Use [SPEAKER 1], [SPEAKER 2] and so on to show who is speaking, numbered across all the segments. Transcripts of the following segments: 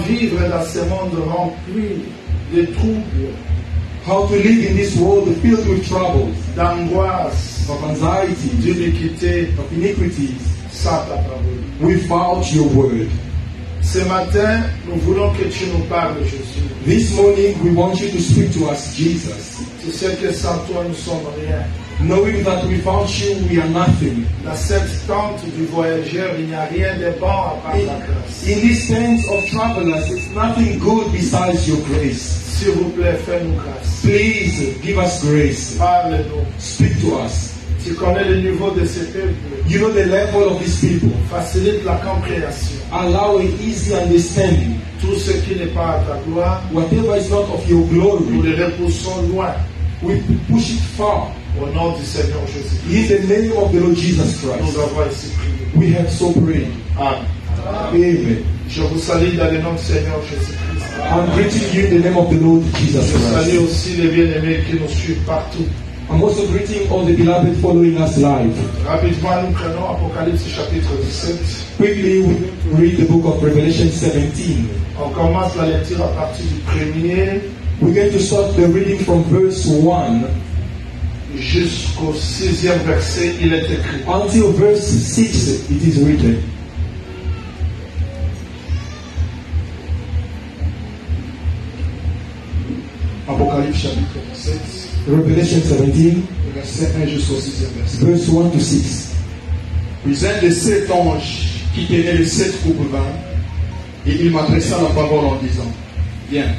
[SPEAKER 1] Vivre dans ce monde rempli de troubles,
[SPEAKER 2] How to live in this world filled with troubles,
[SPEAKER 1] d'angoisse,
[SPEAKER 2] of anxiety,
[SPEAKER 1] d'iniquité,
[SPEAKER 2] of iniquities,
[SPEAKER 1] sans ta parole.
[SPEAKER 2] without your word.
[SPEAKER 1] Ce matin, nous voulons que tu nous parles, Jésus.
[SPEAKER 2] This morning we want you to speak to us, Jesus,
[SPEAKER 1] Tu sais que sans toi, nous sommes rien.
[SPEAKER 2] Knowing that without you we are nothing.
[SPEAKER 1] Tente du voyageur, il n'y a rien de bon à part la grâce.
[SPEAKER 2] In this sense of travelers, it's nothing good besides your grace.
[SPEAKER 1] S'il vous plaît, fais-nous grâce.
[SPEAKER 2] Please give us grace.
[SPEAKER 1] Parle-nous.
[SPEAKER 2] Speak to us.
[SPEAKER 1] Tu connais le niveau de ce peuple.
[SPEAKER 2] You know the level of these people.
[SPEAKER 1] Facilite la compréhension.
[SPEAKER 2] Allow an easy understanding.
[SPEAKER 1] Tout ce qui n'est pas à ta gloire,
[SPEAKER 2] Whatever is not of your
[SPEAKER 1] nous
[SPEAKER 2] glory,
[SPEAKER 1] le repoussons loin.
[SPEAKER 2] we push it far.
[SPEAKER 1] Au nom du Seigneur Jésus.
[SPEAKER 2] In the name of the Lord Jesus
[SPEAKER 1] Nous
[SPEAKER 2] Christ,
[SPEAKER 1] avons ainsi prié.
[SPEAKER 2] we have so prayed.
[SPEAKER 1] Amen.
[SPEAKER 2] Amen.
[SPEAKER 1] Je vous salue dans le nom du Seigneur Jésus-Christ.
[SPEAKER 2] I'm greeting you in the name of the Lord Jesus
[SPEAKER 1] Je salue
[SPEAKER 2] Christ.
[SPEAKER 1] aussi les bien-aimés qui nous suivent partout.
[SPEAKER 2] I'm also greeting all the beloved following us live.
[SPEAKER 1] Rapidement, nous prenons Apocalypse chapitre 17.
[SPEAKER 2] Quickly, we read the book of Revelation 17.
[SPEAKER 1] On commence la lecture à partir du premier
[SPEAKER 2] We're going to start the reading from verse 1
[SPEAKER 1] jusqu'au sixième verset. Il est écrit.
[SPEAKER 2] until verse 6. It is written.
[SPEAKER 1] Apocalypse chapitre 17,
[SPEAKER 2] Revelation 17,
[SPEAKER 1] verset 1 jusqu'au sixième verset.
[SPEAKER 2] verse 1 to 6.
[SPEAKER 3] Puis un des sept anges qui tenait les sept coupes vin, et il m'adressa la parole en disant, Viens,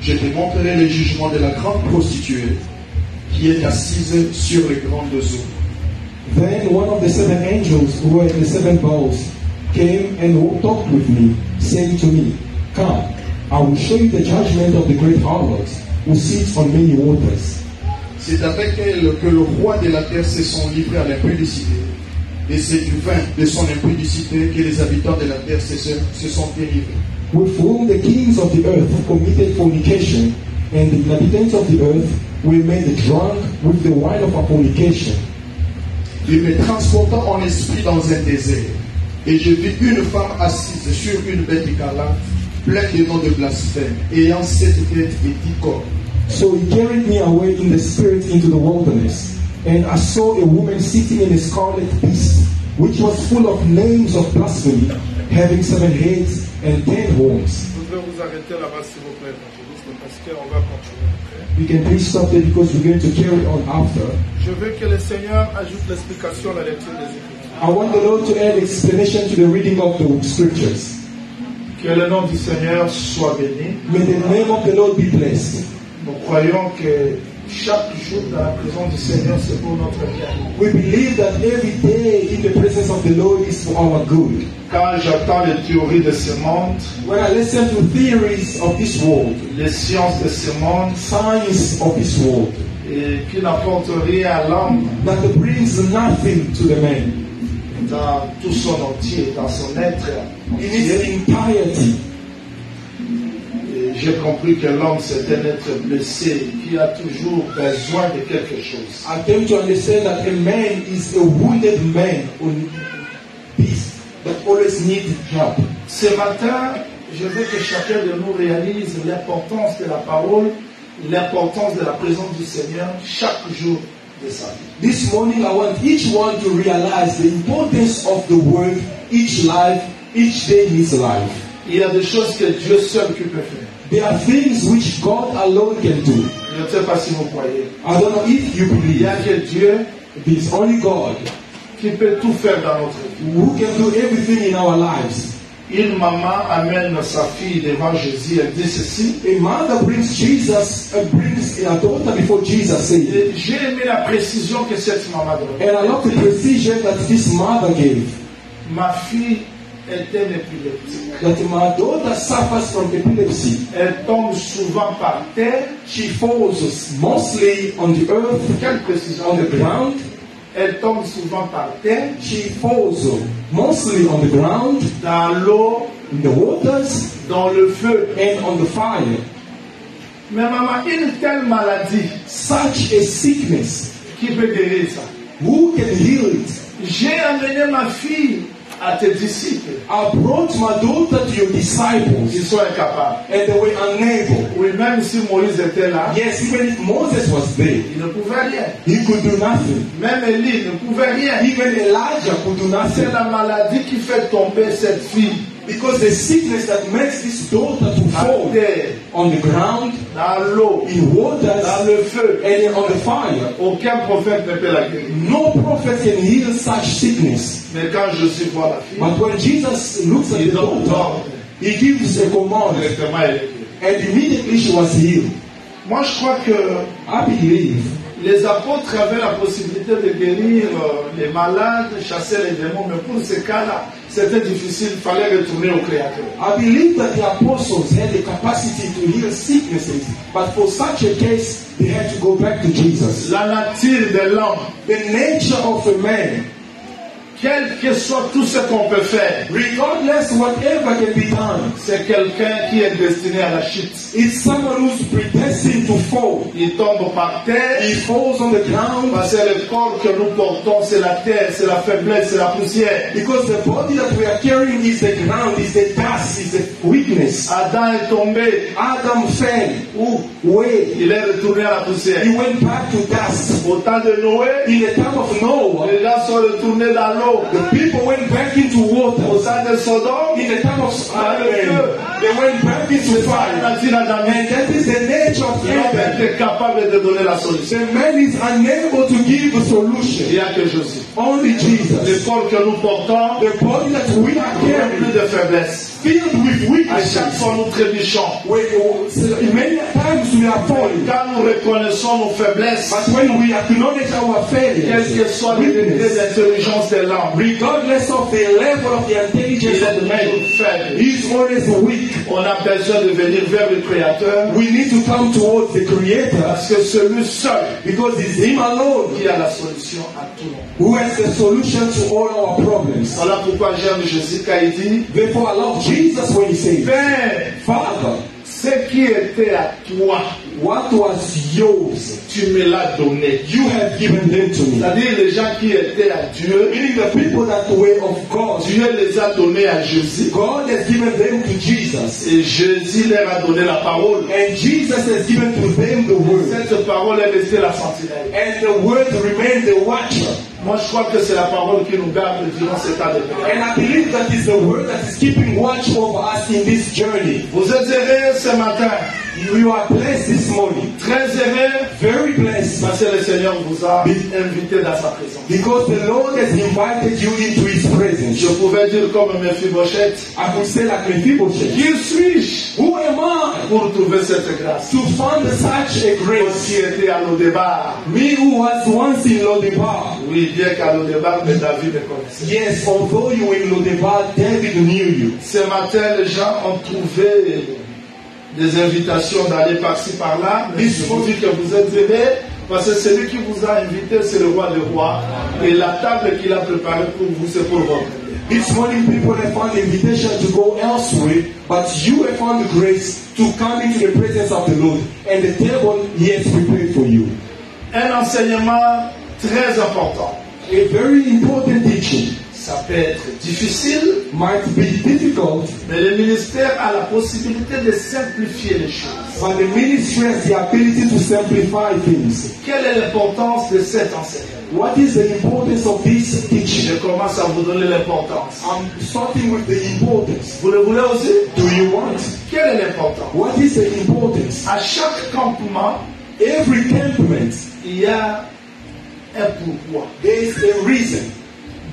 [SPEAKER 3] je te montrerai le jugement de la grande prostituée qui est assise sur les grandes eaux.
[SPEAKER 2] Then one of the seven angels who had the seven bowls came and talked with me, saying to me, Come, I will show you the judgment of the great harlot who sits on many waters.
[SPEAKER 3] C'est avec elle que le roi de la terre se sont livrés à l'impudicité. Et c'est du vin de son impudicité que les habitants de la terre se, se sont délivrés.
[SPEAKER 2] With whom the kings of the earth committed fornication, and the inhabitants of the earth were made drunk with the wine of her fornication.
[SPEAKER 3] Il me transporta en esprit dans un désert. Et je vis une femme assise sur une bête écarlate, pleine de noms de blasphème, ayant sept têtes et dix corps.
[SPEAKER 2] So he carried me away in the spirit into the wilderness, and I saw a woman sitting in a scarlet beast, which was full of names of blasphemy, having seven heads and ten horns.
[SPEAKER 1] Je voudrais vous arrêter là-bas, s'il vous plaît, parce qu'on va continuer après.
[SPEAKER 2] You can stop there because we're going to carry on after.
[SPEAKER 1] Je veux que le Seigneur ajoute l'explication à la lecture des Écritures.
[SPEAKER 2] I want the Lord to add explanation to the reading of the scriptures.
[SPEAKER 1] Que le nom du Seigneur soit béni.
[SPEAKER 2] May the name of the Lord be blessed.
[SPEAKER 1] Nous croyons que chaque jour dans la présence du Seigneur, c'est pour notre bien.
[SPEAKER 2] We believe that every day in the presence of the Lord is for our good.
[SPEAKER 1] Quand j'entends les théories de ce monde,
[SPEAKER 2] When I listen to theories of this world,
[SPEAKER 1] les sciences de ce monde,
[SPEAKER 2] science of this world,
[SPEAKER 1] et qui n'apportent rien à l'homme
[SPEAKER 2] that brings nothing to the man
[SPEAKER 1] dans tout son entier, dans son être
[SPEAKER 2] in its entirety.
[SPEAKER 1] J'ai compris que l'homme c'est un être blessé qui a toujours besoin de quelque chose.
[SPEAKER 2] I came to understand that a man is a wounded man on peace that always needs help.
[SPEAKER 1] Ce matin, je veux que chacun de nous réalise l'importance de la parole, l'importance de la présence du Seigneur chaque jour de sa vie.
[SPEAKER 2] This morning, I want each one to realize the importance of the word each life, each day in his life.
[SPEAKER 1] Il y a des choses que Dieu seul peut faire.
[SPEAKER 2] There are things which God alone can do.
[SPEAKER 1] Je ne sais pas si vous croyez.
[SPEAKER 2] I don't know if you
[SPEAKER 1] Il y
[SPEAKER 2] believe
[SPEAKER 1] a que Dieu
[SPEAKER 2] it is only God
[SPEAKER 1] qui peut tout faire dans notre vie.
[SPEAKER 2] who can do everything in our lives.
[SPEAKER 1] Une maman amène sa fille devant Jésus, elle dit ceci.
[SPEAKER 2] A mother brings Jesus, uh, brings a daughter before Jesus,
[SPEAKER 1] Et J'ai aimé la précision que cette maman donne.
[SPEAKER 2] and I love the precision that this mother gave.
[SPEAKER 1] Ma fille est un épileptique.
[SPEAKER 2] That my daughter suffers from epilepsy.
[SPEAKER 1] Elle tombe souvent par terre.
[SPEAKER 2] She falls mostly on the earth,
[SPEAKER 1] Quelle précision
[SPEAKER 2] on the ground.
[SPEAKER 1] Elle tombe souvent par terre,
[SPEAKER 2] She falls mostly on the ground,
[SPEAKER 1] dans l'eau,
[SPEAKER 2] in the waters,
[SPEAKER 1] dans le feu.
[SPEAKER 2] and on the fire.
[SPEAKER 1] Mais maman, une telle maladie,
[SPEAKER 2] Such a sickness,
[SPEAKER 1] qui peut guérir ça
[SPEAKER 2] Who can heal it?
[SPEAKER 1] J'ai amené ma fille à tes disciples.
[SPEAKER 2] I brought my daughter to your disciples
[SPEAKER 1] Ils sont incapables.
[SPEAKER 2] and they were unable.
[SPEAKER 1] Oui, même si Moïse était là,
[SPEAKER 2] Yes, even Moses was there,
[SPEAKER 1] il ne pouvait rien.
[SPEAKER 2] he could do nothing.
[SPEAKER 1] Même Élie ne pouvait rien.
[SPEAKER 2] Even Elijah could do
[SPEAKER 1] C'est
[SPEAKER 2] nothing
[SPEAKER 1] la maladie qui fait tomber cette fille
[SPEAKER 2] because the sickness that makes this daughter to
[SPEAKER 1] à
[SPEAKER 2] fall
[SPEAKER 1] terre,
[SPEAKER 2] on the ground,
[SPEAKER 1] dans l'eau,
[SPEAKER 2] in
[SPEAKER 1] dans
[SPEAKER 2] waters,
[SPEAKER 1] le feu.
[SPEAKER 2] and on the fire.
[SPEAKER 1] Aucun prophète ne peut la guérir.
[SPEAKER 2] No prophet can heal such sickness.
[SPEAKER 1] Mais quand Jésus voit la fille,
[SPEAKER 2] But when Jesus looks at
[SPEAKER 1] il
[SPEAKER 2] the daughter, he gives a command, and immediately she was healed.
[SPEAKER 1] Moi, je crois que
[SPEAKER 2] I believe
[SPEAKER 1] les apôtres avaient la possibilité de guérir euh, les malades, chasser les démons, mais pour ces cas-là, c'était difficile, il fallait retourner au Créateur.
[SPEAKER 2] I believe that the apostles had the capacity to heal sicknesses, but for such a case, they had to go back to Jesus.
[SPEAKER 1] La nature de l'homme,
[SPEAKER 2] The nature of a man,
[SPEAKER 1] quel que soit tout ce qu'on peut faire,
[SPEAKER 2] regardless whatever can be done,
[SPEAKER 1] c'est quelqu'un qui est destiné à la chute.
[SPEAKER 2] is someone who's predestined to fall.
[SPEAKER 1] Il tombe par terre,
[SPEAKER 2] He falls on the ground
[SPEAKER 1] parce que le corps que nous portons, c'est la terre, c'est la faiblesse, c'est la poussière.
[SPEAKER 2] because the body that we are carrying is the ground, is the dust, is the weakness.
[SPEAKER 1] Adam est tombé,
[SPEAKER 2] Adam fell.
[SPEAKER 1] où
[SPEAKER 2] Where?
[SPEAKER 1] il est retourné à la poussière.
[SPEAKER 2] He went back to dust.
[SPEAKER 1] Au temps de Noé,
[SPEAKER 2] In the time of Noah,
[SPEAKER 1] les gens sont retournés dans l'eau.
[SPEAKER 2] The people went back into
[SPEAKER 1] Au
[SPEAKER 2] water.
[SPEAKER 1] temps de Sodome,
[SPEAKER 2] In the time of they went back into
[SPEAKER 1] la
[SPEAKER 2] fire.
[SPEAKER 1] nature adamique.
[SPEAKER 2] And that is the nature of
[SPEAKER 1] était capable de donner la solution.
[SPEAKER 2] The man is unable to give a
[SPEAKER 1] Il
[SPEAKER 2] solution.
[SPEAKER 1] n'y a que Jésus.
[SPEAKER 2] Only
[SPEAKER 1] Le
[SPEAKER 2] Jesus.
[SPEAKER 1] corps que nous portons,
[SPEAKER 2] The body that we are
[SPEAKER 1] il y a
[SPEAKER 2] carrying,
[SPEAKER 1] plus de faiblesse.
[SPEAKER 2] Filled with
[SPEAKER 1] À chaque
[SPEAKER 2] weaknesses.
[SPEAKER 1] fois, nous trébuchons.
[SPEAKER 2] Many times we are falling.
[SPEAKER 1] Quand nous reconnaissons nos faiblesses,
[SPEAKER 2] But when we acknowledge our
[SPEAKER 1] quel que
[SPEAKER 2] failures,
[SPEAKER 1] soit le degré d'intelligence de l'homme,
[SPEAKER 2] regardless of the level of the intelligence of man,
[SPEAKER 1] toujours faible.
[SPEAKER 2] he is always weak.
[SPEAKER 1] On a besoin de venir vers le Créateur
[SPEAKER 2] We need to come towards the Creator
[SPEAKER 1] parce que celui seul
[SPEAKER 2] because it's Him alone
[SPEAKER 1] qui a la solution à tout.
[SPEAKER 2] who has the solution to all our problems.
[SPEAKER 1] Voilà pourquoi j'aime Jésus quand il dit
[SPEAKER 2] Therefore, I love Jesus when He says,
[SPEAKER 1] Père,
[SPEAKER 2] Father,
[SPEAKER 1] ce qui était à toi,
[SPEAKER 2] what was yours,
[SPEAKER 1] tu me l'as donné.
[SPEAKER 2] you have given them to me.
[SPEAKER 1] C'est-à-dire les gens qui étaient à Dieu,
[SPEAKER 2] Meaning the people that were of God,
[SPEAKER 1] Dieu les a donnés à Jésus
[SPEAKER 2] God has given them to Jesus.
[SPEAKER 1] et Jésus leur a donné la parole.
[SPEAKER 2] And Jesus has given to them the word.
[SPEAKER 1] Cette parole est restée la sentinelle.
[SPEAKER 2] And the word remained the watcher.
[SPEAKER 1] Moi, je crois que c'est la parole qui nous garde durant cet période.
[SPEAKER 2] And I believe that is the word that is keeping watch over us in this journey.
[SPEAKER 1] Vous êtes heureux ce matin,
[SPEAKER 2] You are blessed this morning.
[SPEAKER 1] très heureux,
[SPEAKER 2] Very blessed.
[SPEAKER 1] parce que le Seigneur vous a invité dans sa présence.
[SPEAKER 2] Because the Lord has invited you into His presence.
[SPEAKER 1] Je pouvais dire comme Mephibosheth,
[SPEAKER 2] I could say like Mephibosheth,
[SPEAKER 1] qui suis-je
[SPEAKER 2] Who am I?
[SPEAKER 1] pour trouver cette grâce?
[SPEAKER 2] To find such a grace?
[SPEAKER 1] était à l'Odebar,
[SPEAKER 2] Me who was once in Lodebar.
[SPEAKER 1] oui, bien qu'à l'Odebar, mais David connaissait.
[SPEAKER 2] Yes, although you were in Lodebar, David knew you.
[SPEAKER 1] Ce matin, les gens ont trouvé des invitations d'aller par-ci par-là, mais vous dis que vous êtes heureux parce que celui qui vous a invité, c'est le roi des rois. Et la table qu'il a préparée pour vous, c'est pour bien.
[SPEAKER 2] This morning, people have found invitation to go elsewhere, but you have found grace to come into the presence of the Lord, and the table He has prepared for you.
[SPEAKER 1] Un enseignement très important.
[SPEAKER 2] A very important teaching
[SPEAKER 1] Ça peut être difficile,
[SPEAKER 2] might be difficult,
[SPEAKER 1] mais le ministère a la possibilité de simplifier les choses.
[SPEAKER 2] but the ministry has the ability to simplify things.
[SPEAKER 1] Quelle est l'importance de cet enseignement
[SPEAKER 2] What is the importance of this
[SPEAKER 1] Je
[SPEAKER 2] teaching?
[SPEAKER 1] commence à vous donner l'importance.
[SPEAKER 2] I'm starting with the importance.
[SPEAKER 1] Vous le voulez aussi?
[SPEAKER 2] Do you want?
[SPEAKER 1] Quelle est l'importance?
[SPEAKER 2] What is the importance?
[SPEAKER 1] À chaque campement,
[SPEAKER 2] Every temperament,
[SPEAKER 1] il y a un pourquoi.
[SPEAKER 2] there is a reason.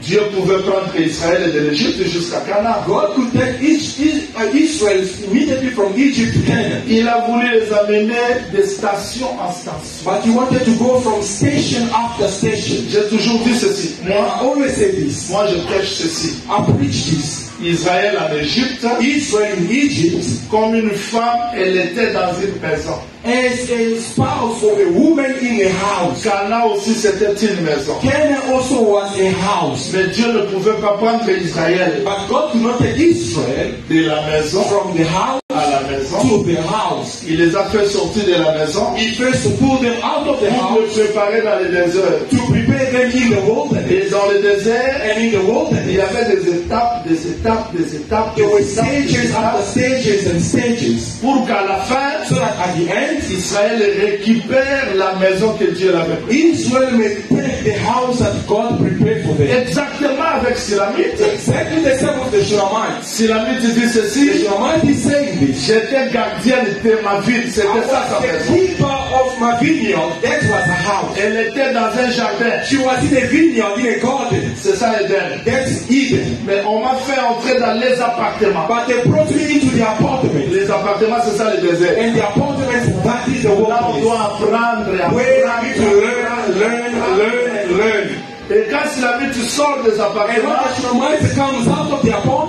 [SPEAKER 1] Dieu pouvait prendre Israël de l'Égypte jusqu'à Canaan.
[SPEAKER 2] God could take each, each uh, Israel immediately from Egypt to Canaan.
[SPEAKER 1] Il a voulu les amener de station en station.
[SPEAKER 2] But he wanted to go from station after station.
[SPEAKER 1] J'ai toujours dit ceci.
[SPEAKER 2] And I always say this.
[SPEAKER 1] Moi, je prêche ceci.
[SPEAKER 2] I preach this.
[SPEAKER 1] Israël en Égypte,
[SPEAKER 2] Israel in Egypt
[SPEAKER 1] comme une femme, elle était dans une maison.
[SPEAKER 2] as a spouse a woman in a house.
[SPEAKER 1] Canaan aussi, c'était une maison.
[SPEAKER 2] Canaan also was a house.
[SPEAKER 1] Mais Dieu ne pouvait pas prendre Israël
[SPEAKER 2] But God could not take Israel
[SPEAKER 1] de la maison
[SPEAKER 2] from the house
[SPEAKER 1] à la maison
[SPEAKER 2] to the house.
[SPEAKER 1] Il les a fait sortir de la maison
[SPEAKER 2] He first pulled them out of the
[SPEAKER 1] pour
[SPEAKER 2] house
[SPEAKER 1] les préparer dans les déserts.
[SPEAKER 2] to prepare them in the wilderness.
[SPEAKER 1] Et dans le désert,
[SPEAKER 2] And in the
[SPEAKER 1] il y
[SPEAKER 2] wilderness,
[SPEAKER 1] avait des étapes, des étapes, des étapes,
[SPEAKER 2] there were
[SPEAKER 1] des étapes, des
[SPEAKER 2] stages after stages and stages.
[SPEAKER 1] pour qu'à la fin,
[SPEAKER 2] So that at the end,
[SPEAKER 1] Israël récupère la maison que Dieu l'avait prise.
[SPEAKER 2] Israel may take the house that God prepared for them.
[SPEAKER 1] Exactement avec Silamite.
[SPEAKER 2] Exactly the same with the Shulamite.
[SPEAKER 1] Silamite dit
[SPEAKER 2] The
[SPEAKER 1] ceci,
[SPEAKER 2] Shulamite is saying this.
[SPEAKER 1] j'étais gardien de ma ville, c'était ça sa maison.
[SPEAKER 2] keeper of my vineyard. That was a house.
[SPEAKER 1] Elle était dans un jardin,
[SPEAKER 2] She was in a vineyard, in a garden.
[SPEAKER 1] c'est ça Eden.
[SPEAKER 2] That's Eden.
[SPEAKER 1] Mais on m'a fait entrer dans les appartements.
[SPEAKER 2] But they brought me into the apartment.
[SPEAKER 1] Les appartements, c'est ça le désert.
[SPEAKER 2] And the apartment, that is the
[SPEAKER 1] Là, on doit apprendre
[SPEAKER 2] Where we need to learn, learn, learn, learn.
[SPEAKER 1] Et quand Silamite sort des
[SPEAKER 2] the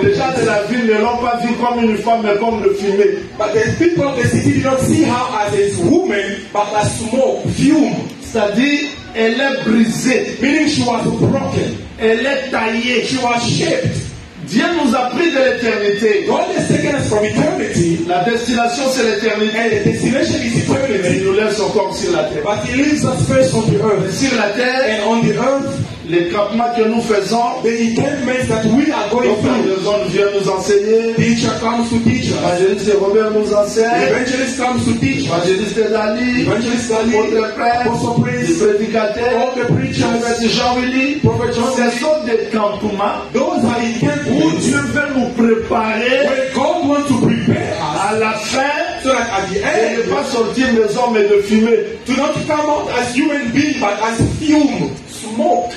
[SPEAKER 1] les gens de la ville ne l'ont pas vu comme une femme, mais comme le fumée.
[SPEAKER 2] but the people of the city did not see her as a woman, but as smoke, fume.
[SPEAKER 1] C'est-à-dire, elle est brisée,
[SPEAKER 2] Meaning she was broken.
[SPEAKER 1] elle est taillée.
[SPEAKER 2] She was shaped.
[SPEAKER 1] Dieu nous a pris de l'éternité.
[SPEAKER 2] God has taken us from eternity,
[SPEAKER 1] La destination, c'est l'éternité.
[SPEAKER 2] and the destination is
[SPEAKER 1] Mais il nous laisse encore sur la terre.
[SPEAKER 2] But He leaves us first on the earth.
[SPEAKER 1] Sur la terre,
[SPEAKER 2] And on the earth,
[SPEAKER 1] les campements que nous faisons,
[SPEAKER 2] the encampments that we are going through.
[SPEAKER 1] les zones viennent nous enseigner.
[SPEAKER 2] Teacher comes to teach us.
[SPEAKER 1] L'évangéliste Robert nous
[SPEAKER 2] The
[SPEAKER 1] enseigne.
[SPEAKER 2] evangelist comes to teach us.
[SPEAKER 1] L'évangéliste Dali,
[SPEAKER 2] Evangelist Ali,
[SPEAKER 1] votre frère,
[SPEAKER 2] Apostle
[SPEAKER 1] les
[SPEAKER 2] Prince,
[SPEAKER 1] prédicateurs,
[SPEAKER 2] all the preachers,
[SPEAKER 1] prophète Jean-Willy.
[SPEAKER 2] Prophet John
[SPEAKER 1] Ce sont des campements
[SPEAKER 2] those are
[SPEAKER 1] où
[SPEAKER 2] encampments
[SPEAKER 1] Dieu veut nous préparer
[SPEAKER 2] where God wants to prepare us
[SPEAKER 1] à la fin
[SPEAKER 2] so that at the
[SPEAKER 1] et ne
[SPEAKER 2] end,
[SPEAKER 1] pas sortir des hommes et de fumer.
[SPEAKER 2] to not come out as human beings but as fume, smoke.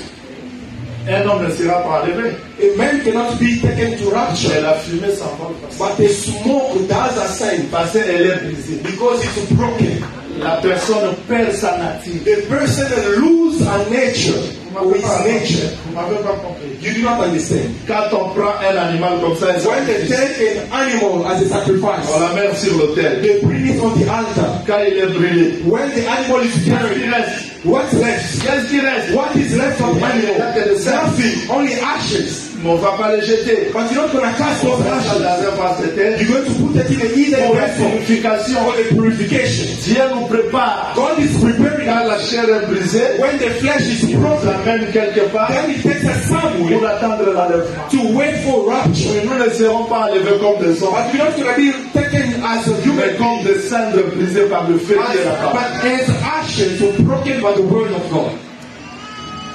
[SPEAKER 1] Un homme ne sera pas enlevé.
[SPEAKER 2] A man cannot be taken to
[SPEAKER 1] Mais
[SPEAKER 2] rapture,
[SPEAKER 1] la fumée s'envole
[SPEAKER 2] but the smoke does ascend
[SPEAKER 1] parce qu'elle est brisée.
[SPEAKER 2] because it's broken.
[SPEAKER 1] La personne perd sa nature.
[SPEAKER 2] The person lose a nature his nature.
[SPEAKER 1] Vous m'avez pas compris.
[SPEAKER 2] You do not understand.
[SPEAKER 1] Quand on prend un animal comme ça,
[SPEAKER 2] When they take an animal as a
[SPEAKER 1] on
[SPEAKER 2] sacrifice,
[SPEAKER 1] l'amène sur l'autel.
[SPEAKER 2] they bring it on the altar.
[SPEAKER 1] Quand il est brûlé,
[SPEAKER 2] When the animal is buried, what's left?
[SPEAKER 1] Qu'est-ce qui
[SPEAKER 2] What is left of animal? Nothing, only ashes.
[SPEAKER 1] Mais on ne va pas les jeter.
[SPEAKER 2] But cast
[SPEAKER 1] On de
[SPEAKER 2] You're going to put it in either
[SPEAKER 1] pour la
[SPEAKER 2] vessel
[SPEAKER 1] purification.
[SPEAKER 2] for a purification.
[SPEAKER 1] Dieu nous prépare.
[SPEAKER 2] God is preparing
[SPEAKER 1] Quand la chair est brisée,
[SPEAKER 2] When the flesh is broken,
[SPEAKER 1] quelque part
[SPEAKER 2] then it takes us
[SPEAKER 1] pour
[SPEAKER 2] somewhere
[SPEAKER 1] attendre l'enlèvement.
[SPEAKER 2] to wait for rapture.
[SPEAKER 1] Mais nous ne serons pas enlevés comme des hommes,
[SPEAKER 2] But you're not going to be taken as a
[SPEAKER 1] mais
[SPEAKER 2] human
[SPEAKER 1] comme
[SPEAKER 2] being,
[SPEAKER 1] des cendres brisées par le feu
[SPEAKER 2] as,
[SPEAKER 1] là-bas.
[SPEAKER 2] but as ashes broken by the word of God.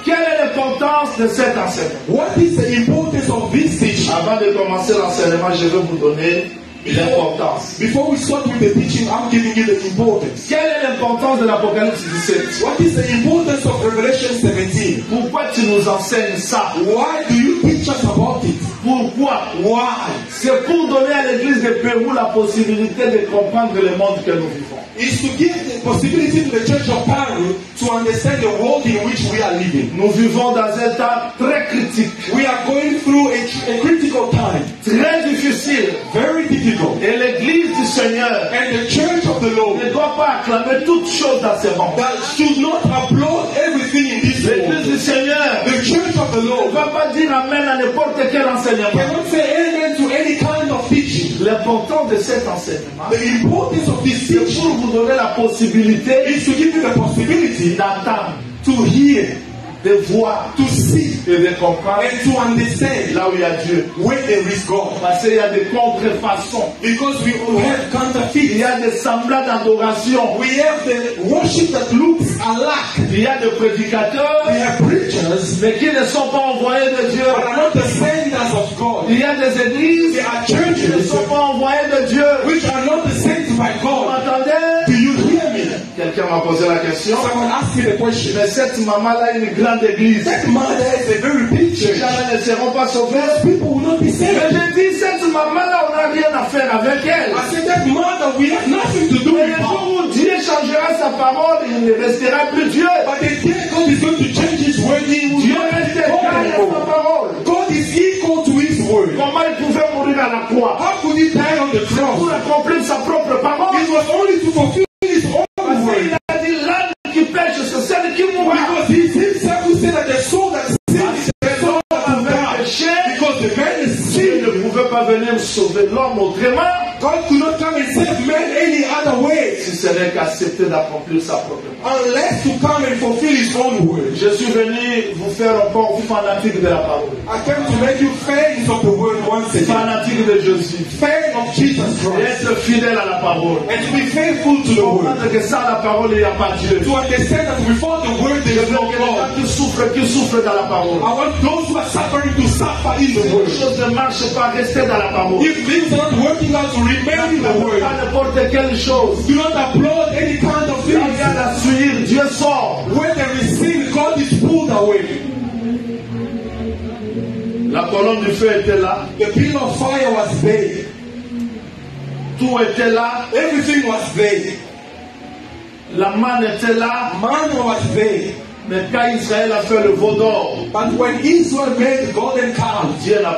[SPEAKER 1] Quelle est l'importance de cet enseignement?
[SPEAKER 2] What is the importance of this teaching?
[SPEAKER 1] Avant de commencer l'enseignement, je vais vous donner l'importance.
[SPEAKER 2] Before we start with the teaching, I'm giving you the importance.
[SPEAKER 1] Quelle est l'importance de l'Apocalypse 17
[SPEAKER 2] What is the importance of Revelation 17?
[SPEAKER 1] Pourquoi tu nous enseignes ça?
[SPEAKER 2] Why do you teach us about it?
[SPEAKER 1] Pourquoi?
[SPEAKER 2] Why?
[SPEAKER 1] C'est pour donner à l'église de Pérou la possibilité de comprendre le monde que nous vivons.
[SPEAKER 2] Is to give the possibility to the church of Paru to understand the world in which we are living.
[SPEAKER 1] Nous vivons dans un temps très critique,
[SPEAKER 2] We are going through a, a critical time,
[SPEAKER 1] très difficile.
[SPEAKER 2] very difficult.
[SPEAKER 1] Et l'église du Seigneur
[SPEAKER 2] And the church of the Lord
[SPEAKER 1] ne doit pas acclamer toutes choses dans ce monde.
[SPEAKER 2] that should not applaud everything in this
[SPEAKER 1] L'église
[SPEAKER 2] world.
[SPEAKER 1] du Seigneur
[SPEAKER 2] The church of the
[SPEAKER 1] ne
[SPEAKER 2] Lord
[SPEAKER 1] va pas dire Amen à n'importe quel enseignement.
[SPEAKER 2] cannot say
[SPEAKER 1] L'important de cet enseignement,
[SPEAKER 2] The importance of this
[SPEAKER 1] c'est pour vous donner la possibilité
[SPEAKER 2] is to give you the possibility
[SPEAKER 1] d'entendre,
[SPEAKER 2] to hear,
[SPEAKER 1] de voir
[SPEAKER 2] to see,
[SPEAKER 1] et de comprendre
[SPEAKER 2] and to understand
[SPEAKER 1] là où il y a Dieu.
[SPEAKER 2] where there is God.
[SPEAKER 1] Parce qu'il y a des contrefaçons,
[SPEAKER 2] Because we all have
[SPEAKER 1] il
[SPEAKER 2] counterfeit.
[SPEAKER 1] y a des semblants d'adoration,
[SPEAKER 2] We have the worship that looks alike.
[SPEAKER 1] il y a des prédicateurs,
[SPEAKER 2] We have preachers
[SPEAKER 1] mais qui ne sont pas envoyés de Dieu.
[SPEAKER 2] but are not the senders of God.
[SPEAKER 1] Il y a des églises
[SPEAKER 2] There are
[SPEAKER 1] qui ne
[SPEAKER 2] churches
[SPEAKER 1] sont pas envoyés de Dieu.
[SPEAKER 2] which are not sent by God.
[SPEAKER 1] Quelqu'un m'a posé la question.
[SPEAKER 2] Someone asked me the question.
[SPEAKER 1] Mais cette maman-là a une grande église.
[SPEAKER 2] That mother is a very big
[SPEAKER 1] Les
[SPEAKER 2] church.
[SPEAKER 1] gens ne seront pas sauvés.
[SPEAKER 2] People will not be
[SPEAKER 1] Mais je dis, cette maman-là, on n'a rien à faire avec elle.
[SPEAKER 2] I said that mother, we have nothing to do
[SPEAKER 1] Mais
[SPEAKER 2] with
[SPEAKER 1] le jour où Dieu changera sa parole, il ne restera plus Dieu.
[SPEAKER 2] But the day God is going to change His word, He will
[SPEAKER 1] Dieu
[SPEAKER 2] not
[SPEAKER 1] reste égal à sa parole.
[SPEAKER 2] God is equal to His word.
[SPEAKER 1] Comment il pouvait mourir à la croix?
[SPEAKER 2] How could He die on the
[SPEAKER 1] Pour
[SPEAKER 2] cross?
[SPEAKER 1] accomplir sa propre parole.
[SPEAKER 2] It was only to fulfill
[SPEAKER 1] venir sauver l'homme autrement
[SPEAKER 2] God could not come and save man any other way
[SPEAKER 1] si ce n'est qu'accepter d'accomplir sa propre
[SPEAKER 2] unless to come and fulfill his own word.
[SPEAKER 1] Je suis venu vous faire encore fanatique de la parole,
[SPEAKER 2] I came to make you fans of the word once again.
[SPEAKER 1] fanatique de Jésus,
[SPEAKER 2] Fan of Jesus
[SPEAKER 1] et
[SPEAKER 2] Christ.
[SPEAKER 1] être fidèle à la parole.
[SPEAKER 2] And to be faithful to the word.
[SPEAKER 1] Que sans la parole, a pas Dieu.
[SPEAKER 2] To understand that before the word there is no God.
[SPEAKER 1] qui souffrent, qui souffrent dans la parole.
[SPEAKER 2] I want those who are suffering to suffer in the word.
[SPEAKER 1] choses ne marchent pas, restez dans la parole.
[SPEAKER 2] If things are not working out to remain in the word,
[SPEAKER 1] Pas n'importe quelle chose.
[SPEAKER 2] do not applaud any kind of things.
[SPEAKER 1] a à suivre, Dieu sort.
[SPEAKER 2] When there is sin, God is pulled away.
[SPEAKER 1] La colonne du feu était là,
[SPEAKER 2] The pillar of fire was there.
[SPEAKER 1] tout était là,
[SPEAKER 2] Everything was there.
[SPEAKER 1] la manne était là,
[SPEAKER 2] Man was there.
[SPEAKER 1] mais quand Israël a fait le veau d'or,
[SPEAKER 2] But when Israel made the golden calf,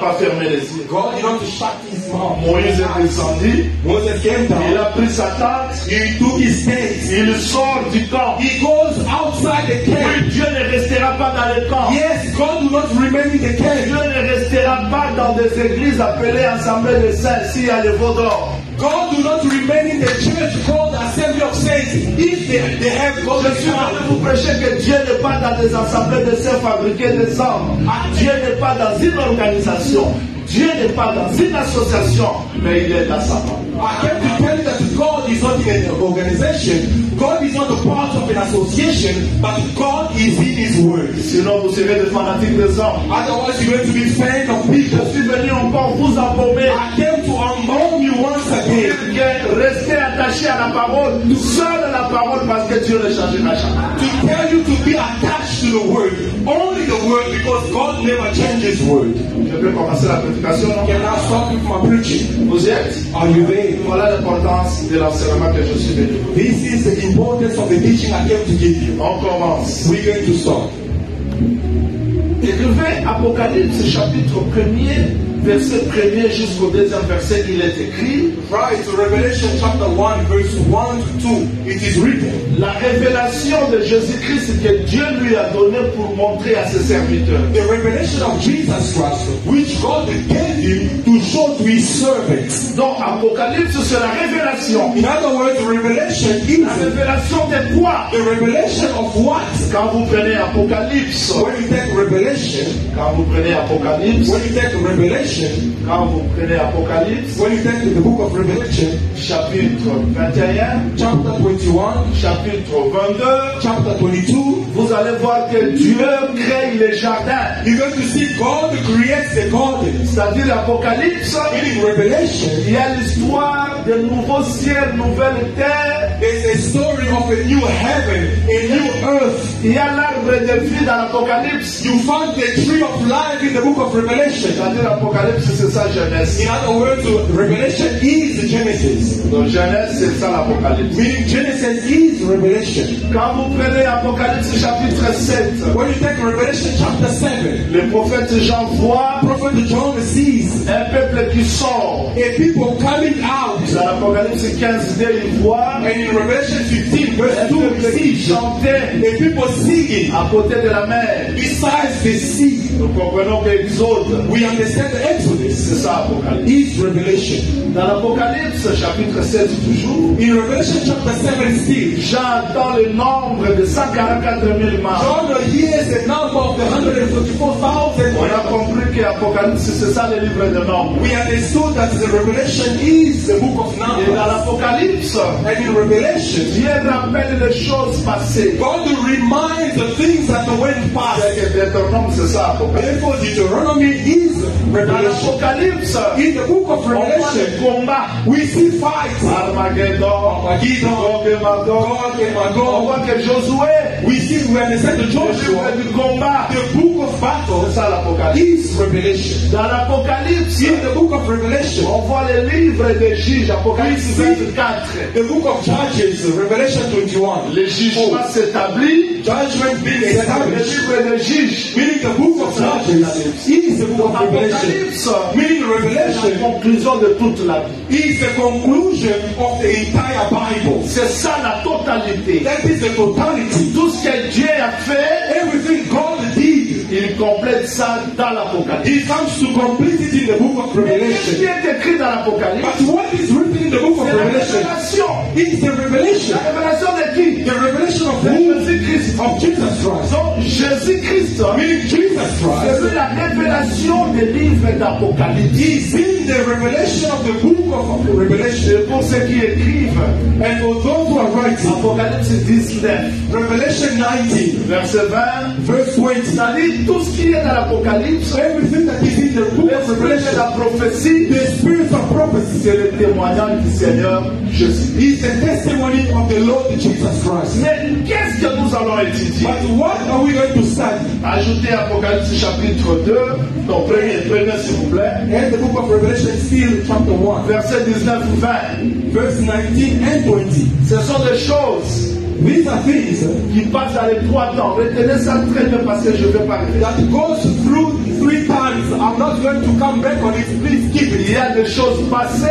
[SPEAKER 1] pas fermé les yeux.
[SPEAKER 2] God did not shut his mouth.
[SPEAKER 1] Moïse est descendu,
[SPEAKER 2] Moses came
[SPEAKER 1] il
[SPEAKER 2] down.
[SPEAKER 1] a pris sa tente,
[SPEAKER 2] He took his tent.
[SPEAKER 1] il sort du camp.
[SPEAKER 2] He goes outside the camp.
[SPEAKER 1] Oui, Dieu ne restera pas dans le camp.
[SPEAKER 2] Yes, God will not remain in the
[SPEAKER 1] Dieu
[SPEAKER 2] camp.
[SPEAKER 1] ne restera pas dans des églises appelées Assemblée des Saints s'il y a le veau d'or.
[SPEAKER 2] God will not remain in the church called Assembly of Saints if they, they have
[SPEAKER 1] Je
[SPEAKER 2] golden
[SPEAKER 1] suis
[SPEAKER 2] calf.
[SPEAKER 1] vous prêcher que Dieu n'est pas dans des assemblées de saints fabriquées des hommes. Dieu n'est pas dans une organisation. Dieu n'est pas dans une association, mais il est dans sa main.
[SPEAKER 2] I came to tell you that God is not in an organization. God is not a part of an association, but God is in His Word.
[SPEAKER 1] Sinon, vous serez des fanatiques des hommes.
[SPEAKER 2] Otherwise, you're going to be fan of
[SPEAKER 1] Je
[SPEAKER 2] people.
[SPEAKER 1] suis venu encore vous embaumer.
[SPEAKER 2] I came to unbound you once again.
[SPEAKER 1] Restez attachés à la parole, seul à la parole, parce que Dieu ne changera jamais.
[SPEAKER 2] To tell you to be attached to the Word. Only the Word, because God never changes Word.
[SPEAKER 1] Je peux commencer la prédication,
[SPEAKER 2] Can I start with my preaching?
[SPEAKER 1] Vous êtes
[SPEAKER 2] Are you there?
[SPEAKER 1] Voilà l'importance de l'enseignement que je suis venu.
[SPEAKER 2] This is the importance of the teaching I came to give you.
[SPEAKER 1] On commence.
[SPEAKER 2] We're going to start.
[SPEAKER 1] Écrivez Apocalypse chapitre 1er, verset 1er jusqu'au deuxième verset, il est écrit
[SPEAKER 2] Right to Revelation chapter 1, verse 1 to 2. It is written.
[SPEAKER 1] la révélation de Jésus-Christ que Dieu lui a donnée pour montrer à ses serviteurs.
[SPEAKER 2] The revelation of Jesus Christ, which God gave him to show to his servants.
[SPEAKER 1] Donc Apocalypse c'est la révélation.
[SPEAKER 2] In other words, revelation is
[SPEAKER 1] La révélation de quoi?
[SPEAKER 2] the revelation of what?
[SPEAKER 1] Quand vous prenez Apocalypse,
[SPEAKER 2] When you take revelation,
[SPEAKER 1] quand vous prenez Apocalypse,
[SPEAKER 2] when you take revelation,
[SPEAKER 1] quand vous prenez Apocalypse,
[SPEAKER 2] when you take the book of Revelation,
[SPEAKER 1] chapitre 21,
[SPEAKER 2] chapter 21,
[SPEAKER 1] chapitre 22,
[SPEAKER 2] chapter 22,
[SPEAKER 1] vous allez voir que Dieu crée les jardins.
[SPEAKER 2] you're going to see God creates the garden.
[SPEAKER 1] C'est-à-dire l'Apocalypse,
[SPEAKER 2] In Revelation,
[SPEAKER 1] il y a l'histoire de nouveaux ciels, nouvelles terres.
[SPEAKER 2] there's a story of a new heaven, a new earth.
[SPEAKER 1] Il y a l'arbre de vie dans l'Apocalypse.
[SPEAKER 2] You find the tree of life in the book of Revelation.
[SPEAKER 1] C'est-à-dire l'Apocalypse, c'est sa jeunesse.
[SPEAKER 2] In other words, Revelation is Genesis.
[SPEAKER 1] Donc Genèse, c'est ça l'Apocalypse.
[SPEAKER 2] Meaning Genesis is Revelation.
[SPEAKER 1] Quand vous prenez Apocalypse chapitre 7,
[SPEAKER 2] When you take Revelation chapter 7,
[SPEAKER 1] le prophète Jean voit
[SPEAKER 2] Prophet John sees
[SPEAKER 1] un peuple qui sort.
[SPEAKER 2] a people coming out.
[SPEAKER 1] Dans l'Apocalypse 15, il voit
[SPEAKER 2] And in Revelation 15, verse
[SPEAKER 1] un
[SPEAKER 2] 2, we
[SPEAKER 1] peuple qui
[SPEAKER 2] see
[SPEAKER 1] chantait
[SPEAKER 2] a people singing
[SPEAKER 1] à côté de la mer.
[SPEAKER 2] besides the sea.
[SPEAKER 1] Nous comprenons que Exode,
[SPEAKER 2] We understand the Exodus
[SPEAKER 1] c'est ça Apocalypse.
[SPEAKER 2] is Revelation.
[SPEAKER 1] Dans l'Apocalypse chapitre 7 toujours,
[SPEAKER 2] In Revelation chapter 7 still,
[SPEAKER 1] Jean entend le nombre de 144 000 membres.
[SPEAKER 2] John hears the number of the 144,000.
[SPEAKER 1] On a compris que Apocalypse, c'est ça le livre de nombres.
[SPEAKER 2] We understood that the Revelation is the book of
[SPEAKER 1] Et dans
[SPEAKER 2] numbers.
[SPEAKER 1] l'Apocalypse,
[SPEAKER 2] And in Revelation,
[SPEAKER 1] Dieu rappelle les choses passées.
[SPEAKER 2] God reminds the things that went past.
[SPEAKER 1] C'est que Deutéronome, c'est ça Apocalypse.
[SPEAKER 2] Therefore, Deuteronomy is
[SPEAKER 1] Dans L'Apocalypse,
[SPEAKER 2] In the book of Revelation,
[SPEAKER 1] les combats.
[SPEAKER 2] we see fights.
[SPEAKER 1] Armageddon,
[SPEAKER 2] Armageddon,
[SPEAKER 1] Gog et Magog. On voit que Josué,
[SPEAKER 2] We see, we understand the
[SPEAKER 1] le
[SPEAKER 2] Joshua.
[SPEAKER 1] livre combat,
[SPEAKER 2] The book of
[SPEAKER 1] c'est
[SPEAKER 2] battles
[SPEAKER 1] ça l'Apocalypse.
[SPEAKER 2] is Revelation.
[SPEAKER 1] Dans l'Apocalypse,
[SPEAKER 2] In the book of Revelation,
[SPEAKER 1] on voit les livres des juges, Apocalypse
[SPEAKER 2] Oui, oui.
[SPEAKER 1] 24.
[SPEAKER 2] the book of Judges, Revelation 21,
[SPEAKER 1] Le jugement oh. s'établit.
[SPEAKER 2] judgment being
[SPEAKER 1] Le
[SPEAKER 2] established.
[SPEAKER 1] livre des juges,
[SPEAKER 2] Meaning the book of Judges is the book of Revelation.
[SPEAKER 1] Apocalypse,
[SPEAKER 2] Meaning
[SPEAKER 1] la
[SPEAKER 2] Revelation
[SPEAKER 1] conclusion de toute la vie.
[SPEAKER 2] is the conclusion of the entire Bible.
[SPEAKER 1] C'est ça la totalité.
[SPEAKER 2] That is the totality.
[SPEAKER 1] Tout ce que Dieu a fait,
[SPEAKER 2] Everything God
[SPEAKER 1] il complète ça dans l'Apocalypse.
[SPEAKER 2] He comes to complete it in the book of
[SPEAKER 1] Mais qu'est-ce qui
[SPEAKER 2] Revelation.
[SPEAKER 1] est écrit dans l'Apocalypse
[SPEAKER 2] But what is written in the book of
[SPEAKER 1] C'est la
[SPEAKER 2] Revelation?
[SPEAKER 1] révélation.
[SPEAKER 2] It's the revelation.
[SPEAKER 1] La révélation de qui?
[SPEAKER 2] The revelation of who?
[SPEAKER 1] Jésus-Christ.
[SPEAKER 2] Of Jesus Christ.
[SPEAKER 1] Donc Jésus-Christ,
[SPEAKER 2] Meaning Jesus Christ
[SPEAKER 1] c'est la révélation des livres d'Apocalypse.
[SPEAKER 2] is in the revelation of the book of Revelation.
[SPEAKER 1] Pour ceux qui écrivent,
[SPEAKER 2] And for those who are writing,
[SPEAKER 1] Apocalypse 19,
[SPEAKER 2] Revelation 19,
[SPEAKER 1] verset 20,
[SPEAKER 2] verse 20,
[SPEAKER 1] c'est-à-dire tout ce qui est dans l'Apocalypse,
[SPEAKER 2] everything that is in the book of
[SPEAKER 1] l'esprit de
[SPEAKER 2] Revelation,
[SPEAKER 1] la prophétie, c'est le témoignage du Seigneur Jésus.
[SPEAKER 2] is the testimony of the Lord Jesus Christ.
[SPEAKER 1] Mais qu'est-ce que nous allons étudier?
[SPEAKER 2] But what are we going to study?
[SPEAKER 1] Ajoutez Apocalypse chapitre 2, donc premier, premier s'il vous plaît,
[SPEAKER 2] And the book of Revelation, still chapter 1,
[SPEAKER 1] verset 19 ou 20.
[SPEAKER 2] verse 19 and 20.
[SPEAKER 1] Ce sont des choses
[SPEAKER 2] These are things
[SPEAKER 1] qui passent dans les trois temps. Retenez ça très bien parce que je vais parler.
[SPEAKER 2] that goes through three times. I'm not going to come back on it. Please keep
[SPEAKER 1] Il
[SPEAKER 2] it.
[SPEAKER 1] y a des choses passées,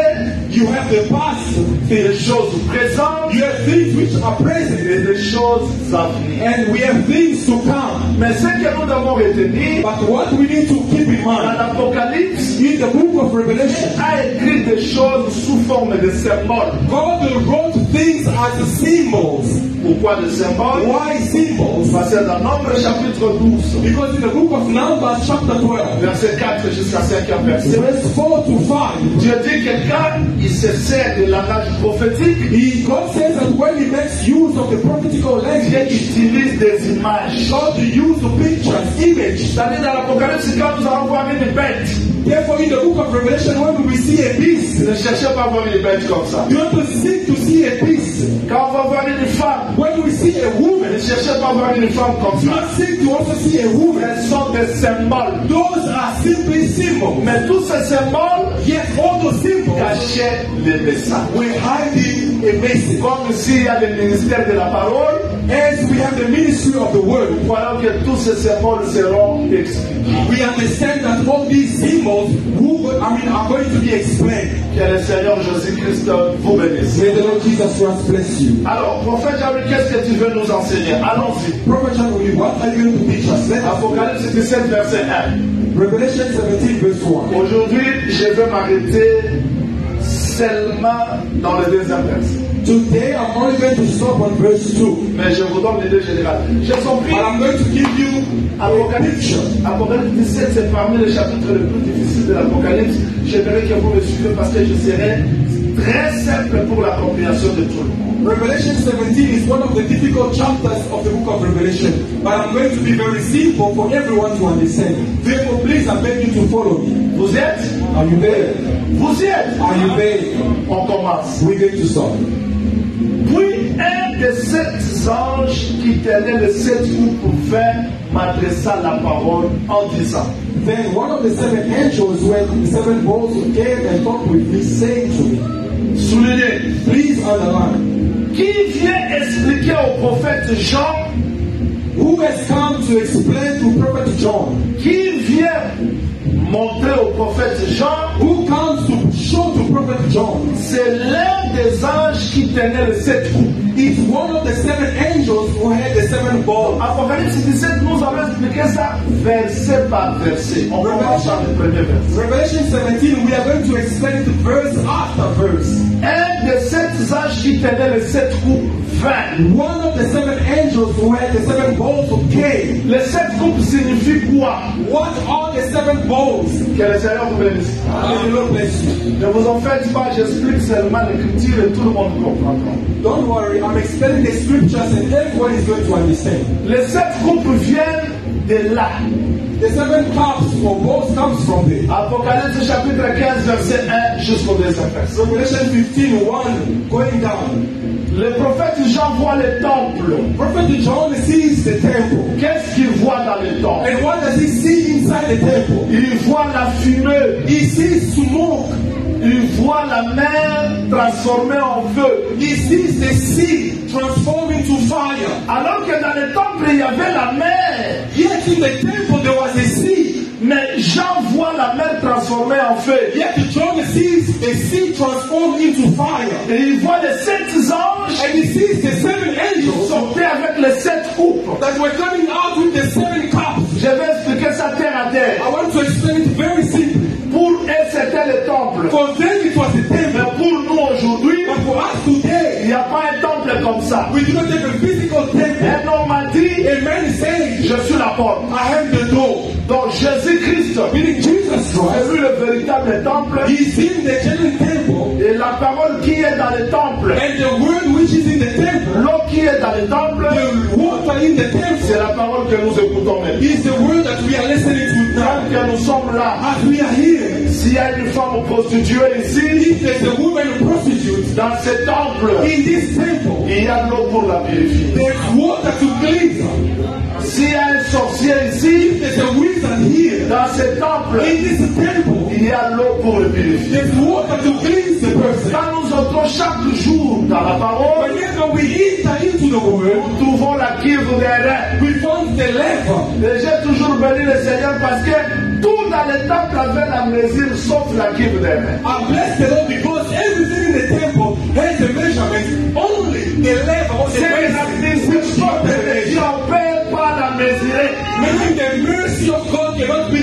[SPEAKER 2] You have the past,
[SPEAKER 1] des choses présentes
[SPEAKER 2] you have things which are present,
[SPEAKER 1] et des choses à venir.
[SPEAKER 2] and we have things to come.
[SPEAKER 1] Mais ce que nous devons retenir
[SPEAKER 2] But what we need to keep in mind.
[SPEAKER 1] dans l'Apocalypse,
[SPEAKER 2] in the book of Revelation,
[SPEAKER 1] a écrit des choses sous forme de symboles.
[SPEAKER 2] God wrote things as symbols.
[SPEAKER 1] Pourquoi des symboles
[SPEAKER 2] Why symbols?
[SPEAKER 1] Parce que dans Nombre chapitre 12,
[SPEAKER 2] Because in the book of Numbers, chapter 12,
[SPEAKER 1] verset 4 jusqu'à 5 verset,
[SPEAKER 2] verse 4 to 5,
[SPEAKER 1] Dieu dit que quand il se sert de langage prophétique,
[SPEAKER 2] he, God says that when he makes use of the prophetical
[SPEAKER 1] Dieu
[SPEAKER 2] language,
[SPEAKER 1] utilise des images.
[SPEAKER 2] God to use the pictures, image.
[SPEAKER 1] C'est-à-dire dans l'Apocalypse, quand nous allons voir une bête,
[SPEAKER 2] Therefore, in the book of Revelation, when we see a beast,
[SPEAKER 1] ne cherchez pas à voir une bête comme ça.
[SPEAKER 2] you have to seek to see a beast.
[SPEAKER 1] Quand on va voir une femme,
[SPEAKER 2] When we see a
[SPEAKER 1] ne
[SPEAKER 2] woman,
[SPEAKER 1] cherchez pas à voir une femme comme
[SPEAKER 2] you
[SPEAKER 1] ça.
[SPEAKER 2] not seek to also see a woman.
[SPEAKER 1] Elles sont des symboles.
[SPEAKER 2] Those are simply symbols.
[SPEAKER 1] Mais tous ces symboles
[SPEAKER 2] Yet all those symbols
[SPEAKER 1] cachaient les messages.
[SPEAKER 2] were hiding a message.
[SPEAKER 1] Comme ici il y a le ministère de la parole,
[SPEAKER 2] As we have the ministry of the word,
[SPEAKER 1] voilà que tous ces symboles seront expliqués.
[SPEAKER 2] we understand that all these symbols who, I mean, are going to be explained.
[SPEAKER 1] Que le Seigneur Jésus-Christ vous bénisse.
[SPEAKER 2] May the Lord Jesus Christ bless you.
[SPEAKER 1] Alors, prophète Javel, qu'est-ce que tu veux nous enseigner? Allons-y.
[SPEAKER 2] Prophet Chanuel, what are you going to teach us?
[SPEAKER 1] Apocalypse 17, verset 1.
[SPEAKER 2] Revelation 17, verse 1.
[SPEAKER 1] Aujourd'hui, je vais m'arrêter seulement dans le deuxième verset.
[SPEAKER 2] Today I'm only going to stop on verse 2.
[SPEAKER 1] Mais je vous donne l'idée générale. J'ai compris.
[SPEAKER 2] But I'm going to give you
[SPEAKER 1] Apocalypse. Apocalypse 17, c'est parmi les chapitres les plus difficiles de l'Apocalypse. J'aimerais que vous me suivez parce que je serai très simple pour la compréhension de tout le monde.
[SPEAKER 2] Revelation 17 is one of the difficult chapters of the book of Revelation, but I'm going to be very simple for everyone to understand. Therefore, please, I beg you to follow me.
[SPEAKER 1] Vous êtes?
[SPEAKER 2] Are you there?
[SPEAKER 1] Vous êtes?
[SPEAKER 2] Are you there?
[SPEAKER 1] On commence.
[SPEAKER 2] We're going to start.
[SPEAKER 1] Des sept anges qui tenait les sept coupes vint m'adressa la parole en disant
[SPEAKER 2] Then one of the seven angels, when the seven bowls came and talked with me, saying to me,
[SPEAKER 1] Soulignez,
[SPEAKER 2] Please underline,
[SPEAKER 1] qui vient expliquer au prophète Jean,
[SPEAKER 2] who has come to explain to Prophet John,
[SPEAKER 1] qui vient montrer au prophète Jean,
[SPEAKER 2] who comes to showed to prophet John.
[SPEAKER 1] C'est l'un des anges qui tenait les sept coups.
[SPEAKER 2] It's one of the seven angels who had the seven balls.
[SPEAKER 1] Apocalypse 17 nous avons expliqué ça verset par verset. On commence par le premier verset.
[SPEAKER 2] Revelation 17 we are going to explain it verse after verse.
[SPEAKER 1] Un des sept anges qui tenait les sept coups 20.
[SPEAKER 2] One of the seven angels who had the seven bowls of came.
[SPEAKER 1] Les sept coupes signifient quoi?
[SPEAKER 2] What are the seven bowls?
[SPEAKER 1] Que le Seigneur vous bénisse. Ne vous en faites pas, j'explique seulement l'écriture et tout le monde comprendra.
[SPEAKER 2] Don't worry, I'm explaining the scriptures and everyone is going to understand.
[SPEAKER 1] Les sept coupes viennent de là.
[SPEAKER 2] The seven cups or bowls comes from there.
[SPEAKER 1] Apocalypse chapitre 15, verset 1 jusqu'au deuxième verset.
[SPEAKER 2] Revelation 15, 1, going down.
[SPEAKER 1] Le prophète Jean voit le temple.
[SPEAKER 2] Prophet John sees the temple.
[SPEAKER 1] Qu'est-ce qu'il voit dans le temple?
[SPEAKER 2] And what does he see inside the temple?
[SPEAKER 1] Il voit la fumée.
[SPEAKER 2] He sees smoke.
[SPEAKER 1] Il voit la mer transformée en feu.
[SPEAKER 2] He sees the sea transformed into fire.
[SPEAKER 1] Alors que dans le temple, il y avait la mer.
[SPEAKER 2] Yet in the temple there was a sea.
[SPEAKER 1] Mais Jean voit la mer transformée en feu.
[SPEAKER 2] Yet John sees the sea transformed into fire.
[SPEAKER 1] Et il voit les sept anges.
[SPEAKER 2] And he sees the seven angels.
[SPEAKER 1] Sortir avec les sept coupes.
[SPEAKER 2] That were coming out with the seven cups.
[SPEAKER 1] Je vais expliquer ça
[SPEAKER 2] terre à terre. I want
[SPEAKER 1] to
[SPEAKER 2] explain
[SPEAKER 1] it very simply.
[SPEAKER 2] Pour eux, c'était
[SPEAKER 1] le
[SPEAKER 2] temple.
[SPEAKER 1] For them, it was the temple. Comme ça.
[SPEAKER 2] we do not have a physical temple.
[SPEAKER 1] Un homme m'a dit,
[SPEAKER 2] A man is saying,
[SPEAKER 1] je suis la porte.
[SPEAKER 2] I am the door.
[SPEAKER 1] Donc Jésus-Christ est vu le véritable temple
[SPEAKER 2] he is in the genuine temple.
[SPEAKER 1] et la parole qui est dans le temple,
[SPEAKER 2] And the word which is in the temple,
[SPEAKER 1] l'eau qui est dans le temple,
[SPEAKER 2] the water in the
[SPEAKER 1] c'est la parole que nous écoutons maintenant.
[SPEAKER 2] is the word that we are listening to now.
[SPEAKER 1] Tant que nous sommes là,
[SPEAKER 2] As we are here,
[SPEAKER 1] s'il y a une femme prostituée ici,
[SPEAKER 2] if there's a woman prostitute
[SPEAKER 1] dans ce temple,
[SPEAKER 2] in this temple,
[SPEAKER 1] il y a de l'eau pour la purifier.
[SPEAKER 2] there's water to cleanse her.
[SPEAKER 1] S'il y a un sorcier ici,
[SPEAKER 2] There's a wizard here.
[SPEAKER 1] dans ce temple,
[SPEAKER 2] In this temple,
[SPEAKER 1] il y a l'eau pour le purifier.
[SPEAKER 2] there's water to cleanse the person.
[SPEAKER 1] Quand nous entrons chaque jour dans la parole,
[SPEAKER 2] Whenever we enter into the word,
[SPEAKER 1] nous trouvons la cuve des reins.
[SPEAKER 2] we found the lever.
[SPEAKER 1] Et j'ai toujours béni le Seigneur parce que tout dans le temple avait la mesure sauf la cuve des reins.
[SPEAKER 2] I bless the Lord because everything in the temple has a measurement. Only the lever or the mercy which the
[SPEAKER 1] miséricorde de Dieu,
[SPEAKER 2] measure. Meaning the mercy of God cannot be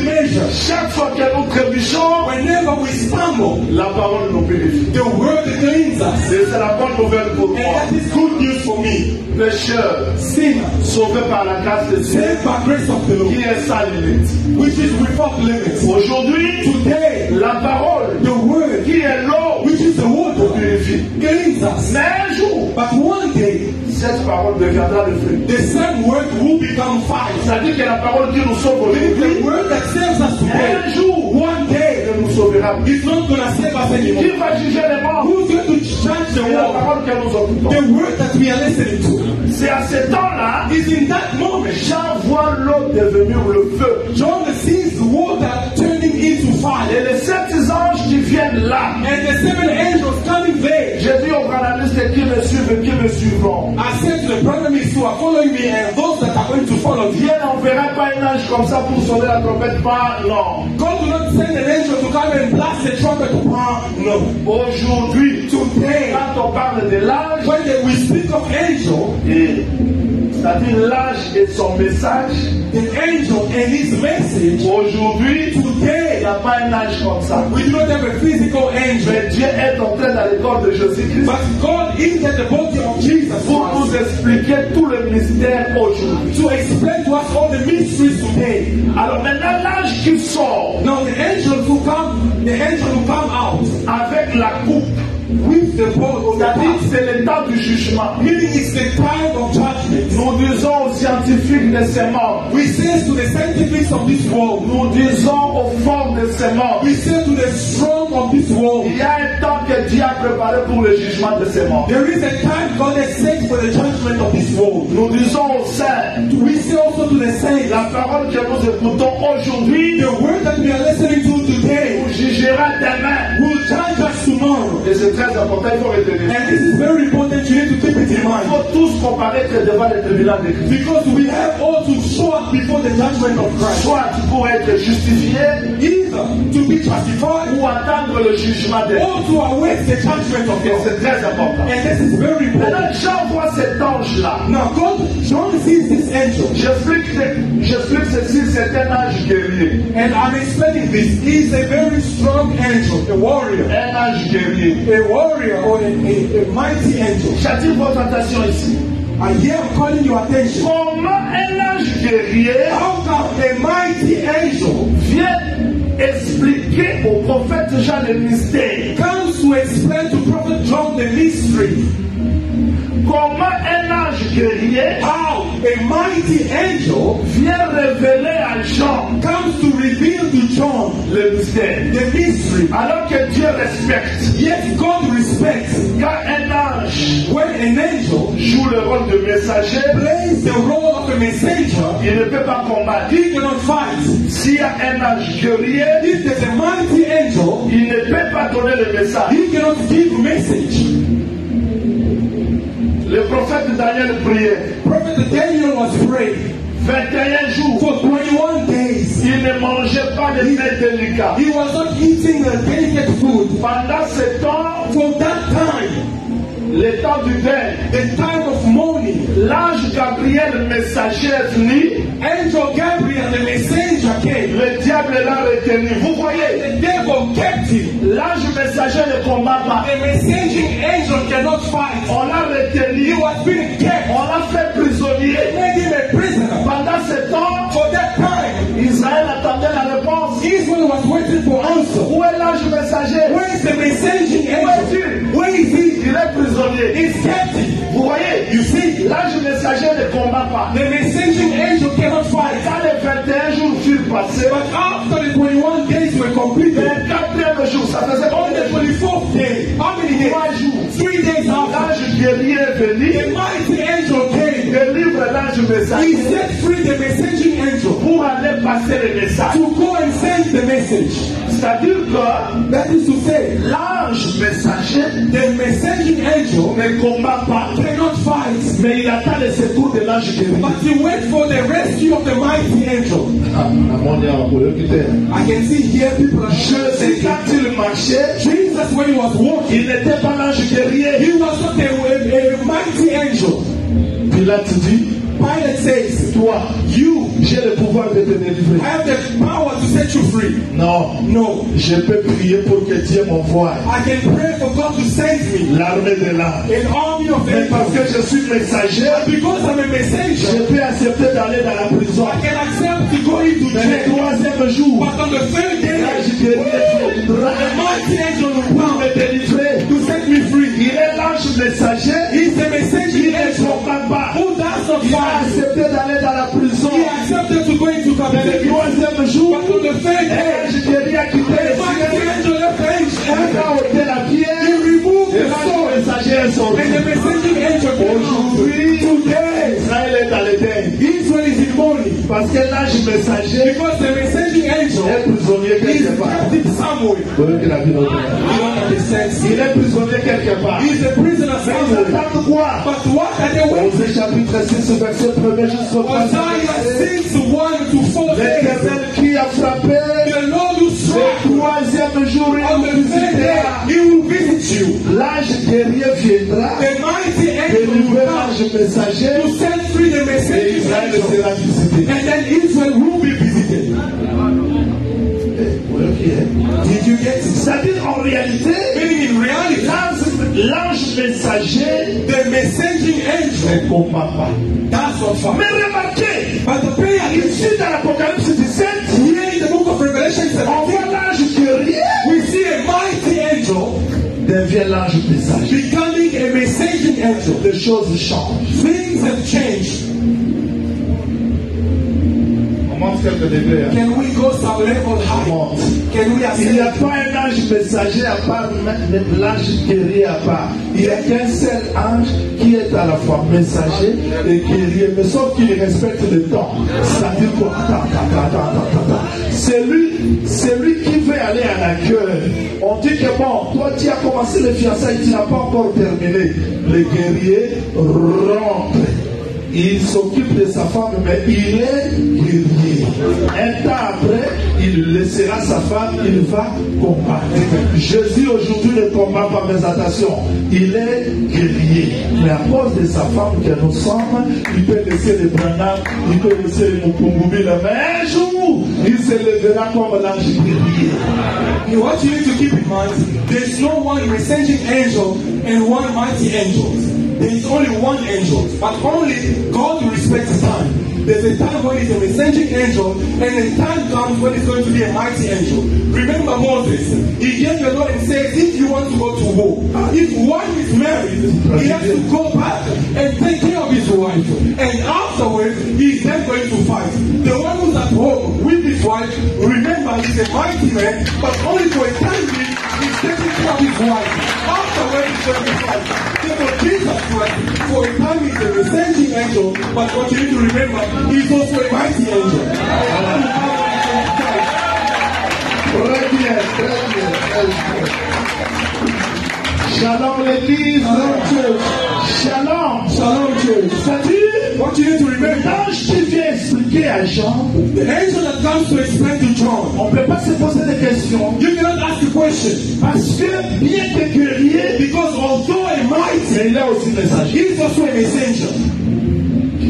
[SPEAKER 1] Chaque fois que nous trébuchons,
[SPEAKER 2] Whenever we stumble,
[SPEAKER 1] la parole nous purifie.
[SPEAKER 2] the word cleans us.
[SPEAKER 1] C'est la bonne nouvelle pour
[SPEAKER 2] And
[SPEAKER 1] moi.
[SPEAKER 2] that is good news for me.
[SPEAKER 1] Pécheur,
[SPEAKER 2] Sinner,
[SPEAKER 1] sauvé par la grâce de Dieu,
[SPEAKER 2] saved by grace of the Lord,
[SPEAKER 1] qui est sans limite.
[SPEAKER 2] which is without limits.
[SPEAKER 1] Aujourd'hui,
[SPEAKER 2] Today,
[SPEAKER 1] la parole,
[SPEAKER 2] the word,
[SPEAKER 1] qui est l'eau,
[SPEAKER 2] which is the water,
[SPEAKER 1] purifie.
[SPEAKER 2] cleans us.
[SPEAKER 1] Mais un jour,
[SPEAKER 2] But one day,
[SPEAKER 1] cette parole deviendra le fruit.
[SPEAKER 2] the same word will become fire.
[SPEAKER 1] C'est-à-dire que la parole qui nous sauve
[SPEAKER 2] The
[SPEAKER 1] aujourd'hui,
[SPEAKER 2] word that saves us
[SPEAKER 1] un jour,
[SPEAKER 2] one day,
[SPEAKER 1] ne nous sauvera
[SPEAKER 2] is not going to save us anymore.
[SPEAKER 1] Qui va juger les morts?
[SPEAKER 2] Who's going to judge the
[SPEAKER 1] C'est la
[SPEAKER 2] world?
[SPEAKER 1] parole que nous occupons.
[SPEAKER 2] The word that we are listening to
[SPEAKER 1] C'est à ce temps-là,
[SPEAKER 2] is in that moment.
[SPEAKER 1] Jean voit l'eau devenir le feu.
[SPEAKER 2] John sees water turning into
[SPEAKER 1] Et
[SPEAKER 2] fire.
[SPEAKER 1] les sept anges qui viennent là,
[SPEAKER 2] And the seven are following me and those that are going to follow me,
[SPEAKER 1] Dieu n'enverra pas un ange comme ça pour sonner la trompette, pas non.
[SPEAKER 2] God will not send an angel to come and blast the trumpet upon. No.
[SPEAKER 1] Aujourd'hui,
[SPEAKER 2] Today,
[SPEAKER 1] quand on parle de l'ange,
[SPEAKER 2] when they- we speak of angel,
[SPEAKER 1] et c'est-à-dire l'ange et son message,
[SPEAKER 2] the angel and his message,
[SPEAKER 1] aujourd'hui,
[SPEAKER 2] today,
[SPEAKER 1] n'y a pas un ange comme ça.
[SPEAKER 2] we do not have a physical angel.
[SPEAKER 1] Mais Dieu est entré dans le corps de Jésus-Christ
[SPEAKER 2] But God entered the body of Jesus
[SPEAKER 1] pour nous expliquer tout le mystère aujourd'hui.
[SPEAKER 2] to explain to us all the mysteries today.
[SPEAKER 1] Alors maintenant, l'ange qui sort
[SPEAKER 2] Now the angel who come, the angel who come out
[SPEAKER 1] avec la coupe,
[SPEAKER 2] with the the
[SPEAKER 1] c'est-à-dire c'est le temps du jugement.
[SPEAKER 2] meaning it's the time of judgment.
[SPEAKER 1] Nous disons aux scientifiques de ces morts,
[SPEAKER 2] We say to the scientifics of this world,
[SPEAKER 1] nous disons aux forts de ces morts,
[SPEAKER 2] we say to the strong of this world,
[SPEAKER 1] il y a un temps que Dieu a préparé pour le jugement de ces morts.
[SPEAKER 2] there is a time God has set for the judgment of this world.
[SPEAKER 1] Nous disons aux saints,
[SPEAKER 2] We say also to the saints,
[SPEAKER 1] la parole que nous écoutons aujourd'hui
[SPEAKER 2] the word that we are listening to today
[SPEAKER 1] nous jugera demain.
[SPEAKER 2] will judge us tomorrow.
[SPEAKER 1] Et c'est très important, il faut retenir.
[SPEAKER 2] And this is very important. You need to keep it in mind.
[SPEAKER 1] faut tous comparaître devant les tribunaux de Christ.
[SPEAKER 2] Because we have all to show up before the judgment of Christ.
[SPEAKER 1] Soit pour être justifié
[SPEAKER 2] Either to be justified
[SPEAKER 1] ou attendre le jugement de Dieu.
[SPEAKER 2] or to await the judgment of God.
[SPEAKER 1] c'est très important.
[SPEAKER 2] And this is very important.
[SPEAKER 1] Maintenant, Jean voit cet ange-là.
[SPEAKER 2] Now, God, John sees this angel.
[SPEAKER 1] J'explique ceci, c'est un ange guerrier.
[SPEAKER 2] And I'm explaining this. He's a very strong angel, a warrior.
[SPEAKER 1] Un ange guerrier.
[SPEAKER 2] A warrior or a, a, a mighty angel.
[SPEAKER 1] J'attire votre attention ici.
[SPEAKER 2] Here I'm calling your attention.
[SPEAKER 1] Comment un ange guerrier
[SPEAKER 2] How come a mighty angel
[SPEAKER 1] vient expliquer au prophète Jean le mystère
[SPEAKER 2] comes to explain to Prophet John the mystery?
[SPEAKER 1] Comment un guerrier
[SPEAKER 2] How a mighty angel
[SPEAKER 1] vient révéler à Jean
[SPEAKER 2] comes to reveal to John
[SPEAKER 1] le mystère
[SPEAKER 2] the mystery.
[SPEAKER 1] Alors que Dieu respecte.
[SPEAKER 2] Yet God respects
[SPEAKER 1] Quand un ange
[SPEAKER 2] when an angel
[SPEAKER 1] joue le rôle de messager,
[SPEAKER 2] plays the role of a messenger,
[SPEAKER 1] il ne peut pas combattre.
[SPEAKER 2] he cannot fight.
[SPEAKER 1] S'il y a un ange guerrier,
[SPEAKER 2] If there's a mighty angel,
[SPEAKER 1] il ne peut pas donner le message.
[SPEAKER 2] he cannot give message.
[SPEAKER 1] Le prophète Daniel priait
[SPEAKER 2] Prophet Daniel was praying
[SPEAKER 1] 21 jours.
[SPEAKER 2] for 21 days.
[SPEAKER 1] Il ne mangeait pas de mets délicats.
[SPEAKER 2] He was not eating a delicate food.
[SPEAKER 1] Pendant ce temps,
[SPEAKER 2] For that time,
[SPEAKER 1] le temps du deuil,
[SPEAKER 2] the time of mourning,
[SPEAKER 1] l'ange Gabriel messager est venu
[SPEAKER 2] angel Gabriel, the messenger, came.
[SPEAKER 1] Le diable l'a retenu. Vous voyez,
[SPEAKER 2] The devil kept him.
[SPEAKER 1] l'ange messager ne combat pas.
[SPEAKER 2] The messaging angel cannot fight.
[SPEAKER 1] On l'a retenu.
[SPEAKER 2] He was being kept.
[SPEAKER 1] On l'a fait prisonnier.
[SPEAKER 2] Made him a prisoner.
[SPEAKER 1] Pendant ce temps,
[SPEAKER 2] For that time,
[SPEAKER 1] Israël attendait la réponse.
[SPEAKER 2] Israel was waiting for answer.
[SPEAKER 1] Où est l'ange messager
[SPEAKER 2] Where is the messaging
[SPEAKER 1] Où
[SPEAKER 2] angel?
[SPEAKER 1] est-il
[SPEAKER 2] Where is he?
[SPEAKER 1] Il est prisonnier.
[SPEAKER 2] He's captive.
[SPEAKER 1] Vous voyez,
[SPEAKER 2] You see,
[SPEAKER 1] l'ange messager ne combat pas.
[SPEAKER 2] the messaging angel cannot fight.
[SPEAKER 1] Quand les 21 jours furent passés,
[SPEAKER 2] But after the 21 days were completed,
[SPEAKER 1] 24e jour, ça faisait
[SPEAKER 2] on the
[SPEAKER 1] combien de jours
[SPEAKER 2] 24th day, how many days?
[SPEAKER 1] Trois jours.
[SPEAKER 2] Three days after,
[SPEAKER 1] L'ange guerrier est venu,
[SPEAKER 2] the mighty angel came.
[SPEAKER 1] délivre l'ange
[SPEAKER 2] He set free the messaging angel
[SPEAKER 1] pour aller passer le message.
[SPEAKER 2] to go and send the message.
[SPEAKER 1] C'est-à-dire que
[SPEAKER 2] That is to say,
[SPEAKER 1] l'ange messager
[SPEAKER 2] the messaging angel
[SPEAKER 1] ne combat pas,
[SPEAKER 2] cannot fight,
[SPEAKER 1] mais il attend le secours de l'ange guerrier.
[SPEAKER 2] but he wait for the rescue of the mighty angel. I can see here people are
[SPEAKER 1] Jésus, quand il marchait,
[SPEAKER 2] Jesus, when he was walking,
[SPEAKER 1] il n'était pas l'ange guerrier.
[SPEAKER 2] he was not a, a, a mighty angel.
[SPEAKER 1] Pilate dit,
[SPEAKER 2] Pilate says,
[SPEAKER 1] toi, you, j'ai le pouvoir de te délivrer.
[SPEAKER 2] I have the power to set you free.
[SPEAKER 1] Non,
[SPEAKER 2] No,
[SPEAKER 1] je peux prier pour que Dieu m'envoie
[SPEAKER 2] I can pray for God to send me
[SPEAKER 1] l'armée de l'âme.
[SPEAKER 2] an army of
[SPEAKER 1] Mais parce que je suis messager,
[SPEAKER 2] Because I'm a messenger,
[SPEAKER 1] je peux accepter d'aller dans la prison.
[SPEAKER 2] I can accept
[SPEAKER 1] le troisième jour, pour me délivrer. Il est l'ange messager, il ne combat pas. Il a accepté d'aller dans la prison. Le troisième jour, l'ange a quitté le Il a ôté la pierre. Aujourd'hui, Israël est dans l'éden. Parce que l'ange messager
[SPEAKER 2] because the messaging angel
[SPEAKER 1] est prisonnier
[SPEAKER 2] is
[SPEAKER 1] quelque part.
[SPEAKER 2] somewhere.
[SPEAKER 1] Que la vie. Il est prisonnier quelque part.
[SPEAKER 2] A prisoner somewhere.
[SPEAKER 1] attendent quoi?
[SPEAKER 2] But what are they waiting
[SPEAKER 1] Osée chapitre 6, verset 1er jusqu'au
[SPEAKER 2] Isaiah 6 1 to 4 days.
[SPEAKER 1] L'éternel qui a frappé
[SPEAKER 2] The Lord
[SPEAKER 1] le troisième jour il
[SPEAKER 2] day,
[SPEAKER 1] visitera.
[SPEAKER 2] he will visit you.
[SPEAKER 1] L'ange guerrier viendra
[SPEAKER 2] The mighty angel will
[SPEAKER 1] délivrer
[SPEAKER 2] come
[SPEAKER 1] l'ange messager et Israël sera visité.
[SPEAKER 2] And then Israel will be visited. Did you get it?
[SPEAKER 1] C'est-à-dire en réalité,
[SPEAKER 2] Meaning in reality,
[SPEAKER 1] l'ange messager
[SPEAKER 2] the messaging angel does not fight.
[SPEAKER 1] Mais remarquez, ici dans l'Apocalypse 17, devient l'ange messager.
[SPEAKER 2] becoming a messaging angel.
[SPEAKER 1] Les choses changent.
[SPEAKER 2] Things have changed.
[SPEAKER 1] On monte quelques degrés. Hein?
[SPEAKER 2] Can we go some level
[SPEAKER 1] On
[SPEAKER 2] high?
[SPEAKER 1] monte.
[SPEAKER 2] Can we
[SPEAKER 1] Il n'y a pas un ange messager à part même l'ange guerrier à part. Il n'y a qu'un seul ange qui est à la fois messager et guerrier, mais sauf qu'il respecte le temps. C'est-à-dire quoi? Attends, attends, attends, attends, attends. C'est lui, qui veut aller à l'accueil. On dit que bon, toi tu as commencé le fiançailles, tu n'as pas encore terminé. Le guerrier rentre. Il s'occupe de sa femme, mais il est guerrier. Un temps après, il laissera sa femme, il va combattre. Jésus aujourd'hui ne combat pas, mais attention, il est guerrier. Mais à cause de sa femme que nous sommes, il peut laisser les Branham, il peut laisser les Mukumbubi, mais un jour, il se lèvera comme l'ange guerrier.
[SPEAKER 2] What you need to keep in mind, there's no one messaging angel and one mighty angel. There is only one angel, but only God respects time. There's a time when it's a messaging angel, and a time comes when it's going to be a mighty angel. Remember Moses, he gave the law and said, if you want to go to war, if one is married, he has to go back and take care of his wife. And afterwards, he's then going to fight. The one who's at home with his wife, remember he's a mighty man, but only for a time being, he's taking care of his wife. Afterwards, he's going to fight. Therefore, Christ, for a time he's a messaging angel, but what you need to remember, he's also a mighty angel.
[SPEAKER 1] Très bien, très bien, très bien. Shalom l'église. Shalom.
[SPEAKER 2] Shalom, church.
[SPEAKER 1] C'est-à-dire,
[SPEAKER 2] to remember,
[SPEAKER 1] l'ange qui vient expliquer à Jean,
[SPEAKER 2] the angel that comes to explain to John,
[SPEAKER 1] on ne peut pas se poser des questions.
[SPEAKER 2] you cannot question.
[SPEAKER 1] Parce que bien que guerrier,
[SPEAKER 2] Because although a mighty,
[SPEAKER 1] mais il est aussi messager.
[SPEAKER 2] he is also a messenger.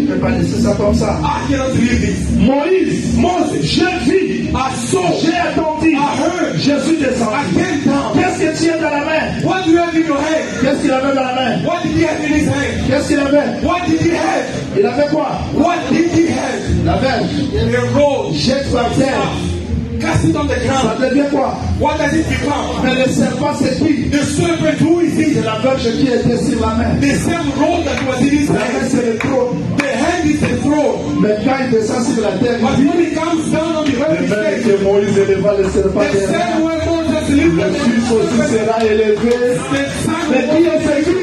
[SPEAKER 1] peux pas laisser ça comme ça.
[SPEAKER 2] I cannot leave this.
[SPEAKER 1] Moïse, Moses, je vis,
[SPEAKER 2] I saw.
[SPEAKER 1] j'ai attendu,
[SPEAKER 2] I heard.
[SPEAKER 1] je suis
[SPEAKER 2] I
[SPEAKER 1] descendu.
[SPEAKER 2] came down.
[SPEAKER 1] Qu'est-ce que tu as dans la main?
[SPEAKER 2] What do you have in your hand?
[SPEAKER 1] Qu'est-ce qu'il avait dans la main?
[SPEAKER 2] What did he have in his hand?
[SPEAKER 1] Qu'est-ce qu'il avait?
[SPEAKER 2] What did he have?
[SPEAKER 1] Il avait quoi?
[SPEAKER 2] What did he have?
[SPEAKER 1] La verge.
[SPEAKER 2] A rod.
[SPEAKER 1] Jette par terre.
[SPEAKER 2] Cast it on the
[SPEAKER 1] Ça devient quoi?
[SPEAKER 2] What does it become?
[SPEAKER 1] Mais le serpent, c'est qui
[SPEAKER 2] The serpent, who is
[SPEAKER 1] C'est la verge qui était sur la main.
[SPEAKER 2] The same rod that was in his
[SPEAKER 1] La main,
[SPEAKER 2] hand.
[SPEAKER 1] c'est le trône.
[SPEAKER 2] The hand is the throne.
[SPEAKER 1] Mais quand il descend sur la terre,
[SPEAKER 2] But when he comes down on the
[SPEAKER 1] Le
[SPEAKER 2] earth,
[SPEAKER 1] même que Moïse éleva le serpent
[SPEAKER 2] the same way Moses
[SPEAKER 1] le
[SPEAKER 2] lifted
[SPEAKER 1] fils aussi
[SPEAKER 2] the
[SPEAKER 1] sera élevé.
[SPEAKER 2] the
[SPEAKER 1] Mais
[SPEAKER 2] son
[SPEAKER 1] qui est ce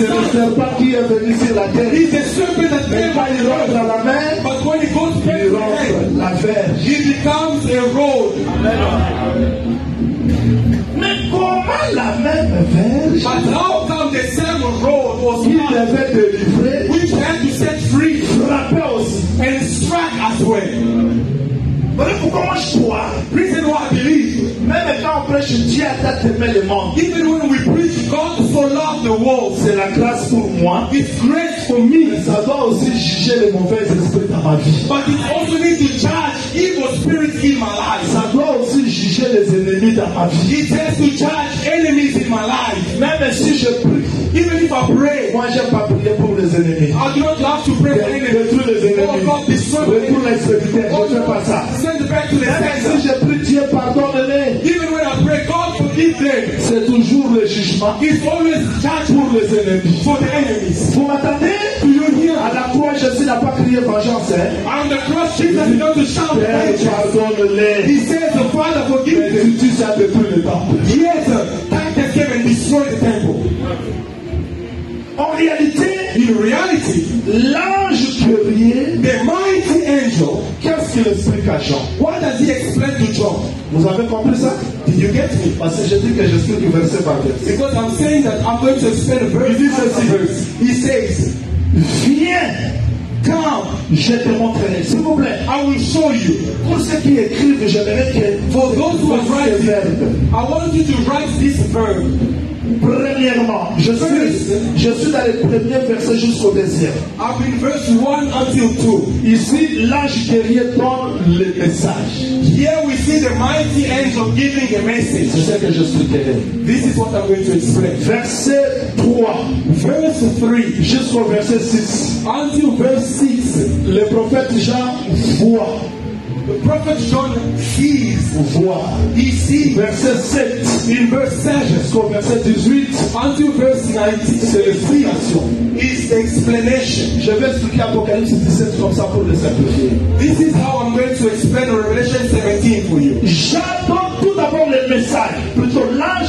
[SPEAKER 2] Who's the
[SPEAKER 1] serpent qui est venu sur la terre.
[SPEAKER 2] He's the serpent that
[SPEAKER 1] Mais
[SPEAKER 2] came
[SPEAKER 1] quand
[SPEAKER 2] by
[SPEAKER 1] il
[SPEAKER 2] the
[SPEAKER 1] rentre dans la main,
[SPEAKER 2] But when he goes back
[SPEAKER 1] il rentre la verge.
[SPEAKER 2] he becomes a road.
[SPEAKER 1] Mais comment la même verge
[SPEAKER 2] But how come the same road was
[SPEAKER 1] qui devait délivrer
[SPEAKER 2] which had to set free
[SPEAKER 1] frappait aussi
[SPEAKER 2] and struck as well?
[SPEAKER 1] Voilà pourquoi moi je crois.
[SPEAKER 2] Reason why I believe,
[SPEAKER 1] Même quand on prêche Dieu a tant aimé le monde,
[SPEAKER 2] even when we preach God so loved the world,
[SPEAKER 1] c'est la grâce pour moi.
[SPEAKER 2] it's great for me,
[SPEAKER 1] Mais ça doit aussi juger les mauvais esprits dans ma vie.
[SPEAKER 2] but it also needs to charge evil spirits in my life.
[SPEAKER 1] Ça doit aussi juger les ennemis dans ma vie.
[SPEAKER 2] It has to charge enemies in my life.
[SPEAKER 1] Même si je prie,
[SPEAKER 2] Even if I pray,
[SPEAKER 1] moi j'aime pas prier pour les ennemis.
[SPEAKER 2] I do not have to pray for enemies.
[SPEAKER 1] Détruis les
[SPEAKER 2] Oh
[SPEAKER 1] ennemis.
[SPEAKER 2] God, destroy the
[SPEAKER 1] Retourne
[SPEAKER 2] enemies.
[SPEAKER 1] l'extrémité. Je ne fais pas ça. Même si je prie Dieu, pardonne-les.
[SPEAKER 2] Even when I pray, God forgive them.
[SPEAKER 1] C'est toujours le jugement
[SPEAKER 2] It's always charge
[SPEAKER 1] pour les ennemis.
[SPEAKER 2] for the enemies.
[SPEAKER 1] Vous m'attendez À la croix, Jésus n'a pas crié vengeance. Hein? Pardonne-les.
[SPEAKER 2] He says, the Father forgive them.
[SPEAKER 1] tu le temple.
[SPEAKER 2] Yes, Titus came and destroyed the temple.
[SPEAKER 1] En réalité,
[SPEAKER 2] In reality,
[SPEAKER 1] l'ange qu'il explique à Jean
[SPEAKER 2] what does he explain to John?
[SPEAKER 1] Vous avez compris ça?
[SPEAKER 2] Did you get me?
[SPEAKER 1] Parce que je dis que j'explique verset par verset.
[SPEAKER 2] Because I'm saying that I'm going to explain verse
[SPEAKER 1] Il dit ceci.
[SPEAKER 2] verse. He says,
[SPEAKER 1] Viens,
[SPEAKER 2] Come,
[SPEAKER 1] je te montrerai. S'il vous plaît,
[SPEAKER 2] I will show you.
[SPEAKER 1] pour ceux qui écrivent, j'aimerais que
[SPEAKER 2] For those who are writing. I want you to write this verb.
[SPEAKER 1] Premièrement, je suis, je suis dans les premiers versets jusqu'au deuxième.
[SPEAKER 2] Up in verse 1 until 2.
[SPEAKER 1] Ici, l'ange guerrier donne le message.
[SPEAKER 2] Here we see the mighty angel giving a
[SPEAKER 1] C'est
[SPEAKER 2] message.
[SPEAKER 1] ce que j'expliquerai.
[SPEAKER 2] This is what I'm going to explain.
[SPEAKER 1] Verset 3
[SPEAKER 2] Verse 3
[SPEAKER 1] jusqu'au verset 6.
[SPEAKER 2] until verse 6.
[SPEAKER 1] Le prophète Jean voit,
[SPEAKER 2] The prophet John sees,
[SPEAKER 1] voit.
[SPEAKER 2] he sees.
[SPEAKER 1] Verset 7
[SPEAKER 2] In verse 7
[SPEAKER 1] jusqu'au verset 18,
[SPEAKER 2] until verse 19,
[SPEAKER 1] c'est l'explication.
[SPEAKER 2] is the explanation.
[SPEAKER 1] Je vais expliquer Apocalypse 17 comme ça pour le simplifier.
[SPEAKER 2] This is how I'm going to explain Revelation 17 for you.
[SPEAKER 1] Donne tout d'abord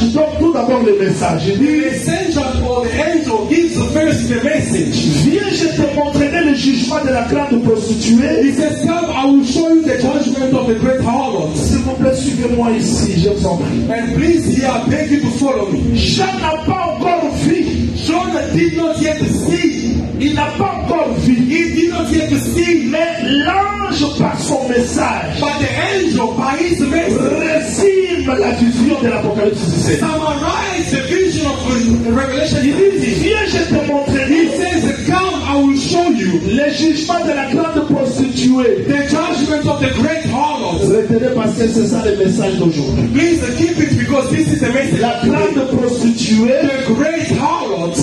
[SPEAKER 1] donne tout d'abord le message. Il
[SPEAKER 2] The
[SPEAKER 1] dit,
[SPEAKER 2] essential or the angel gives first the message.
[SPEAKER 1] viens, je te montrerai le jugement de la grande prostituée.
[SPEAKER 2] He says, Come, I will show you the judgment of the great harlot.
[SPEAKER 1] S'il vous plaît, suivez-moi ici, je vous en prie.
[SPEAKER 2] And please, here, I beg you to follow me.
[SPEAKER 1] Jean n'a pas encore vu.
[SPEAKER 2] John did not yet see.
[SPEAKER 1] Il n'a pas encore vu.
[SPEAKER 2] He did not yet see.
[SPEAKER 1] Mais l'ange, par son message,
[SPEAKER 2] But the angel, by his message,
[SPEAKER 1] résume la vision de l'Apocalypse 17.
[SPEAKER 2] summarized the vision of Revelation.
[SPEAKER 1] Il dit, viens, je te
[SPEAKER 2] He
[SPEAKER 1] montrerai
[SPEAKER 2] says, Come, I will show you
[SPEAKER 1] le jugement de la grande prostituée.
[SPEAKER 2] the judgment of the great harlot.
[SPEAKER 1] Retenez parce que c'est ça le message d'aujourd'hui.
[SPEAKER 2] Please keep it because this is the message.
[SPEAKER 1] La grande prostituée
[SPEAKER 2] The great harlot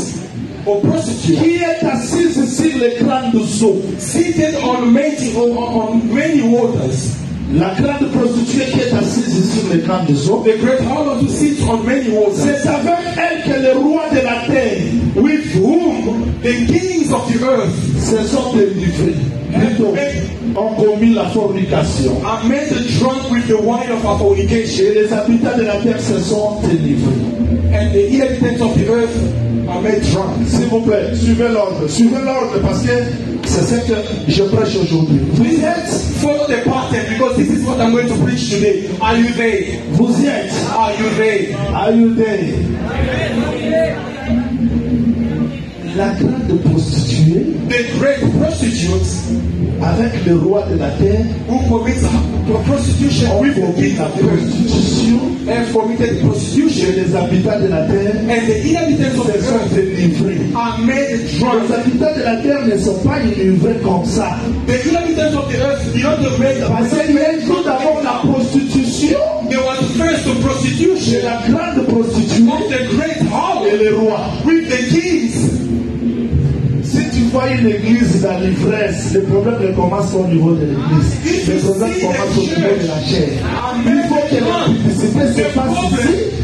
[SPEAKER 2] or prostitute
[SPEAKER 1] qui est assise sur les grandes eaux.
[SPEAKER 2] seated on many, on, on many waters.
[SPEAKER 1] La grande prostituée qui est assise sur les grandes eaux. C'est avec elle que les rois de la terre
[SPEAKER 2] With whom the kings of the earth
[SPEAKER 1] se sont délivrés. Plutôt, ont commis la fornication.
[SPEAKER 2] are made drunk with the wine of our fornication.
[SPEAKER 1] Et les habitants de la terre se sont délivrés.
[SPEAKER 2] And the inhabitants of the earth are made drunk.
[SPEAKER 1] S'il vous plaît, suivez l'ordre. Suivez l'ordre parce que c'est ce que je prêche aujourd'hui. Vous
[SPEAKER 2] Follow the pattern because this is what I'm going to preach today. Are you there?
[SPEAKER 1] Vous y êtes
[SPEAKER 2] Are you there?
[SPEAKER 1] Are you there? La grande prostituée
[SPEAKER 2] The great prostitutes
[SPEAKER 1] avec le roi de la terre
[SPEAKER 2] who commit prostitution
[SPEAKER 1] ont
[SPEAKER 2] with the
[SPEAKER 1] commis
[SPEAKER 2] king
[SPEAKER 1] la
[SPEAKER 2] of the earth
[SPEAKER 1] prostitution Et
[SPEAKER 2] prostitution,
[SPEAKER 1] les habitants de la terre
[SPEAKER 2] and the inhabitants of the earth
[SPEAKER 1] délivrés.
[SPEAKER 2] are made
[SPEAKER 1] Les
[SPEAKER 2] drunk.
[SPEAKER 1] habitants de la terre ne sont pas livrés comme ça.
[SPEAKER 2] The inhabitants of the earth did not make
[SPEAKER 1] Parce qu'il y a tout d'abord la prostitution,
[SPEAKER 2] There was first the prostitution
[SPEAKER 1] la grande prostituée
[SPEAKER 2] of the great
[SPEAKER 1] et
[SPEAKER 2] harlot
[SPEAKER 1] les rois.
[SPEAKER 2] with the kings.
[SPEAKER 1] Si tu vois une église dans l'ivresse, le problème ne commence pas au niveau de l'église. Le problème commence au niveau de la chair. Il faut que la publicité se
[SPEAKER 2] The
[SPEAKER 1] fasse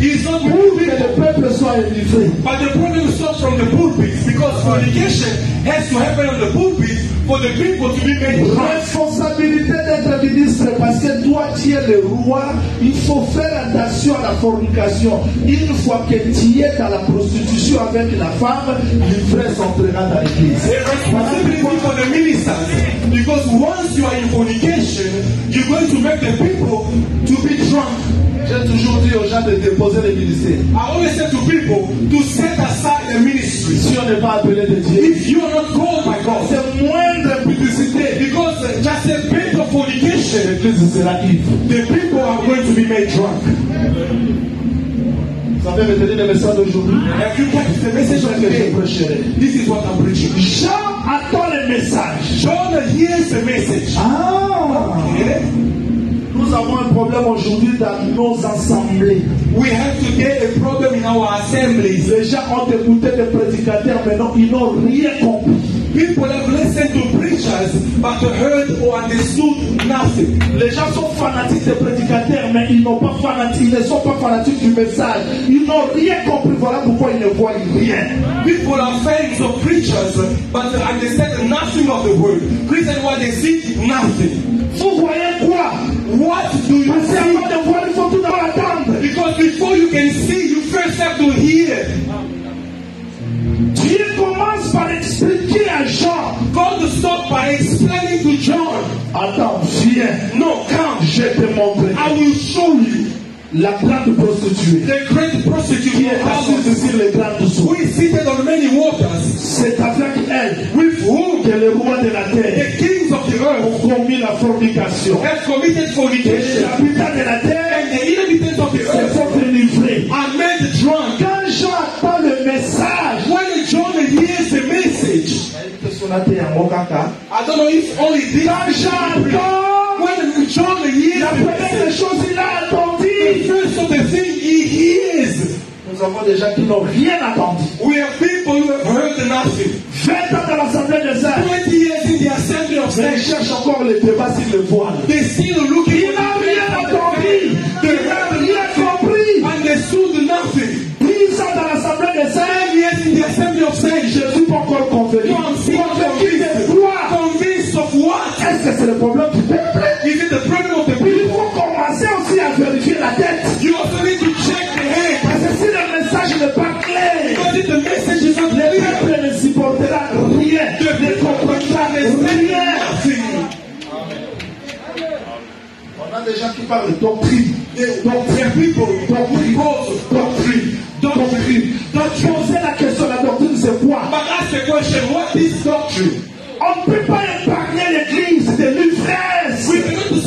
[SPEAKER 1] ici pour que le peuple soit livré.
[SPEAKER 2] but the problem starts from the pulpit because fornication has to happen on the pulpit for the people to be made drunk.
[SPEAKER 1] Responsabilité d'être ministre parce que toi tu es le roi, il faut faire attention à la fornication. Une fois que tu es dans la prostitution avec la femme, l'ivresse entrera dans l'église.
[SPEAKER 2] A responsibility for the ministers because once you are in fornication, you're going to make the people to be drunk.
[SPEAKER 1] J'ai toujours dit aux gens de déposer les ministères.
[SPEAKER 2] I always say to people to set aside the ministry.
[SPEAKER 1] Si on n'est pas appelé de Dieu,
[SPEAKER 2] If you are not called by God,
[SPEAKER 1] c'est moindre publicité.
[SPEAKER 2] because just a bit of fornication,
[SPEAKER 1] L'église sera ivre.
[SPEAKER 2] the people are going to be made drunk.
[SPEAKER 1] Vous savez retenir le message d'aujourd'hui
[SPEAKER 2] Have you got the message of
[SPEAKER 1] que je
[SPEAKER 2] today? This is what I'm preaching.
[SPEAKER 1] Jean attend le message.
[SPEAKER 2] John hears the message.
[SPEAKER 1] Ah
[SPEAKER 2] Okay?
[SPEAKER 1] Nous avons un problème aujourd'hui dans nos assemblées.
[SPEAKER 2] We have today a problem in our assemblies.
[SPEAKER 1] Les gens ont écouté des prédicateurs, mais non, ils n'ont rien compris.
[SPEAKER 2] People have listened to preachers but heard or understood nothing.
[SPEAKER 1] Les gens sont fanatiques des prédicateurs, mais ils n'ont pas fanatiques, ils ne sont pas fanatiques du message. Ils n'ont rien compris. Voilà pourquoi ils ne voient rien.
[SPEAKER 2] People are fans of preachers but understand nothing of the word. Reason why they see nothing.
[SPEAKER 1] Vous voyez
[SPEAKER 2] What do you
[SPEAKER 1] Parce
[SPEAKER 2] see?
[SPEAKER 1] qu'avant de voir, il faut tout d'abord attendre.
[SPEAKER 2] Because before you can see, you first have to hear.
[SPEAKER 1] Dieu commence par expliquer à Jean.
[SPEAKER 2] God start by explaining to John,
[SPEAKER 1] Attends, viens.
[SPEAKER 2] No, come.
[SPEAKER 1] Je te montrerai.
[SPEAKER 2] I will show you
[SPEAKER 1] La grande prostituée
[SPEAKER 2] the great prostitute
[SPEAKER 1] qui est assise sur les grandes
[SPEAKER 2] who
[SPEAKER 1] eaux.
[SPEAKER 2] is seated on many waters,
[SPEAKER 1] C'est avec elle
[SPEAKER 2] with whom?
[SPEAKER 1] que les rois de la terre
[SPEAKER 2] the earth
[SPEAKER 1] ont commis la fornication. Et habitants de la terre se sont délivrés. Quand Jean attend le message,
[SPEAKER 2] When John hears the message, I don't know if only this
[SPEAKER 1] quand Jean attend,
[SPEAKER 2] when John hears
[SPEAKER 1] la
[SPEAKER 2] the
[SPEAKER 1] première
[SPEAKER 2] message,
[SPEAKER 1] chose il a entendu.
[SPEAKER 2] the first of the thing he hears.
[SPEAKER 1] Nous avons des gens qui n'ont rien entendu.
[SPEAKER 2] We have people who have heard nothing.
[SPEAKER 1] 20 ans dans l'Assemblée des Saints,
[SPEAKER 2] 20 years in the assembly
[SPEAKER 1] ils cherchent encore le débat sur le voile.
[SPEAKER 2] they still looking
[SPEAKER 1] Il n'a rien entendu.
[SPEAKER 2] They
[SPEAKER 1] Il n'a rien compris.
[SPEAKER 2] understood nothing.
[SPEAKER 1] 10 ans dans l'Assemblée des Saints,
[SPEAKER 2] 10 years in the assembly of saints,
[SPEAKER 1] je suis pas encore convaincu. Convaincu de quoi
[SPEAKER 2] convinced of what?
[SPEAKER 1] Est-ce que c'est le problème du peuple?
[SPEAKER 2] Is it the problem of the
[SPEAKER 1] Il
[SPEAKER 2] people?
[SPEAKER 1] faut commencer aussi à vérifier la tête. Des gens qui parlent de doctrine.
[SPEAKER 2] Doctrine, people, doctrine,
[SPEAKER 1] Doctrine. Doctrine. Doctrine. Poser la question, la doctrine c'est quoi?
[SPEAKER 2] But ask the question, what is doctrine?
[SPEAKER 1] On ne peut pas épargner l'église de l'ivresse.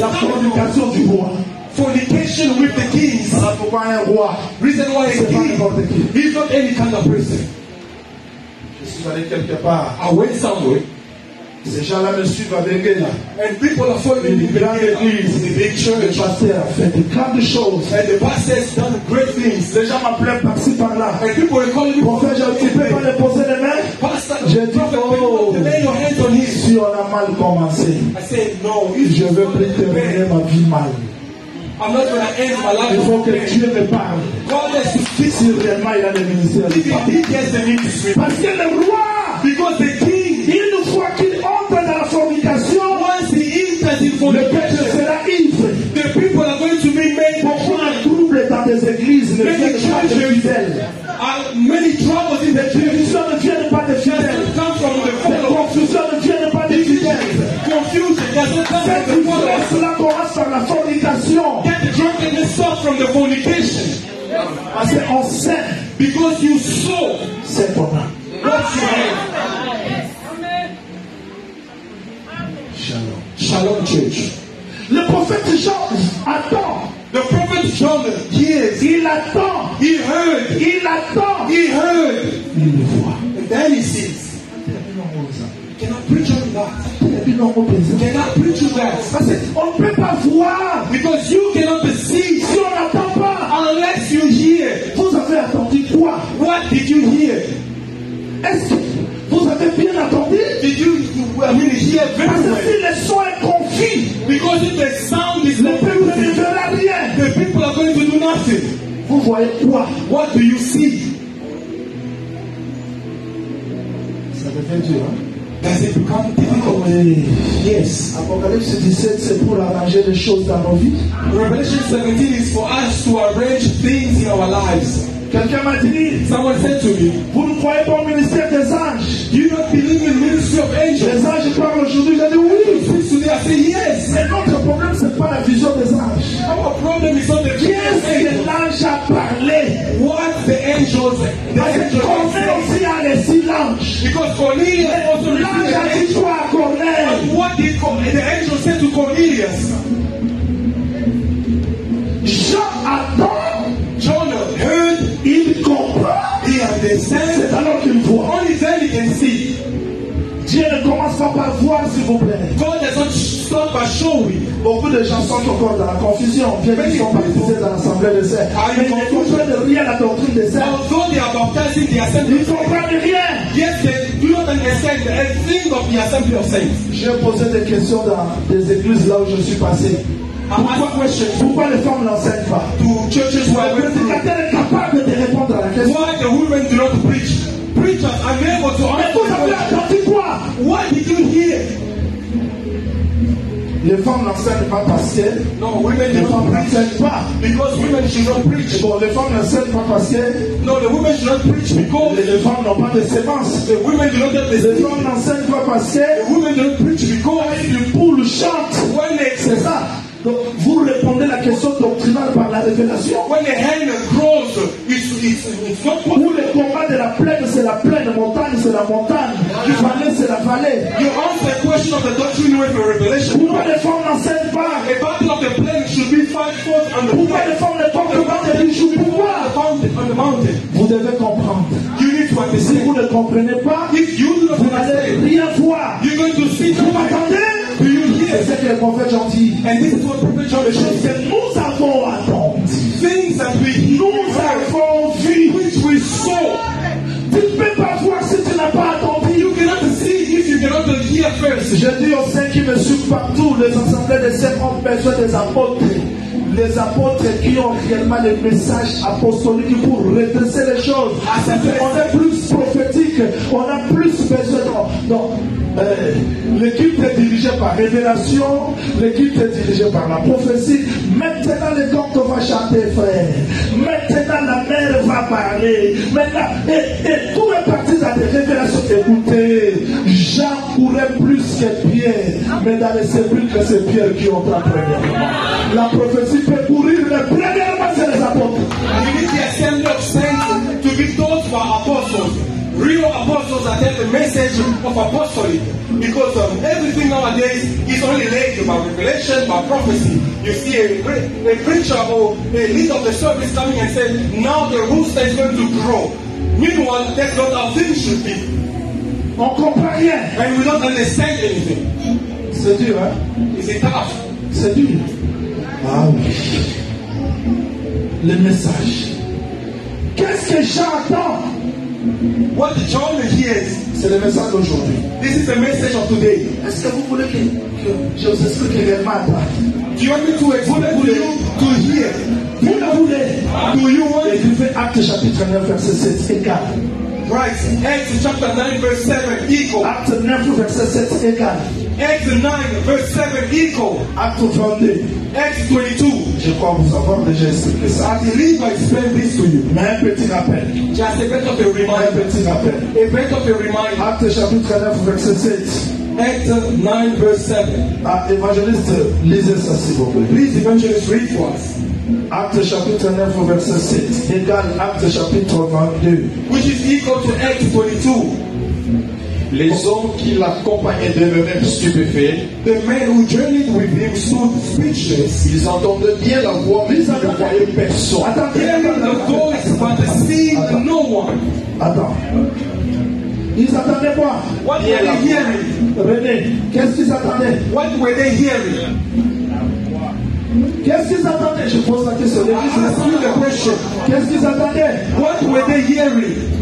[SPEAKER 1] La fornication du roi.
[SPEAKER 2] Fornication with the kings. Reason why a king. He's not any kind of person.
[SPEAKER 1] Je suis allé quelque part.
[SPEAKER 2] I went somewhere
[SPEAKER 1] Ces gens-là me suivent avec eux
[SPEAKER 2] and people are following.
[SPEAKER 1] Une grande église,
[SPEAKER 2] The big
[SPEAKER 1] pasteur a fait de grandes choses.
[SPEAKER 2] And the pastor has done great things.
[SPEAKER 1] Les gens m'appelaient par-ci par-là.
[SPEAKER 2] And people were calling me
[SPEAKER 1] Prophète, je ne peux pas les poser les mains.
[SPEAKER 2] Pastor,
[SPEAKER 1] J'ai dit, oh.
[SPEAKER 2] lay your hands on him.
[SPEAKER 1] Si on a mal commencé,
[SPEAKER 2] I said, no,
[SPEAKER 1] je veux plus terminer ma vie mal.
[SPEAKER 2] I'm not going to end my life.
[SPEAKER 1] Il faut que. Dieu me parle.
[SPEAKER 2] God has to speak
[SPEAKER 1] Si réellement il a le ministère de
[SPEAKER 2] If
[SPEAKER 1] Dieu.
[SPEAKER 2] he gets the ministry.
[SPEAKER 1] Parce que le roi,
[SPEAKER 2] in
[SPEAKER 1] le peuple sera ivre.
[SPEAKER 2] the people are going to be made
[SPEAKER 1] Beaucoup de troubles dans des églises ne
[SPEAKER 2] Many
[SPEAKER 1] viennent pas de fidèles.
[SPEAKER 2] many troubles in the
[SPEAKER 1] Les
[SPEAKER 2] church.
[SPEAKER 1] ne viennent pas ne vient pas des fidèles.
[SPEAKER 2] Confusion doesn't come
[SPEAKER 1] Cette
[SPEAKER 2] from the followers.
[SPEAKER 1] cela commence par la fornication.
[SPEAKER 2] Get drunkenness starts from the fornication.
[SPEAKER 1] Parce qu'on sait
[SPEAKER 2] Because you sow
[SPEAKER 1] c'est a.
[SPEAKER 2] what you have.
[SPEAKER 1] Shalom.
[SPEAKER 3] Church.
[SPEAKER 1] Le prophète Jean attend.
[SPEAKER 2] The prophet John hears,
[SPEAKER 1] Il attend.
[SPEAKER 2] he heard,
[SPEAKER 1] Il attend.
[SPEAKER 2] he heard,
[SPEAKER 1] Il le voit.
[SPEAKER 2] and then he sees. You cannot preach on that? You cannot preach on that?
[SPEAKER 1] Parce qu'on ne peut pas voir
[SPEAKER 2] Because you cannot perceive
[SPEAKER 1] si on n'attend pas.
[SPEAKER 2] unless you hear.
[SPEAKER 1] Vous avez attendu quoi?
[SPEAKER 2] What did you hear?
[SPEAKER 1] Est-ce que vous avez bien attendu
[SPEAKER 2] Did you, you I mean, hear very
[SPEAKER 1] Parce que
[SPEAKER 2] well?
[SPEAKER 1] si le son est confus,
[SPEAKER 2] Because if the sound is
[SPEAKER 1] le
[SPEAKER 2] not
[SPEAKER 1] peuple ne verra rien.
[SPEAKER 2] the people are going to do nothing.
[SPEAKER 1] Vous voyez quoi?
[SPEAKER 2] What do you see?
[SPEAKER 1] Ça devient dur. Hein?
[SPEAKER 2] Does it become difficult?
[SPEAKER 1] Oui.
[SPEAKER 3] Yes.
[SPEAKER 1] Apocalypse 17, c'est pour arranger les choses dans nos vies.
[SPEAKER 2] Revelation 17 is for us to arrange things in our lives.
[SPEAKER 1] Quelqu'un m'a dit,
[SPEAKER 2] Someone said to me,
[SPEAKER 1] vous ne croyez pas au ministère des anges
[SPEAKER 2] Do you not believe in ministry of angels?
[SPEAKER 1] Les anges parlent aujourd'hui, j'ai dit oui.
[SPEAKER 2] Since today I say yes.
[SPEAKER 1] Mais notre problème, ce n'est pas la vision des anges.
[SPEAKER 2] Our problem is not the
[SPEAKER 1] Qu'est-ce que
[SPEAKER 2] angels.
[SPEAKER 1] l'ange a parlé
[SPEAKER 2] What the
[SPEAKER 1] que
[SPEAKER 2] angels
[SPEAKER 1] C'est alors qu'il voit.
[SPEAKER 2] Then he can see.
[SPEAKER 1] Dieu ne commence pas par voir, s'il vous plaît.
[SPEAKER 2] God does not start by showing.
[SPEAKER 1] Beaucoup de gens sont encore dans la confusion, bien qu'ils sont baptisés dans l'assemblée des saints. Mais ils ne comprennent rien à la doctrine des saints.
[SPEAKER 2] Although they are baptized in the
[SPEAKER 1] Ils ne comprennent rien.
[SPEAKER 2] yes, they do not understand of the assembly of saints.
[SPEAKER 1] J'ai posé des questions dans des églises là où je suis passé.
[SPEAKER 2] I asked questions
[SPEAKER 1] Pourquoi les femmes n'enseignent pas?
[SPEAKER 2] To churches where
[SPEAKER 1] Le
[SPEAKER 2] Why the women do not preach? Preachers are able to
[SPEAKER 1] Mais vous avez
[SPEAKER 2] the question.
[SPEAKER 1] entendu quoi?
[SPEAKER 2] What did you hear?
[SPEAKER 1] Les femmes n'enseignent pas parce que
[SPEAKER 2] No, women
[SPEAKER 1] les
[SPEAKER 2] do
[SPEAKER 1] femmes
[SPEAKER 2] not preach
[SPEAKER 1] n'enseignent pas.
[SPEAKER 2] because women should not preach.
[SPEAKER 1] Bon, les femmes n'enseignent pas parce que
[SPEAKER 2] No, the women should not preach because
[SPEAKER 1] les les femmes n'ont pas de sémence.
[SPEAKER 2] the women do not get the
[SPEAKER 1] Les femmes n'enseignent pas parce que
[SPEAKER 2] The women do not preach because
[SPEAKER 1] une poule chante.
[SPEAKER 2] when they
[SPEAKER 1] C'est ça. Donc, vous répondez la question doctrinale par la révélation.
[SPEAKER 2] when the hen grows, possible.
[SPEAKER 1] le combat de la plaine, c'est la plaine, montagne, c'est la montagne, vallée, c'est la vallée.
[SPEAKER 2] You answer the question of the doctrine with a revelation.
[SPEAKER 1] Pourquoi les femmes n'enseignent pas
[SPEAKER 2] A battle of the plain should be fight fought on the
[SPEAKER 1] Pourquoi les femmes ne portent pas de bijoux Pourquoi
[SPEAKER 2] the mountain, on the mountain.
[SPEAKER 1] Vous devez comprendre.
[SPEAKER 2] You need to
[SPEAKER 1] Si vous ne comprenez pas,
[SPEAKER 2] If you
[SPEAKER 1] vous n'allez rien voir.
[SPEAKER 2] you're going to see
[SPEAKER 1] Vous
[SPEAKER 2] hear?
[SPEAKER 1] C'est ce que le prophète Jean dit.
[SPEAKER 2] And this is what Prophet John
[SPEAKER 1] nous avons attendu.
[SPEAKER 2] Things that we
[SPEAKER 1] Nous avons
[SPEAKER 2] which we saw.
[SPEAKER 1] Tu ne peux pas voir si tu n'as pas attendu.
[SPEAKER 2] You cannot see if you cannot hear first.
[SPEAKER 1] Je dis aux saints qui me suivent partout, les assemblées des saints ont besoin des apôtres. Les apôtres qui ont réellement les messages apostoliques pour redresser les choses. On est plus prophétique, on a plus besoin. Non, non. Euh, l'équipe est dirigée par révélation, l'équipe est dirigée par la prophétie. Maintenant, les cantes va chanter, frère. Maintenant, la mère parler. Maintenant, et, et tout est parti dans des. Écoutez, Jean courait plus que Pierre, mais dans les sépulcres, c'est Pierre qui entra premièrement. La prophétie peut courir, mais premièrement, c'est les apôtres.
[SPEAKER 2] To be those who are apostles. Real apostles that have the message of apostolic. Because um, everything nowadays is only laid by revelation, by prophecy. You see a, a preacher or a leader of the service coming and saying, now the rooster is going to grow. Meanwhile, that's not how things should be.
[SPEAKER 1] On comprend rien.
[SPEAKER 2] And we don't understand anything.
[SPEAKER 1] C'est dur, hein?
[SPEAKER 2] Is it tough?
[SPEAKER 1] C'est dur. Ah oui. Le message. Qu'est-ce que j'entends?
[SPEAKER 2] What John hears,
[SPEAKER 1] C'est le message d'aujourd'hui.
[SPEAKER 2] this is the message of today.
[SPEAKER 1] Est-ce que vous voulez que, que je vous explique réellement à?
[SPEAKER 2] Do you want me to explain to you to hear?
[SPEAKER 1] Vous le voulez?
[SPEAKER 2] Do you want
[SPEAKER 1] Écrivez Acte chapitre 9, verset 7 et 4.
[SPEAKER 2] Right. Acts chapter 9, verse 7, equal.
[SPEAKER 1] Acte 9, verset 7 égal.
[SPEAKER 2] Acts 9, verse 7, equal.
[SPEAKER 1] Acte 22.
[SPEAKER 2] Acts 22.
[SPEAKER 1] Je crois vous avoir déjà expliqué ça.
[SPEAKER 2] I believe I explained this to you.
[SPEAKER 1] Mais un petit rappel.
[SPEAKER 2] Just a bit of a
[SPEAKER 1] Un
[SPEAKER 2] reminder.
[SPEAKER 1] petit rappel.
[SPEAKER 2] A bit of a reminder.
[SPEAKER 1] Acte chapitre 9, verset 7.
[SPEAKER 2] Acts 9, verse 7.
[SPEAKER 1] Ah, évangéliste, lisez ça s'il vous plaît.
[SPEAKER 2] Please, evangelist, read for us.
[SPEAKER 1] Acte chapitre 9, verset 7. Égal Acte chapitre 22.
[SPEAKER 2] Which is equal to Acts 22.
[SPEAKER 4] Les hommes qui l'accompagnaient demeurèrent stupéfaits.
[SPEAKER 2] The men who journeyed with him stood speechless,
[SPEAKER 4] Ils entendaient bien la voix, mais ils ne voyaient personne.
[SPEAKER 1] Attendez,
[SPEAKER 2] hearing the voice but seeing no one.
[SPEAKER 1] Attends. Ils attendaient quoi?
[SPEAKER 2] What were they hearing?
[SPEAKER 1] René, qu'est-ce qu'ils attendaient?
[SPEAKER 2] What were they hearing?
[SPEAKER 1] Qu'est-ce qu'ils attendaient? Je pose la question.
[SPEAKER 2] You the question.
[SPEAKER 1] Qu'est-ce qu'ils attendaient?
[SPEAKER 2] What were they hearing?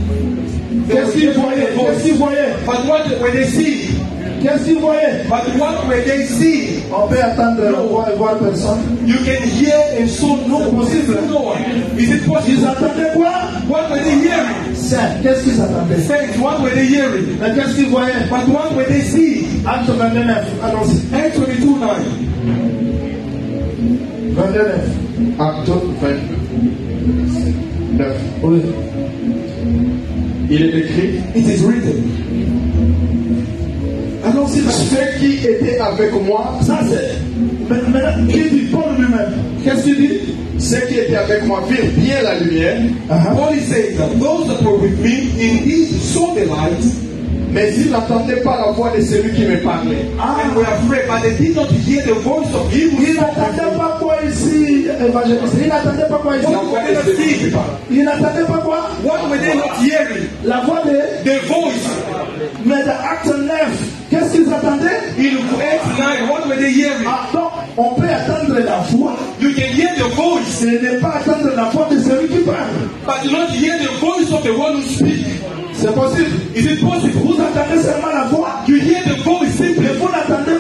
[SPEAKER 1] Qu'est-ce qu'ils voyaient Qu'est-ce qu'ils voyaient
[SPEAKER 2] But what were they seeing?
[SPEAKER 1] Qu'est-ce qu'ils voyaient
[SPEAKER 2] But what were they seeing?
[SPEAKER 1] On peut attendre et voir personne.
[SPEAKER 2] You can hear and so no possible no one. Is it
[SPEAKER 1] Ils
[SPEAKER 2] possible?
[SPEAKER 1] attendaient quoi?
[SPEAKER 2] What were they hearing?
[SPEAKER 1] Saint. Qu'est-ce qu'ils attendaient?
[SPEAKER 2] What were they hearing?
[SPEAKER 1] Mais qu'est-ce qu'ils voyaient?
[SPEAKER 2] But what were they seeing?
[SPEAKER 1] Acte 29. Allons-y.
[SPEAKER 2] Acts 22 9.
[SPEAKER 1] 29.
[SPEAKER 4] Acte 29.
[SPEAKER 1] Oui.
[SPEAKER 4] Il est écrit
[SPEAKER 2] It is written.
[SPEAKER 1] Allons-y.
[SPEAKER 4] Ceux qui étaient avec moi,
[SPEAKER 1] Ça c'est. Maintenant, qui dit Paul lui-même Qu'est-ce qu'il dit?
[SPEAKER 4] Ceux qui étaient avec moi virent bien la lumière,
[SPEAKER 1] Ah,
[SPEAKER 2] Paul is saying that those that were with me indeed saw the light
[SPEAKER 4] mais ils n'attendaient pas la voix de celui qui me parlait.
[SPEAKER 2] and were afraid, but they did not hear the voice of him who
[SPEAKER 1] Il
[SPEAKER 2] spoke with
[SPEAKER 1] n'attendait
[SPEAKER 2] them.
[SPEAKER 1] pas quoi ici, évangéliste Il n'attendait pas quoi? Ici? Il n'attendait pas quoi?
[SPEAKER 2] What were they not hearing?
[SPEAKER 1] La voix de.
[SPEAKER 2] The voice.
[SPEAKER 1] Mais dans Acte 9, qu'est-ce qu'ils attendaient?
[SPEAKER 2] In Acts 9, what were they hearing?
[SPEAKER 1] Ah, donc, on peut attendre la voix.
[SPEAKER 2] You can hear the voice,
[SPEAKER 1] Ce n'est pas attendre la voix de celui qui parle.
[SPEAKER 2] but not hear the voice of the one who speaks.
[SPEAKER 1] C'est possible.
[SPEAKER 2] Is it possible?
[SPEAKER 1] Vous attendez seulement la voix,
[SPEAKER 2] You hear the voice simply,
[SPEAKER 1] mais vous n'attendez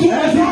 [SPEAKER 1] c'est pas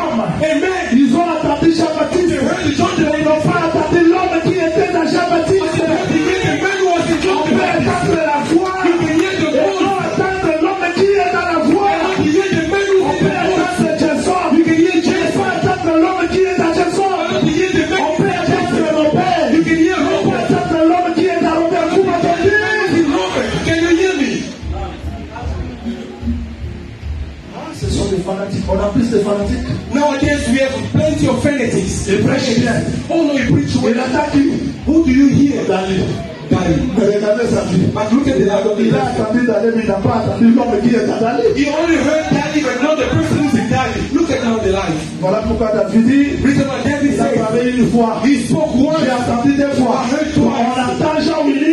[SPEAKER 1] de fanatiques.
[SPEAKER 2] Nowadays we have plenty of fanatics.
[SPEAKER 1] Ils prêchent bien.
[SPEAKER 2] Oh no, you preach
[SPEAKER 1] Il
[SPEAKER 2] well.
[SPEAKER 1] attaque qui
[SPEAKER 2] Who do you hear?
[SPEAKER 1] Dali. Mais regardez sa vie.
[SPEAKER 2] But look at the life of the
[SPEAKER 1] Il a attendu Dali, mais il n'a pas attendu l'homme qui est à Dali.
[SPEAKER 2] He only heard daddy, but not the person who's in daddy. Look at now the life.
[SPEAKER 1] Voilà pourquoi David dit,
[SPEAKER 2] Reason why David
[SPEAKER 1] il a
[SPEAKER 2] said,
[SPEAKER 1] parlé une fois.
[SPEAKER 2] he spoke once.
[SPEAKER 1] J'ai entendu deux fois.
[SPEAKER 2] I heard twice.
[SPEAKER 1] On entend Jean-Willy.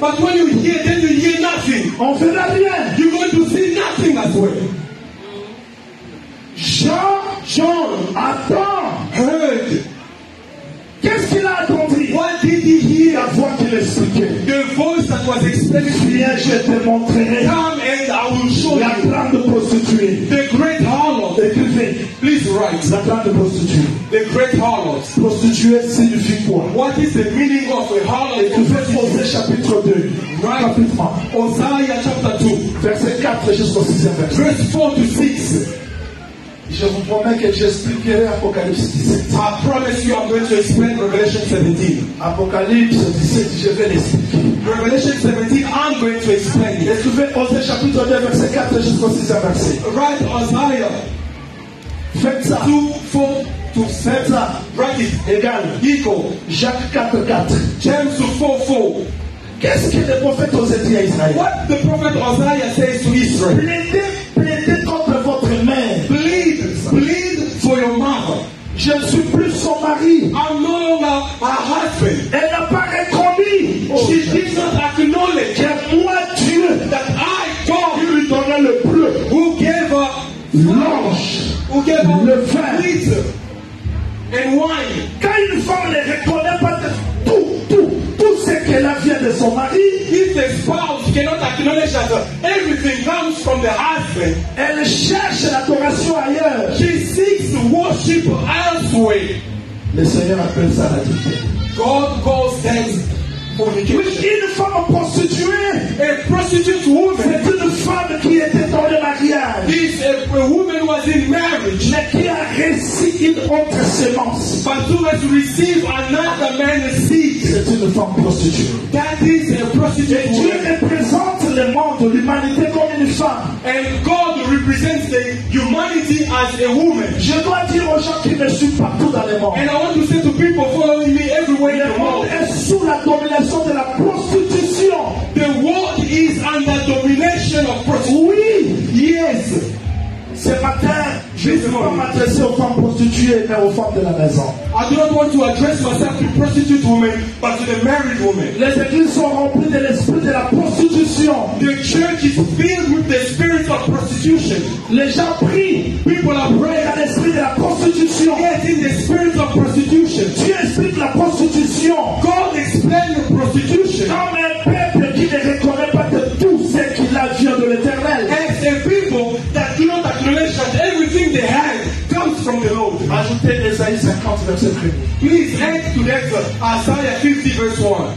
[SPEAKER 2] But when you hear, then you hear nothing.
[SPEAKER 1] On ne fera rien.
[SPEAKER 2] You're going to see nothing as well.
[SPEAKER 1] Jean, Jean attend.
[SPEAKER 2] Heard.
[SPEAKER 1] Qu'est-ce qu'il a attendu
[SPEAKER 2] What did he hear?
[SPEAKER 1] La voix qu'il expliquait.
[SPEAKER 2] The voice that was him.
[SPEAKER 1] Viens, je te montrerai
[SPEAKER 2] Come and I will show
[SPEAKER 1] la
[SPEAKER 2] you
[SPEAKER 1] grande prostituée.
[SPEAKER 2] the great harlot.
[SPEAKER 1] Écrivez,
[SPEAKER 2] Please write.
[SPEAKER 1] la grande prostituée.
[SPEAKER 2] The
[SPEAKER 1] Rapidement.
[SPEAKER 2] Hosea chapter 2,
[SPEAKER 1] Verset 4 jusqu'au 6 verset.
[SPEAKER 2] verse 4 to 6.
[SPEAKER 1] Je vous promets que j'expliquerai Apocalypse 17.
[SPEAKER 2] I promise you I'm going to explain Revelation 17.
[SPEAKER 1] Apocalypse 17, je vais l'expliquer.
[SPEAKER 2] Revelation 17, I'm going to explain it.
[SPEAKER 1] Écrivez Osée chapitre 2, verset 4 jusqu'au 6 verset.
[SPEAKER 2] Write Isaiah
[SPEAKER 1] Faites ça.
[SPEAKER 2] 2, 4 to 7.
[SPEAKER 1] Faites ça.
[SPEAKER 2] Write it.
[SPEAKER 1] Égal.
[SPEAKER 2] Equal.
[SPEAKER 1] Jacques 4, 4.
[SPEAKER 2] James 4, 4.
[SPEAKER 1] Qu'est-ce que le prophète Osée dit à Israël?
[SPEAKER 2] What the prophet Isaiah says to Israel
[SPEAKER 1] Plaidez, plaidez contre votre mère.
[SPEAKER 2] Bleed, bleed for your mother.
[SPEAKER 1] Je ne suis plus son mari.
[SPEAKER 2] I'm no longer her husband.
[SPEAKER 1] Elle n'a pas reconnu
[SPEAKER 2] She did not acknowledge
[SPEAKER 1] que moi, Dieu,
[SPEAKER 2] that I, God,
[SPEAKER 1] qui lui donnait le bleu,
[SPEAKER 2] who gave her,
[SPEAKER 1] l'ange,
[SPEAKER 2] who gave her
[SPEAKER 1] Le vin.
[SPEAKER 2] and wine.
[SPEAKER 1] Quand une femme ne reconnaît pas tout, tout, tout ce qu'elle a vient de son mari,
[SPEAKER 2] If the spouse cannot acknowledge that uh, everything comes from the husband,
[SPEAKER 1] elle cherche l'adoration ailleurs.
[SPEAKER 2] she seeks worship elsewhere.
[SPEAKER 1] Le Seigneur appelle ça l'adultère.
[SPEAKER 2] God calls
[SPEAKER 1] Oui,
[SPEAKER 2] fornication.
[SPEAKER 1] une femme prostituée,
[SPEAKER 2] A prostitute woman
[SPEAKER 1] c'est une femme qui était dans le mariage,
[SPEAKER 2] is a, woman was in marriage,
[SPEAKER 1] mais qui a reçu une autre sémence.
[SPEAKER 2] but who has received another man's seed.
[SPEAKER 1] C'est une femme prostituée.
[SPEAKER 2] That is a prostitute
[SPEAKER 1] Dieu
[SPEAKER 2] woman.
[SPEAKER 1] représente le monde, l'humanité comme une femme.
[SPEAKER 2] And God represents the humanity as a woman.
[SPEAKER 1] Je dois dire aux gens qui me suivent partout dans le monde.
[SPEAKER 2] And I want to say to people following me everywhere in the world,
[SPEAKER 1] est sous la domination de la prostitution.
[SPEAKER 2] the world is under domination of
[SPEAKER 1] Oui,
[SPEAKER 2] Yes.
[SPEAKER 1] ce matin, je ne veux pas m'adresser aux femmes prostituées, mais aux femmes de la maison.
[SPEAKER 2] I do not want to address myself to prostitute women, but to the married woman.
[SPEAKER 1] Les églises sont remplies de l'esprit de la prostitution.
[SPEAKER 2] The church is filled with the spirit of prostitution.
[SPEAKER 1] Les gens prient,
[SPEAKER 2] People are praying
[SPEAKER 1] dans l'esprit de la prostitution.
[SPEAKER 2] get in the spirit of prostitution.
[SPEAKER 1] Dieu explique la prostitution
[SPEAKER 2] God explained the prostitution
[SPEAKER 1] comme un peuple qui ne reconnaît
[SPEAKER 2] from the Lord.
[SPEAKER 1] Ajoutez Esaïe 50, verset 1
[SPEAKER 2] Please head to that uh, Isaiah 50 verse 1.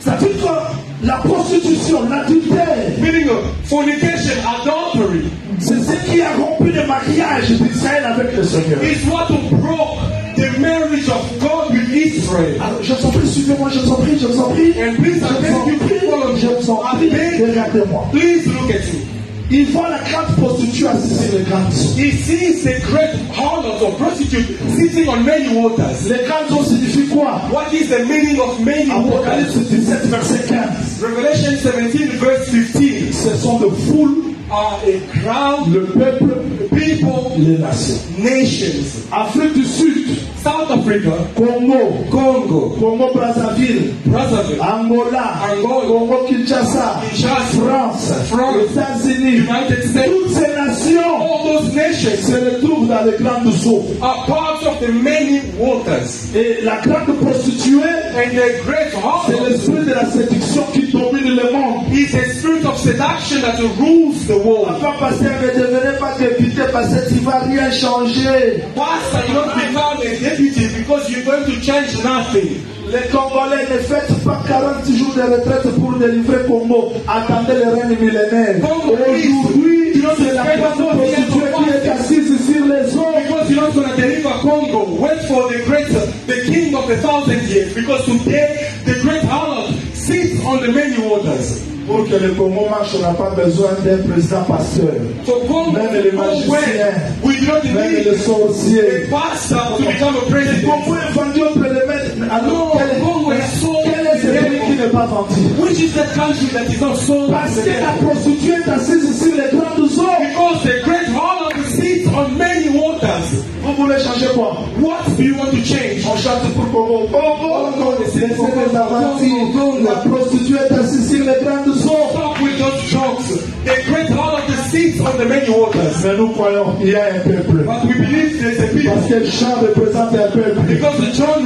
[SPEAKER 1] C'est-à-dire que la prostitution, l'adultère,
[SPEAKER 2] Meaning of fornication, adultery,
[SPEAKER 1] c'est ce qui a rompu le mariage d'Israël avec le Seigneur.
[SPEAKER 2] is what broke the marriage of God with Israel.
[SPEAKER 1] Alors, je vous en prie, suivez-moi, je vous en prie, je vous en prie.
[SPEAKER 2] And please,
[SPEAKER 1] Je vous en
[SPEAKER 2] you,
[SPEAKER 1] prie, je vous en prie, regardez-moi.
[SPEAKER 2] Please look at me.
[SPEAKER 1] La grande prostituée assise sur les grandes eaux.
[SPEAKER 2] He sees a great harlot or prostitute sitting on many waters.
[SPEAKER 1] Les grandes eaux signifient quoi
[SPEAKER 2] What is the meaning of many waters?
[SPEAKER 1] Apocalypse 17, verset 15.
[SPEAKER 2] Revelation 17 verse 15
[SPEAKER 1] Ce sont de foules,
[SPEAKER 2] a crowd,
[SPEAKER 1] le peuple,
[SPEAKER 2] people,
[SPEAKER 1] les nations.
[SPEAKER 2] nations.
[SPEAKER 1] Afrique du Sud,
[SPEAKER 2] South Africa,
[SPEAKER 1] Congo,
[SPEAKER 2] Congo,
[SPEAKER 1] Congo Brazzaville,
[SPEAKER 2] Brazzaville,
[SPEAKER 1] Angola,
[SPEAKER 2] Angola,
[SPEAKER 1] Congo Kinshasa,
[SPEAKER 2] Kinshasa,
[SPEAKER 1] France,
[SPEAKER 2] France,
[SPEAKER 1] États-Unis,
[SPEAKER 2] United States,
[SPEAKER 1] toutes ces nations.
[SPEAKER 2] All those nations
[SPEAKER 1] se retrouvent dans les grandes eaux.
[SPEAKER 2] are part of the many waters.
[SPEAKER 1] Et la grande prostituée,
[SPEAKER 2] And the great
[SPEAKER 1] c'est l'esprit de la séduction qui domine le monde.
[SPEAKER 2] is a spirit of seduction that rules the world.
[SPEAKER 1] Papa, pasteur, ne devenez pas député parce que tu ne vas rien changer.
[SPEAKER 2] Pastor, you don't become a deputy because you're going to change nothing.
[SPEAKER 1] Les Congolais ne fêtent pas 40 jours de retraite pour délivrer Congo. Attendez le règne millénaire. Aujourd'hui, c'est la grande prostituée qui est assise sur les eaux.
[SPEAKER 2] Because you're not going to deliver Congo. Wait for the great, the king of the thousand years. Because today, the great harlot sits on the many waters.
[SPEAKER 1] Pour que le Congo marche, on n'a pas besoin d'un président pasteur.
[SPEAKER 2] Congo,
[SPEAKER 1] Même les magiciens,
[SPEAKER 2] we do not
[SPEAKER 1] même les sorciers.
[SPEAKER 2] a pastor to become a
[SPEAKER 1] Le. Congo est vendu au prélémètre. Alors, quel est,
[SPEAKER 2] Congo is sold
[SPEAKER 1] quel est ce pays qui n'est pas vendu
[SPEAKER 2] Which is the country that is not sold?
[SPEAKER 1] Parce que la prostituée est assise sur les grandes eaux.
[SPEAKER 2] Because the great harlot sits on many waters.
[SPEAKER 1] Vous voulez changer quoi?
[SPEAKER 2] What do you want to change?
[SPEAKER 1] On chante pour Congo. Congo,
[SPEAKER 2] Congo,
[SPEAKER 1] laissez les aventures. La prostituée est assise sur les grandes eaux.
[SPEAKER 2] Stop with those jokes. The great harlot sits on the many waters.
[SPEAKER 1] Mais nous croyons qu'il y a un peuple.
[SPEAKER 2] But we believe there's a people.
[SPEAKER 1] Parce que le chant représente un peuple.
[SPEAKER 2] Because the
[SPEAKER 1] Qui
[SPEAKER 2] represents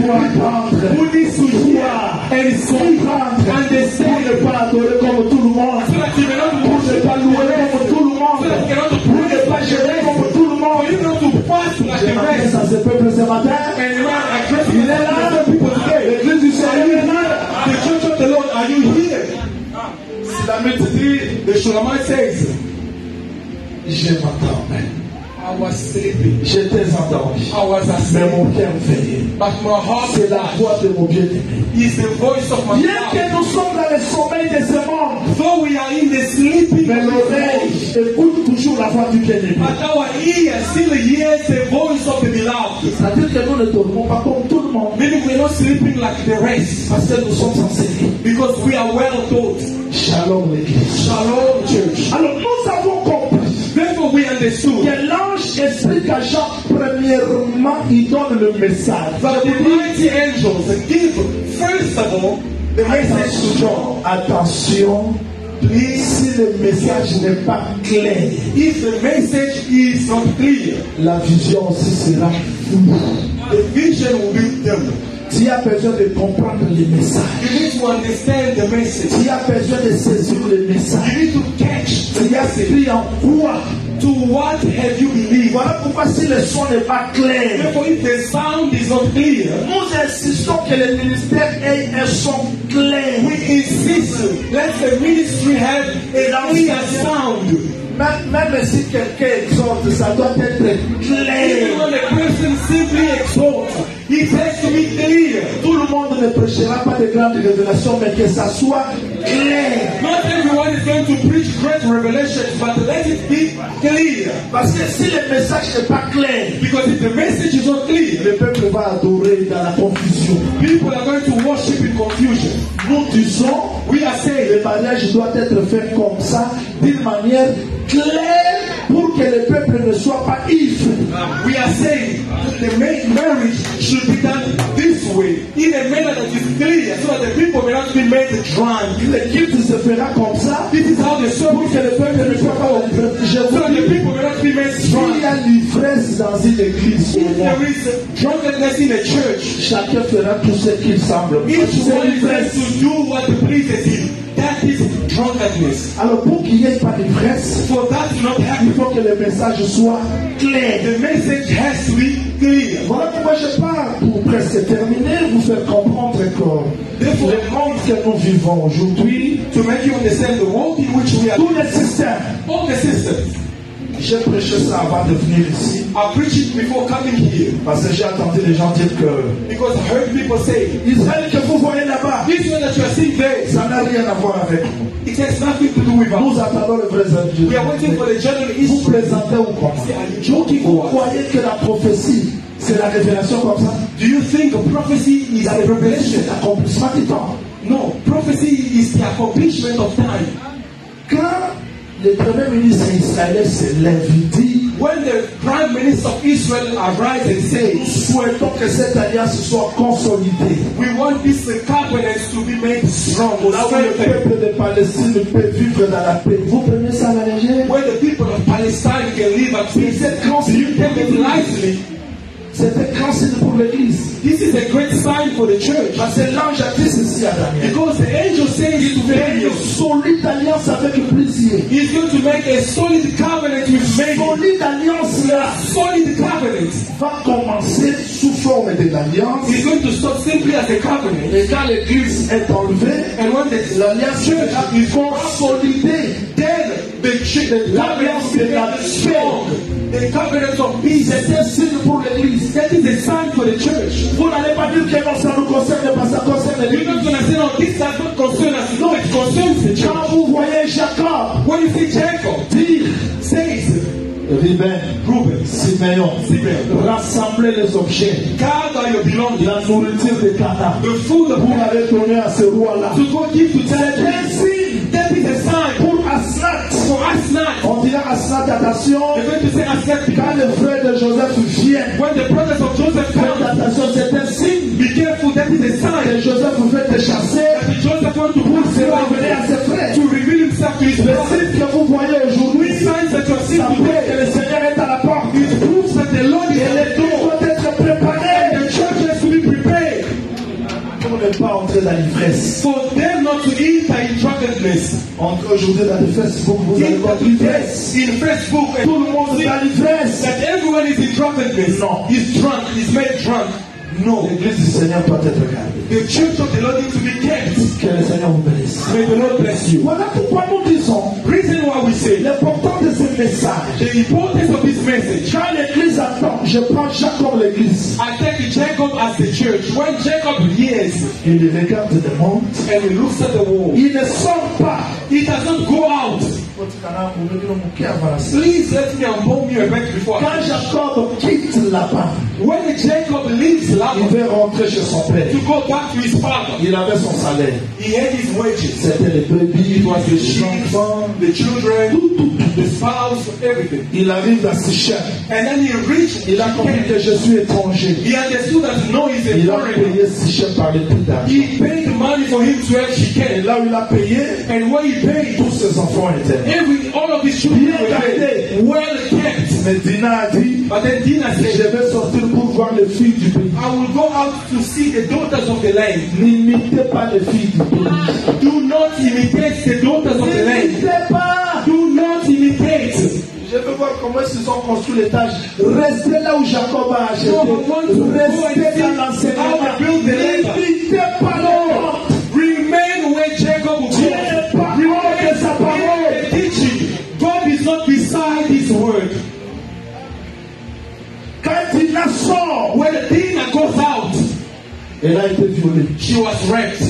[SPEAKER 1] doit
[SPEAKER 2] people who needs to hear and
[SPEAKER 1] Comprendre.
[SPEAKER 2] comprendre, understand,
[SPEAKER 1] Pour ne pas adorer comme tout le monde. Pour ne pas louer
[SPEAKER 2] rest.
[SPEAKER 1] à ce peuple ce matin. Il est là.
[SPEAKER 2] today.
[SPEAKER 1] L'église du Seigneur.
[SPEAKER 2] The church of the Lord, are you here?
[SPEAKER 1] La Bible dit,
[SPEAKER 2] The Shulamite says,
[SPEAKER 1] je m'endormais.
[SPEAKER 2] I was sleeping.
[SPEAKER 1] J'étais endormi.
[SPEAKER 2] I was
[SPEAKER 1] Mais mon cœur veillait.
[SPEAKER 2] But my heart
[SPEAKER 1] C'est la voix de mon bien-aimé.
[SPEAKER 2] is the voice of my
[SPEAKER 1] Bien que nous sommes dans le sommeil de ce monde,
[SPEAKER 2] Though we are in the sleeping
[SPEAKER 1] mais l'oreille écoute toujours la voix du bien-aimé.
[SPEAKER 2] but our ear still hears the voice of the beloved.
[SPEAKER 1] C'est-à-dire que nous ne dormons pas comme tout le monde.
[SPEAKER 2] Meaning we're not sleeping like the rest
[SPEAKER 1] Parce que nous sommes enseignés.
[SPEAKER 2] because we are well taught.
[SPEAKER 1] Shalom l'église.
[SPEAKER 2] Shalom, church.
[SPEAKER 1] Alors nous avons compris
[SPEAKER 2] Therefore, we understood
[SPEAKER 1] que l'ange explique à Jean, premièrement, il donne le message.
[SPEAKER 2] that the mighty angels give, first of all, the message to John.
[SPEAKER 1] Attention, si le message n'est pas clair,
[SPEAKER 2] If the message is not clear,
[SPEAKER 1] la vision aussi sera floue.
[SPEAKER 2] the vision will be dim.
[SPEAKER 1] Tu as besoin de comprendre les messages.
[SPEAKER 2] You need to understand the message.
[SPEAKER 1] Tu as besoin de saisir les messages.
[SPEAKER 2] You need to catch
[SPEAKER 1] Tu en quoi
[SPEAKER 2] To what have you believed?
[SPEAKER 1] Voilà pourquoi si le son n'est pas clair,
[SPEAKER 2] if the sound is not clear,
[SPEAKER 1] nous insistons que le ministère ait un son clair.
[SPEAKER 2] we insist let the ministry have a clear sound.
[SPEAKER 1] Même, même si quelqu'un exhorte, ça doit être
[SPEAKER 2] Even
[SPEAKER 1] clair.
[SPEAKER 2] when a person simply exalts, it has to be clear.
[SPEAKER 1] Tout le monde ne prêchera pas de grandes révélations, mais que ça soit clair.
[SPEAKER 2] Not everyone is going to preach great revelations, but let it be clear.
[SPEAKER 1] Parce que si le message n'est pas clair,
[SPEAKER 2] Because if the message is not clear,
[SPEAKER 1] le peuple va adorer dans la confusion.
[SPEAKER 2] people are going to worship in confusion.
[SPEAKER 1] Nous disons,
[SPEAKER 2] We are saying
[SPEAKER 1] le mariage doit être fait comme ça, d'une manière claire, pour que le peuple ne soit pas ivre.
[SPEAKER 2] We are saying that the ma- marriage should be done this way, in a manner that is clear, so that the people may not be made drunk.
[SPEAKER 1] Le culte se fera comme ça,
[SPEAKER 2] This is how the
[SPEAKER 1] pour
[SPEAKER 2] service
[SPEAKER 1] que le peuple ne soit pas ivre. Je
[SPEAKER 2] so that the people may not be made drunk.
[SPEAKER 1] y a l'ivresse dans une église,
[SPEAKER 2] If there is drunkenness in a church,
[SPEAKER 1] chacun fera tout ce qu'il semble.
[SPEAKER 2] each one is to do what pleases him. Is drunkenness.
[SPEAKER 1] Alors pour qu'il n'y ait pas d'ivresse,
[SPEAKER 2] For that to not
[SPEAKER 1] il faut que le message soit clair.
[SPEAKER 2] the message has to be clear.
[SPEAKER 1] Voilà pourquoi je parle pour presque terminer, vous faire comprendre que le monde que nous vivons aujourd'hui,
[SPEAKER 2] to make you understand the world in which we are,
[SPEAKER 1] tous les systèmes,
[SPEAKER 2] all the systems.
[SPEAKER 1] J'ai prêché ça avant de venir ici,
[SPEAKER 2] I preached it before coming here
[SPEAKER 1] parce que j'ai entendu les gens dire que
[SPEAKER 2] because I heard people say,
[SPEAKER 1] Israël que vous voyez là-bas,
[SPEAKER 2] This one that you are seeing there,
[SPEAKER 1] ça n'a rien à voir avec nous.
[SPEAKER 2] it has nothing to do with us.
[SPEAKER 1] Nous attendons le vrai
[SPEAKER 2] We are waiting for the general
[SPEAKER 1] Vous
[SPEAKER 2] issue.
[SPEAKER 1] présentez ou
[SPEAKER 2] joking
[SPEAKER 1] Vous croyez que la prophétie, c'est la révélation comme ça?
[SPEAKER 2] Do you think a prophecy is a
[SPEAKER 1] C'est
[SPEAKER 2] revelation?
[SPEAKER 1] l'accomplissement du temps.
[SPEAKER 2] No, prophecy is the accomplishment of time.
[SPEAKER 1] Quand le premier ministre israélien se lève, il dit
[SPEAKER 2] When the prime minister of Israel arrives and
[SPEAKER 1] Nous
[SPEAKER 2] says,
[SPEAKER 1] souhaitons que cette alliance soit consolidée.
[SPEAKER 2] We want this covenant to be made strong,
[SPEAKER 1] Là où le peuple de Palestine peut vivre dans la paix. Vous prenez ça à la légère
[SPEAKER 2] where the people of Palestine can live at peace.
[SPEAKER 1] C'est grand
[SPEAKER 2] Do you
[SPEAKER 1] C'est un grand signe pour l'Église.
[SPEAKER 2] This is a great sign for the church.
[SPEAKER 1] Parce que l'ange a dit ceci à Daniel.
[SPEAKER 2] Because the angel says to
[SPEAKER 1] Une
[SPEAKER 2] Daniel,
[SPEAKER 1] solide alliance avec le plaisir.
[SPEAKER 2] He's going to make a solid covenant with many.
[SPEAKER 1] Solide alliance là
[SPEAKER 2] Solid covenant.
[SPEAKER 1] va commencer sous forme de l'alliance.
[SPEAKER 2] He's going to start simply as a covenant.
[SPEAKER 1] Et quand l'Église est enlevée,
[SPEAKER 2] And when the
[SPEAKER 1] l'alliance sera consolidée.
[SPEAKER 2] then the, the covenant will be made strong. The covenant of peace.
[SPEAKER 1] C'est un signe pour l'Église.
[SPEAKER 2] That is a sign for the church.
[SPEAKER 1] Vous n'allez pas dire que non, ça nous concerne, que ça concerne
[SPEAKER 2] You're not
[SPEAKER 1] l'Église.
[SPEAKER 2] to say, no, this does not concern us. No, it concerns the
[SPEAKER 1] Quand vous voyez Jacob
[SPEAKER 2] When you see Jacob,
[SPEAKER 1] dire
[SPEAKER 2] says,
[SPEAKER 1] Ruben,
[SPEAKER 2] Reuben,
[SPEAKER 1] Simeon,
[SPEAKER 2] Simeon,
[SPEAKER 1] rassembler les objets,
[SPEAKER 2] gather your belongings,
[SPEAKER 1] la nourriture de Cana,
[SPEAKER 2] the food of
[SPEAKER 1] vous l'avez donné à ce roi-là.
[SPEAKER 2] to go give to Jacob.
[SPEAKER 1] signe
[SPEAKER 2] That is a sign
[SPEAKER 1] pour Asnat.
[SPEAKER 2] Us now.
[SPEAKER 1] On dira attention, quand le frère de Joseph vient,
[SPEAKER 2] When the brothers of Joseph
[SPEAKER 1] faites
[SPEAKER 2] come,
[SPEAKER 1] attention, c'est un signe
[SPEAKER 2] be careful. That is a sign
[SPEAKER 1] que Joseph vous fait te chasser
[SPEAKER 2] that Joseph wants to
[SPEAKER 1] à ses frères.
[SPEAKER 2] to reveal himself to his
[SPEAKER 1] Le
[SPEAKER 2] brothers.
[SPEAKER 1] signe que vous voyez aujourd'hui,
[SPEAKER 2] These signs that you are
[SPEAKER 1] ça
[SPEAKER 2] seeing
[SPEAKER 1] prouve que
[SPEAKER 2] today,
[SPEAKER 1] le Seigneur est à la porte.
[SPEAKER 2] it proves that the Lord is
[SPEAKER 1] Et
[SPEAKER 2] at
[SPEAKER 1] les
[SPEAKER 2] the
[SPEAKER 1] deux
[SPEAKER 2] door.
[SPEAKER 1] Ne pas entrer dans l'ivresse.
[SPEAKER 2] for them not to enter in drunkenness.
[SPEAKER 1] Entre aujourd'hui dans le Facebook, vous allez voir l'ivresse.
[SPEAKER 2] In Facebook,
[SPEAKER 1] Tout le monde est dans l'ivresse.
[SPEAKER 2] that everyone is in drunkenness.
[SPEAKER 1] No.
[SPEAKER 2] He's drunk. He's made drunk. No.
[SPEAKER 1] L'église du Seigneur doit être gardée.
[SPEAKER 2] The church of the Lord needs to be kept.
[SPEAKER 1] Que le Seigneur vous bénisse.
[SPEAKER 2] May the Lord bless you.
[SPEAKER 1] Voilà pourquoi nous disons
[SPEAKER 2] Reason why we say
[SPEAKER 1] l'importance de ce message.
[SPEAKER 2] the importance of this message.
[SPEAKER 1] Quand l'église attend, je prends Jacob l'église.
[SPEAKER 2] I take Jacob as the church. When Jacob hears
[SPEAKER 1] Il regarde le monde.
[SPEAKER 2] and he looks at the wall,
[SPEAKER 1] Il ne sort pas.
[SPEAKER 2] he does not go out. Please let me you a bit before.
[SPEAKER 1] Quand Jacob quitte Laban,
[SPEAKER 2] When Jacob leaves
[SPEAKER 1] il veut rentrer chez son père.
[SPEAKER 2] to go back to his father,
[SPEAKER 1] Il avait son salaire.
[SPEAKER 2] he had his wages.
[SPEAKER 1] C'était les brebis,
[SPEAKER 2] It was the
[SPEAKER 1] les
[SPEAKER 2] sheep,
[SPEAKER 1] enfants.
[SPEAKER 2] the children, the spouse, everything.
[SPEAKER 1] Il arrive à Sichem.
[SPEAKER 2] And then he reached,
[SPEAKER 1] Il a compris que je suis étranger.
[SPEAKER 2] he understood that no, he's a
[SPEAKER 1] Il a payé Sichem par prix d'argent.
[SPEAKER 2] He paid money for him to have
[SPEAKER 1] Et là où il a payé,
[SPEAKER 2] And when he paid,
[SPEAKER 1] tous ses enfants étaient.
[SPEAKER 2] Every, all of his children
[SPEAKER 1] Bien
[SPEAKER 2] were
[SPEAKER 1] gardés.
[SPEAKER 2] well kept.
[SPEAKER 1] Mais Dina a dit,
[SPEAKER 2] But then Dinah
[SPEAKER 1] je
[SPEAKER 2] said,
[SPEAKER 1] vais sortir pour voir les filles du pays.
[SPEAKER 2] I will go out to see the daughters of the land.
[SPEAKER 1] N'imitez pas les filles du pays.
[SPEAKER 2] Do not imitate the daughters of the land.
[SPEAKER 1] N'imitez pas.
[SPEAKER 2] Do not imitate.
[SPEAKER 1] Je veux voir comment ils ont construit l'étage. Restez là où Jacob a acheté. Restez dans l'enseignement. N'imitez pas l'autre. Quand Dina sort,
[SPEAKER 2] When Dinah goes out,
[SPEAKER 1] elle a été violée.
[SPEAKER 2] she was raped.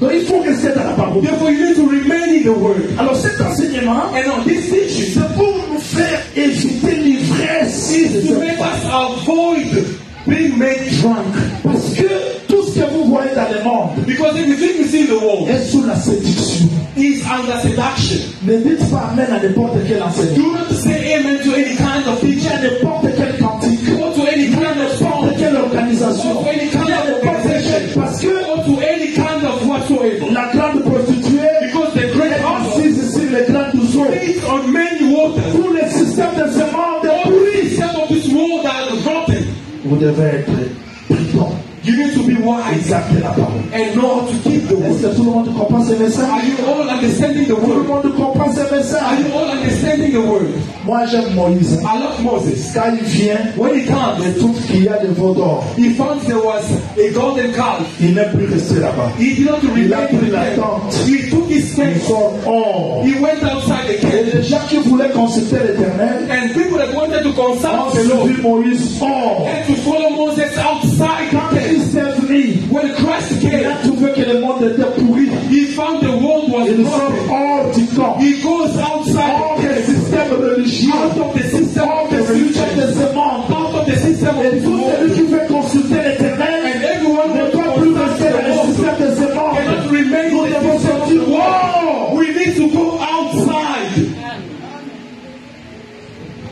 [SPEAKER 1] Donc il faut rester dans la parole.
[SPEAKER 2] Therefore, you need to remain in the word.
[SPEAKER 1] Alors cet enseignement,
[SPEAKER 2] And on this teaching,
[SPEAKER 1] c'est pour nous faire éviter l'ivresse.
[SPEAKER 2] to make us avoid being made drunk.
[SPEAKER 1] Parce que tout ce que vous voyez dans le monde
[SPEAKER 2] Because everything you see in the world
[SPEAKER 1] est sous la séduction.
[SPEAKER 2] is under seduction.
[SPEAKER 1] Ne dites pas amen à n'importe quel enseignement.
[SPEAKER 2] Do not say
[SPEAKER 1] Vous devez être prudent.
[SPEAKER 2] You need to be wise
[SPEAKER 1] Exactez la parole.
[SPEAKER 2] and know how to keep the
[SPEAKER 1] Est-ce
[SPEAKER 2] word.
[SPEAKER 1] que tout le monde comprend ce
[SPEAKER 2] Are
[SPEAKER 1] message
[SPEAKER 2] you all understanding the
[SPEAKER 1] Tout le
[SPEAKER 2] word?
[SPEAKER 1] monde comprend ce
[SPEAKER 2] Are
[SPEAKER 1] message
[SPEAKER 2] you all understanding the word?
[SPEAKER 1] Moi j'aime Moïse.
[SPEAKER 2] I love Moses.
[SPEAKER 1] Quand il vient,
[SPEAKER 2] When he comes,
[SPEAKER 1] il trouve qu'il y a des veaux d'or.
[SPEAKER 2] he found there was a golden calf.
[SPEAKER 1] Il n'est plus resté là-bas.
[SPEAKER 2] He did not
[SPEAKER 1] Il a
[SPEAKER 2] remain
[SPEAKER 1] pris la tente.
[SPEAKER 2] He took his tent. He went outside the
[SPEAKER 1] Et
[SPEAKER 2] camp.
[SPEAKER 1] les gens qui voulaient consulter l'éternel
[SPEAKER 2] And people that wanted to
[SPEAKER 1] ont
[SPEAKER 2] consult Lord
[SPEAKER 1] suivi Moïse
[SPEAKER 2] had to follow Moses outside the camp.
[SPEAKER 1] Christ est venu,
[SPEAKER 2] When Christ
[SPEAKER 1] il
[SPEAKER 2] came,
[SPEAKER 1] a trouvé que le monde était pourri.
[SPEAKER 2] he found the world was
[SPEAKER 1] sont
[SPEAKER 2] broken.
[SPEAKER 1] hors du camp.
[SPEAKER 2] He goes outside
[SPEAKER 1] Hors
[SPEAKER 2] the
[SPEAKER 1] des
[SPEAKER 2] camp.
[SPEAKER 1] systèmes religieux.
[SPEAKER 2] Out of the system
[SPEAKER 1] Hors
[SPEAKER 2] of
[SPEAKER 1] des
[SPEAKER 2] the
[SPEAKER 1] systèmes
[SPEAKER 2] religion.
[SPEAKER 1] de ce monde.
[SPEAKER 2] Out of the system of
[SPEAKER 1] Et tout celui qui veut consulter l'éternel
[SPEAKER 2] And everyone
[SPEAKER 1] ne doit plus rester dans le système de ce
[SPEAKER 2] cannot
[SPEAKER 1] monde.
[SPEAKER 2] remain
[SPEAKER 1] Nous devons sortir hors.
[SPEAKER 2] We need to go outside.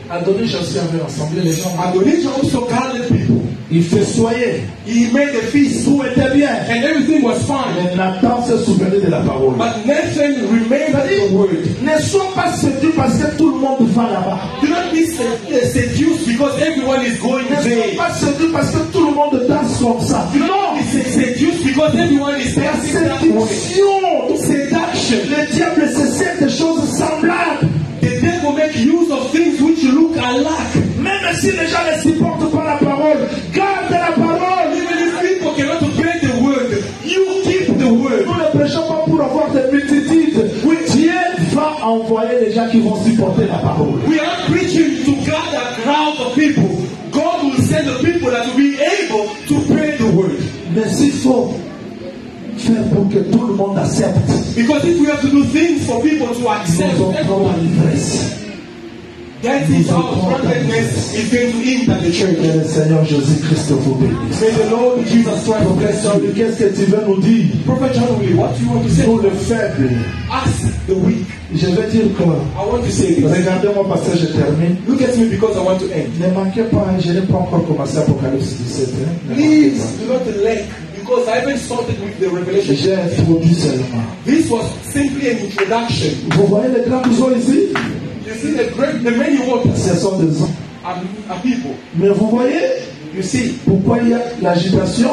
[SPEAKER 1] Adonijah aussi avait rassemblé les gens.
[SPEAKER 2] Also gathered people.
[SPEAKER 1] Il fait soyer.
[SPEAKER 2] He made a feast
[SPEAKER 1] Tout était bien.
[SPEAKER 2] and everything was fine.
[SPEAKER 1] Mais Nathan se souvenait de la parole.
[SPEAKER 2] But Nathan remembered the word.
[SPEAKER 1] Ne sois pas séduit parce que tout le monde va là-bas.
[SPEAKER 2] Do not be sed- seduced because everyone is going
[SPEAKER 1] Ne sois
[SPEAKER 2] there.
[SPEAKER 1] pas séduit parce que tout le monde danse comme ça.
[SPEAKER 2] Do not be se- seduced because everyone is dancing that way.
[SPEAKER 1] séduction,
[SPEAKER 2] Seduction.
[SPEAKER 1] le diable se sert de choses semblables.
[SPEAKER 2] The devil make use of things which look alike.
[SPEAKER 1] Même si les gens ne supportent pas la parole. Ne prêchons pas pour avoir des multitudes. Oui, Dieu va envoyer les gens qui vont supporter la parole.
[SPEAKER 2] We are preaching to gather a crowd of people. God will send the people that will be able to pray the word.
[SPEAKER 1] Mais s'il faut faire pour que tout le monde accepte,
[SPEAKER 2] Because if we have to do things for people to accept
[SPEAKER 1] nous entrons dans l'ivresse.
[SPEAKER 2] Hinder the church.
[SPEAKER 1] Que le Seigneur Jésus-Christ vous bénisse.
[SPEAKER 2] May the Lord Jesus Christ bless
[SPEAKER 1] Professeur,
[SPEAKER 2] you.
[SPEAKER 1] qu'est-ce que tu veux nous dire? Pour le faible,
[SPEAKER 2] Ask the weak.
[SPEAKER 1] je vais dire quoi? Regardez-moi parce que je termine.
[SPEAKER 2] Look at me because I want to end.
[SPEAKER 1] Ne manquez pas, je n'ai pas encore commencé Apocalypse 17. hein.
[SPEAKER 2] Please do not lack because I haven't started with the revelation.
[SPEAKER 1] J'ai introduit seulement.
[SPEAKER 2] This was simply an introduction.
[SPEAKER 1] Vous voyez les grands eaux ici?
[SPEAKER 2] You see the great, the many waters
[SPEAKER 1] Ce sont des hommes.
[SPEAKER 2] people.
[SPEAKER 1] Mais vous voyez
[SPEAKER 2] You see
[SPEAKER 1] pourquoi il y a l'agitation?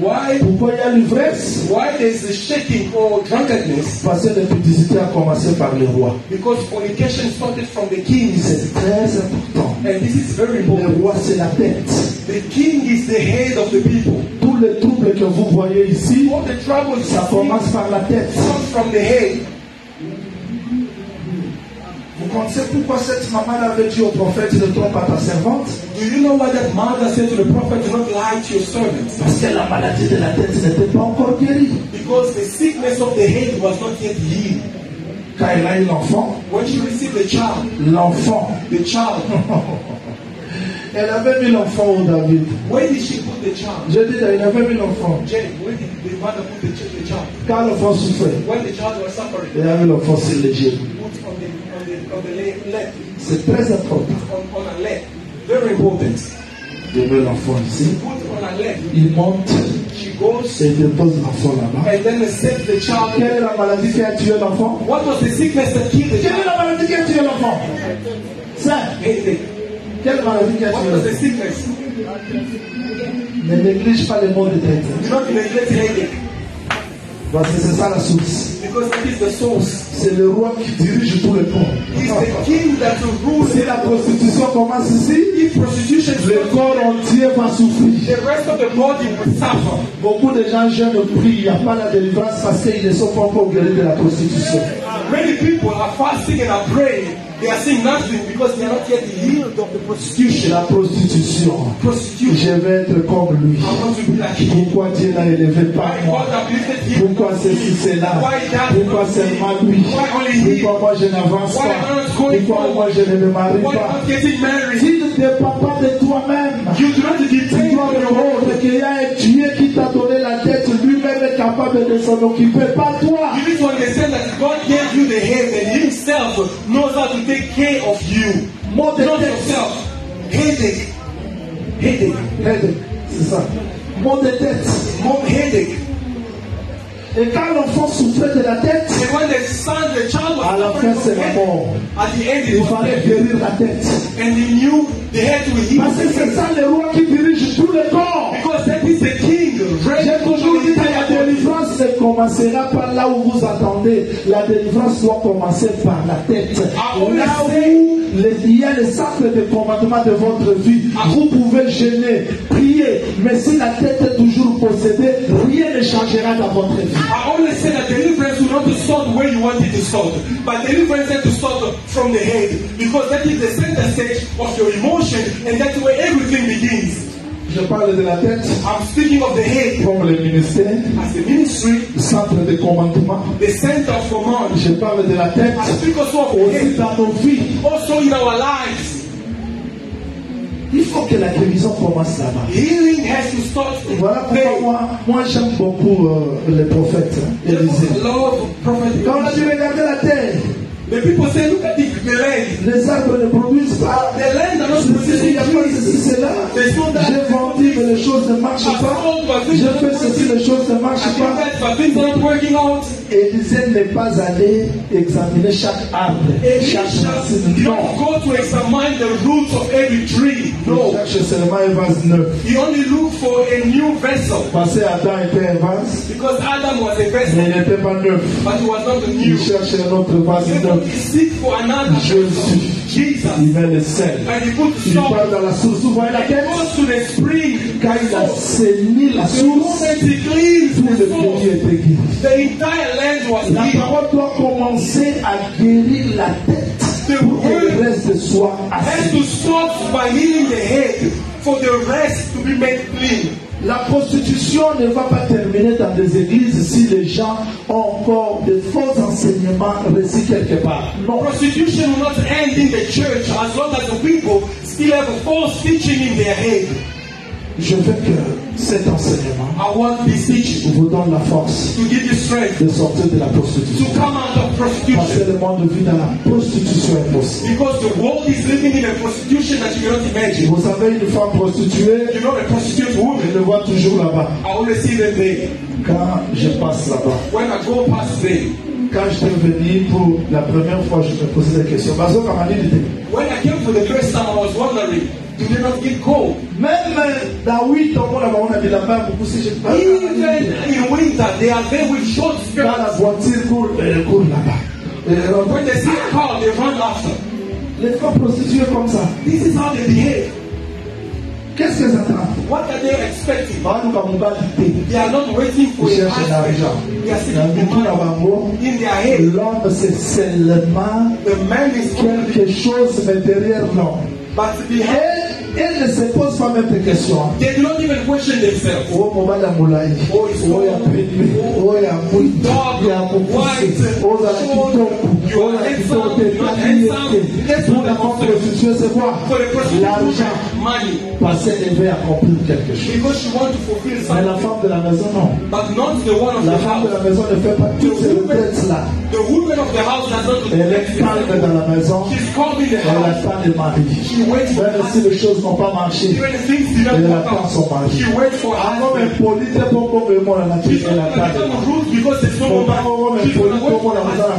[SPEAKER 2] why
[SPEAKER 1] Pourquoi il y a l'ivresse?
[SPEAKER 2] why there's a shaking or drunkenness?
[SPEAKER 1] Parce que l'épidicité a commencé par les rois.
[SPEAKER 2] because fornication started from the kings
[SPEAKER 1] C'est très important.
[SPEAKER 2] and this is very
[SPEAKER 1] Le
[SPEAKER 2] important.
[SPEAKER 1] roi, c'est la tête.
[SPEAKER 2] The king is the head of the people.
[SPEAKER 1] Tous les troubles que vous voyez ici,
[SPEAKER 2] All the troubles
[SPEAKER 1] ça commence par la tête.
[SPEAKER 2] from the head.
[SPEAKER 1] Pourquoi cette maman avait dit au prophète ne trompe pas ta servante
[SPEAKER 2] Do you know why that mother said to the prophet? Do not lie to your servant?
[SPEAKER 1] Parce que la maladie de la tête n'était pas encore guérie.
[SPEAKER 2] Because the sickness of the head was not yet healed.
[SPEAKER 1] Quand elle a eu l'enfant,
[SPEAKER 2] When she received the child,
[SPEAKER 1] l'enfant,
[SPEAKER 2] the child,
[SPEAKER 1] Elle avait mille enfants au David.
[SPEAKER 2] Where did she put the child?
[SPEAKER 1] Je dis, il avait
[SPEAKER 2] the child?
[SPEAKER 1] Quand l'enfant souffrait,
[SPEAKER 2] When the child was suffering,
[SPEAKER 1] il avait l'enfant sur les
[SPEAKER 2] left,
[SPEAKER 1] C'est très important.
[SPEAKER 2] on, on her left. Very important.
[SPEAKER 1] Il y avait l'enfant ici. Il monte
[SPEAKER 2] She goes
[SPEAKER 1] et dépose l'enfant là-bas.
[SPEAKER 2] and then set the child.
[SPEAKER 1] Quelle est la maladie qui a tué l'enfant?
[SPEAKER 2] What was the sickness that killed the
[SPEAKER 1] Quelle est la maladie qui a tué l'enfant? Quelle maladie l'enfant
[SPEAKER 2] sickness?
[SPEAKER 1] Ne néglige pas les mots de tête. Parce que c'est ça la source.
[SPEAKER 2] because that is the source.
[SPEAKER 1] C'est le roi qui dirige tout le
[SPEAKER 2] rules.
[SPEAKER 1] Si la prostitution commence ici, le corps entier va souffrir.
[SPEAKER 2] the rest of the body will suffer.
[SPEAKER 1] Beaucoup de gens jeûnent prient, il n'y a pas la délivrance parce qu'ils ne sont pas encore guéris de la prostitution.
[SPEAKER 2] Many people are fasting and are praying. They are saying nothing because they are not yet healed of the prostitution.
[SPEAKER 1] La prostitution.
[SPEAKER 2] Prostitution.
[SPEAKER 1] Je vais être comme lui.
[SPEAKER 2] I want to be like him.
[SPEAKER 1] Pourquoi Dieu l'a élevé
[SPEAKER 2] Why
[SPEAKER 1] moi? Pourquoi ceci, cela? Pourquoi seulement lui? Pourquoi moi je n'avance
[SPEAKER 2] Why
[SPEAKER 1] pas? Pourquoi moi je ne me marie
[SPEAKER 2] Why
[SPEAKER 1] pas?
[SPEAKER 2] married?
[SPEAKER 1] Tu ne dépends pas de toi-même.
[SPEAKER 2] You do not
[SPEAKER 1] Tu dois montrer qu'il y a un Dieu qui t'a donné la tête, lui-même est capable de s'en occuper, pas toi.
[SPEAKER 2] You need to understand that God gave you the head and Himself knows how to take care of you.
[SPEAKER 1] Mot de
[SPEAKER 2] Not
[SPEAKER 1] tête.
[SPEAKER 2] yourself. Headache. Headache.
[SPEAKER 1] Headache, C'est ça. Mot de tête.
[SPEAKER 2] Mom headache.
[SPEAKER 1] Et quand l'enfant souffrait de la c'est la mort.
[SPEAKER 2] at the end it
[SPEAKER 1] Il fallait guérir la tête.
[SPEAKER 2] And he knew the head will heal
[SPEAKER 1] Parce que
[SPEAKER 2] the
[SPEAKER 1] c'est ça le roi qui dirige tout le corps.
[SPEAKER 2] Because that is the king.
[SPEAKER 1] J'ai toujours dit que la délivrance ne commencera pas là où vous attendez. La délivrance doit commencer par la tête. Là où les- il y a le sacre de commandement de votre vie, vous pouvez gêner, prier. Mais si la tête est toujours possédée, rien ne changera dans votre vie.
[SPEAKER 2] I always say that deliverance will not start where you want it to start, but deliverance has to start from the head because that is the center stage of your emotion and that's where everything begins.
[SPEAKER 1] Je parle de la tête
[SPEAKER 2] I'm speaking of the head
[SPEAKER 1] comme le ministère,
[SPEAKER 2] as the ministry,
[SPEAKER 1] le centre de commandement.
[SPEAKER 2] the center of command.
[SPEAKER 1] Je parle de la tête
[SPEAKER 2] I speak also of the
[SPEAKER 1] aussi
[SPEAKER 2] head,
[SPEAKER 1] dans nos vies.
[SPEAKER 2] also in our lives.
[SPEAKER 1] Il faut que la guérison commence là-bas.
[SPEAKER 2] Healing has to start
[SPEAKER 1] Voilà pourquoi moi, moi j'aime beaucoup euh, les prophètes, Élisée. Quand on a dit regarder la terre,
[SPEAKER 2] The people say, look at the, the land.
[SPEAKER 1] les arbres ne produisent pas.
[SPEAKER 2] The land are not
[SPEAKER 1] Ceci, il n'y a pas ceci, cela. J'ai vendu, mais les choses ne marchent pas. J'ai fait ceci, les choses ne marchent
[SPEAKER 2] I
[SPEAKER 1] pas. Élisée n'est pas allé examiner chaque arbre, chaque racine. Non.
[SPEAKER 2] go to examine the roots of every tree.
[SPEAKER 1] Il
[SPEAKER 2] No.
[SPEAKER 1] cherche seulement un vase neuf.
[SPEAKER 2] He only looked for a new vessel
[SPEAKER 1] Parce que Adam était un vase,
[SPEAKER 2] because Adam was a
[SPEAKER 1] mais
[SPEAKER 2] vessel,
[SPEAKER 1] il n'était pas neuf.
[SPEAKER 2] but he was not the
[SPEAKER 1] Il
[SPEAKER 2] new.
[SPEAKER 1] cherche un autre vase neuf.
[SPEAKER 2] Another
[SPEAKER 1] Jésus. Il met le sel. Il part dans la source. Vous voyez laquelle? Quand il a saigné la source, tout le pays était guéri. La parole doit commencer à guérir la tête pour que le reste soit assis.
[SPEAKER 2] for the rest to be made clean.
[SPEAKER 1] La prostitution ne va pas terminer dans des églises si les gens ont encore de faux enseignements reçus quelque part. Non.
[SPEAKER 2] Prostitution will not end in the church as long as the people still have a false teaching in their head.
[SPEAKER 1] Je veux que cet enseignement
[SPEAKER 2] I want this teaching
[SPEAKER 1] vous donne la force
[SPEAKER 2] to give you strength
[SPEAKER 1] de sortir de la
[SPEAKER 2] to
[SPEAKER 1] prostitution.
[SPEAKER 2] come out of
[SPEAKER 1] Parce
[SPEAKER 2] prostitution.
[SPEAKER 1] que le monde vit dans la prostitution impossible.
[SPEAKER 2] Because the world is living in a prostitution that you cannot imagine.
[SPEAKER 1] Vous savez, une femme prostituée,
[SPEAKER 2] You know a prostitute woman.
[SPEAKER 1] je le vois toujours là-bas.
[SPEAKER 2] I always see them there.
[SPEAKER 1] Quand je passe là-bas,
[SPEAKER 2] When I go past there.
[SPEAKER 1] quand j'étais venu pour la première fois, je me posais des questions. Parce que comme on dit,
[SPEAKER 2] When I came for the first time, I was wondering, do they not get cold?
[SPEAKER 1] même dans 8 ans, on a on a de la main beaucoup si je parle.
[SPEAKER 2] Even in winter, they are there with short skirts.
[SPEAKER 1] la voiture court, elle court là-bas.
[SPEAKER 2] When they see a car, they run after.
[SPEAKER 1] Les femmes prostituées comme ça,
[SPEAKER 2] This is how they behave.
[SPEAKER 1] qu'est-ce qu'elles attendent?
[SPEAKER 2] What are they expecting?
[SPEAKER 1] Bah,
[SPEAKER 2] They are not waiting for
[SPEAKER 1] ils cherchent l'argent.
[SPEAKER 2] In their head,
[SPEAKER 1] L'homme, c'est seulement
[SPEAKER 2] the man is
[SPEAKER 1] quelque chose, mais derrière l'homme.
[SPEAKER 2] but the head,
[SPEAKER 1] Elle, elle ne se pose pas même de questions.
[SPEAKER 2] they do not even question themselves.
[SPEAKER 1] ya ya ya mokuse ozala kitoko
[SPEAKER 2] You are handsome, you are handsome.
[SPEAKER 1] C'est quoi L'argent.
[SPEAKER 2] money.
[SPEAKER 1] Parce qu'elle veut accomplir quelque chose.
[SPEAKER 2] Because she wants to fulfill
[SPEAKER 1] Mais la femme de la maison, non.
[SPEAKER 2] But not the one of
[SPEAKER 1] La
[SPEAKER 2] the
[SPEAKER 1] femme de la maison ne fait pas toutes ces retraites-là.
[SPEAKER 2] The woman of the house does not
[SPEAKER 1] Elle est calme dans la maison.
[SPEAKER 2] She's calm in the
[SPEAKER 1] Elle attend le mari.
[SPEAKER 2] She waits for
[SPEAKER 1] Même si les choses n'ont pas marché,
[SPEAKER 2] Even if things did not
[SPEAKER 1] elle
[SPEAKER 2] work
[SPEAKER 1] attend
[SPEAKER 2] out,
[SPEAKER 1] son mari.
[SPEAKER 2] she waits for her
[SPEAKER 1] Un homme la nature. Elle attend.
[SPEAKER 2] because there's no She's going to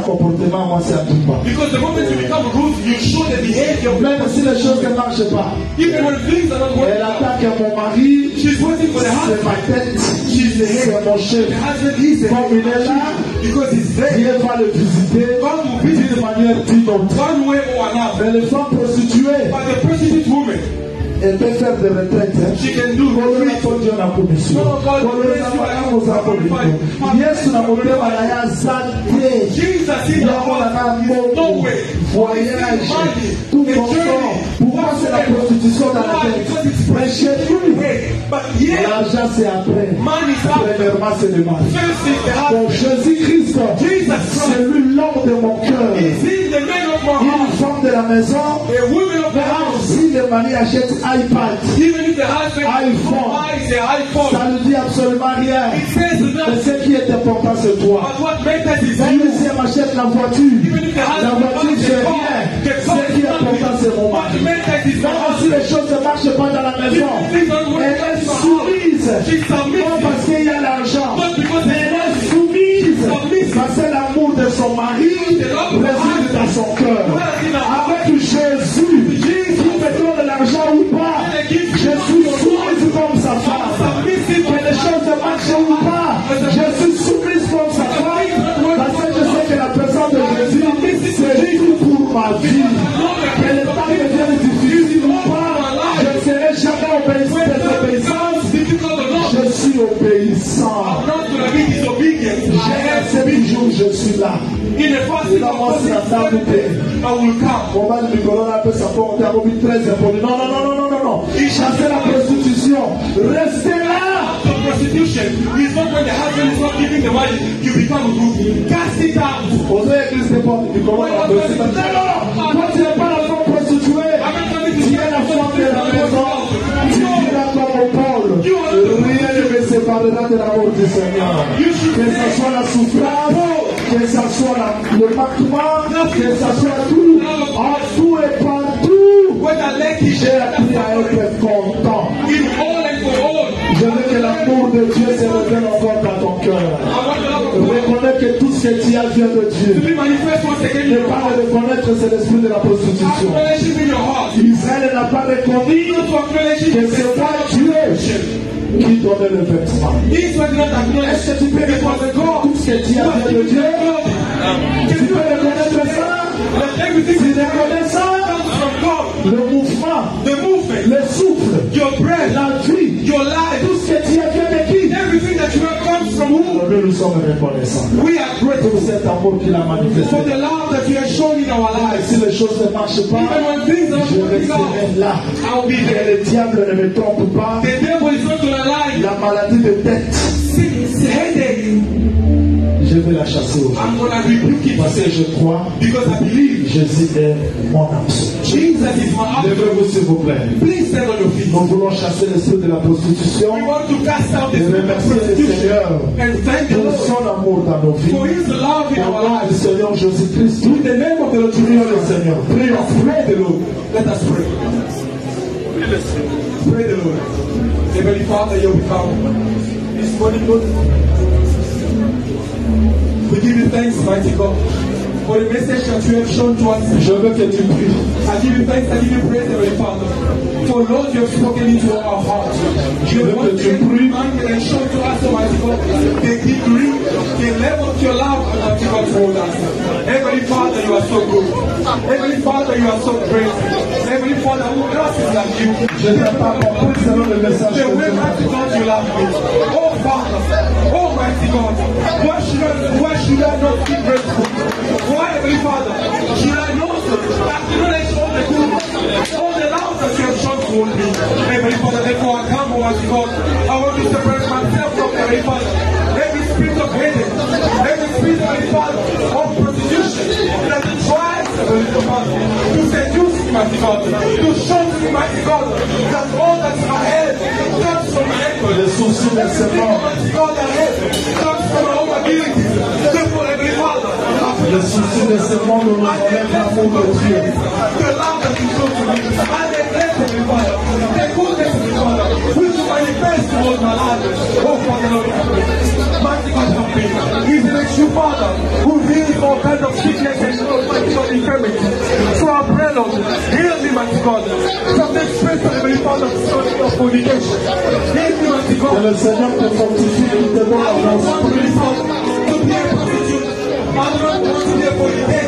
[SPEAKER 1] comportement, moi c'est tout pas.
[SPEAKER 2] Because the moment you become rude, you show the behavior.
[SPEAKER 1] Même si les choses ne marchent pas,
[SPEAKER 2] Even when things are not working
[SPEAKER 1] elle
[SPEAKER 2] out,
[SPEAKER 1] attend que mon mari,
[SPEAKER 2] she's waiting for the
[SPEAKER 1] c'est
[SPEAKER 2] husband.
[SPEAKER 1] ma tête, c'est mon chef.
[SPEAKER 2] The husband is the
[SPEAKER 1] Comme il est là,
[SPEAKER 2] because he's there.
[SPEAKER 1] Dieu va le visiter
[SPEAKER 2] God will visit
[SPEAKER 1] d'une manière différente.
[SPEAKER 2] one way or another.
[SPEAKER 1] Mais les femmes prostituées,
[SPEAKER 2] But the prostitute woman,
[SPEAKER 1] elle peut faire des retraites. kolona tondio na komisio kolona malamu za koliko yesu na motema na ye aza te
[SPEAKER 2] Jesus in the
[SPEAKER 1] yango na voyage tout confort pourquoi c'est la prostitution dans la tête mais chez l'argent c'est après. Premièrement c'est le mal. Donc Jésus Christ. c'est lui l'homme de mon cœur. Une
[SPEAKER 2] heart?
[SPEAKER 1] femme de la maison.
[SPEAKER 2] A woman of the house.
[SPEAKER 1] si le mari achète iPad
[SPEAKER 2] Even if the husband
[SPEAKER 1] iPhone.
[SPEAKER 2] buys the iPhone,
[SPEAKER 1] ça ne dit absolument rien ce qui est important c'est toi Même si elle m'achète la voiture, la voiture c'est rien. Ce qui est important c'est mon mari. Même si les choses ne marchent pas dans la maison, elle est soumise. Non parce qu'il y a l'argent. Mais elle est soumise. Parce que l'amour de son mari réside dans son cœur. Avec Jésus, marchent ou pas, je suis soumise comme sa femme. Parce que je sais que la personne de Jésus, c'est tout pour ma vie. Que les temps deviennent difficiles ou pas, je ne serai jamais obéissant,
[SPEAKER 2] or not.
[SPEAKER 1] Je suis obéissant. J'ai ces jours, je suis là.
[SPEAKER 2] In the
[SPEAKER 1] la table de
[SPEAKER 2] I will come.
[SPEAKER 1] On va le colonne un peu sa porte, à très impoli. Non, non, non, non, non, non, non. Chassez la prostitution. Restez là.
[SPEAKER 2] So prostitution is not when the husband is not giving the money, you become rude. Cast it out.
[SPEAKER 1] Osez. Non, non, non. Toi, tu n'es pas la femme prostituée. Tu es la femme de la maison. Tu diras comme Paul. Rien ne me séparera de l'amour du Seigneur. Que ce soit la souffrance, que ce soit la- le manquement, que ce soit tout, en tout et partout. J'ai appris à être content. Je veux que l'amour de Dieu se révèle encore dans ton cœur. Reconnais que tout ce que tu as vient de Dieu. Ne pas le reconnaître, c'est l'esprit de la prostitution. Israël n'a pas reconnu que c'est moi Dieu qui donnait le
[SPEAKER 2] acknowledged.
[SPEAKER 1] Est-ce que tu peux reconnaître tout ce que tu as vient de Dieu. Tu peux reconnaître ça. Tu reconnais ça Le mouvement, le souffle, la vie, tout ce que tu as Aujourd'hui, nous sommes reconnaissants.
[SPEAKER 2] We are grateful
[SPEAKER 1] Pour cet amour qu'il a manifesté.
[SPEAKER 2] for the love that you have shown in our lives.
[SPEAKER 1] si les choses ne marchent
[SPEAKER 2] Even
[SPEAKER 1] pas,
[SPEAKER 2] when
[SPEAKER 1] je resterai là.
[SPEAKER 2] I'll be
[SPEAKER 1] Et
[SPEAKER 2] there.
[SPEAKER 1] le diable ne me trompe pas.
[SPEAKER 2] The devil is not gonna lie.
[SPEAKER 1] La maladie de tête,
[SPEAKER 2] headache,
[SPEAKER 1] je vais la chasser aujourd'hui.
[SPEAKER 2] I'm gonna rebuke it
[SPEAKER 1] Parce que je crois
[SPEAKER 2] because I believe
[SPEAKER 1] Jésus est mon absolu.
[SPEAKER 2] Jesus is my absolute.
[SPEAKER 1] Levez-vous s'il vous plaît.
[SPEAKER 2] Please stand on your feet.
[SPEAKER 1] Nous voulons chasser l'esprit de la prostitution
[SPEAKER 2] We want to cast out the
[SPEAKER 1] et remercier le
[SPEAKER 2] prostitution
[SPEAKER 1] Seigneur
[SPEAKER 2] and thank the
[SPEAKER 1] pour
[SPEAKER 2] Lord
[SPEAKER 1] son amour dans nos vies.
[SPEAKER 2] for His love in
[SPEAKER 1] Au
[SPEAKER 2] our
[SPEAKER 1] nom du
[SPEAKER 2] lives.
[SPEAKER 1] Seigneur Jésus-Christ,
[SPEAKER 2] In the name of the Lord
[SPEAKER 1] prions
[SPEAKER 2] Jesus,
[SPEAKER 1] le Seigneur. Prions.
[SPEAKER 2] pray the Lord. Let us pray. Pray the Lord. Heavenly Father, here we come this morning, Lord. Give thanks, mighty God, for the message that you have shown to us.
[SPEAKER 1] Je veux que tu pries.
[SPEAKER 2] I give you thanks, I give you praise, Heavenly Father. For Lord, you have spoken into our hearts. You have once again reminded and shown to us, Almighty God, the degree, the level of your love, Almighty God, toward us. Heavenly Father, you are so good. Heavenly Father, you are so great. Heavenly Father, who is like you?
[SPEAKER 1] Je n'ai pas compris selon le message
[SPEAKER 2] The way, mighty God, you love me. Oh, Father. Oh, mighty God. Why should I, why should I not be grateful? Why, Heavenly Father, should I not acknowledge all the goodness, all the love that you have shown toward me? Heavenly Father, therefore I come, Almighty God. I want to separate myself from Heavenly Father.
[SPEAKER 1] miséricorde. To show miséricorde that all Israel comes from heaven.
[SPEAKER 2] Les de ses
[SPEAKER 1] morts. God that heaven comes from our own ability. Therefore, every.
[SPEAKER 2] Les de ce monde nous relèvent l'amour de Dieu.
[SPEAKER 1] The love that is shown the grace the Father. The goodness of the Father. bless you, Father, who healed all kinds of sickness and all kinds of infirmities. So I pray, Lord, heal me, my God, from this spirit of the Father, of fornication. Heal me, mighty God.
[SPEAKER 2] Que le Seigneur te fortifie, qu'il te donne la
[SPEAKER 5] force. Pardonne-moi tous les
[SPEAKER 6] fornicateurs.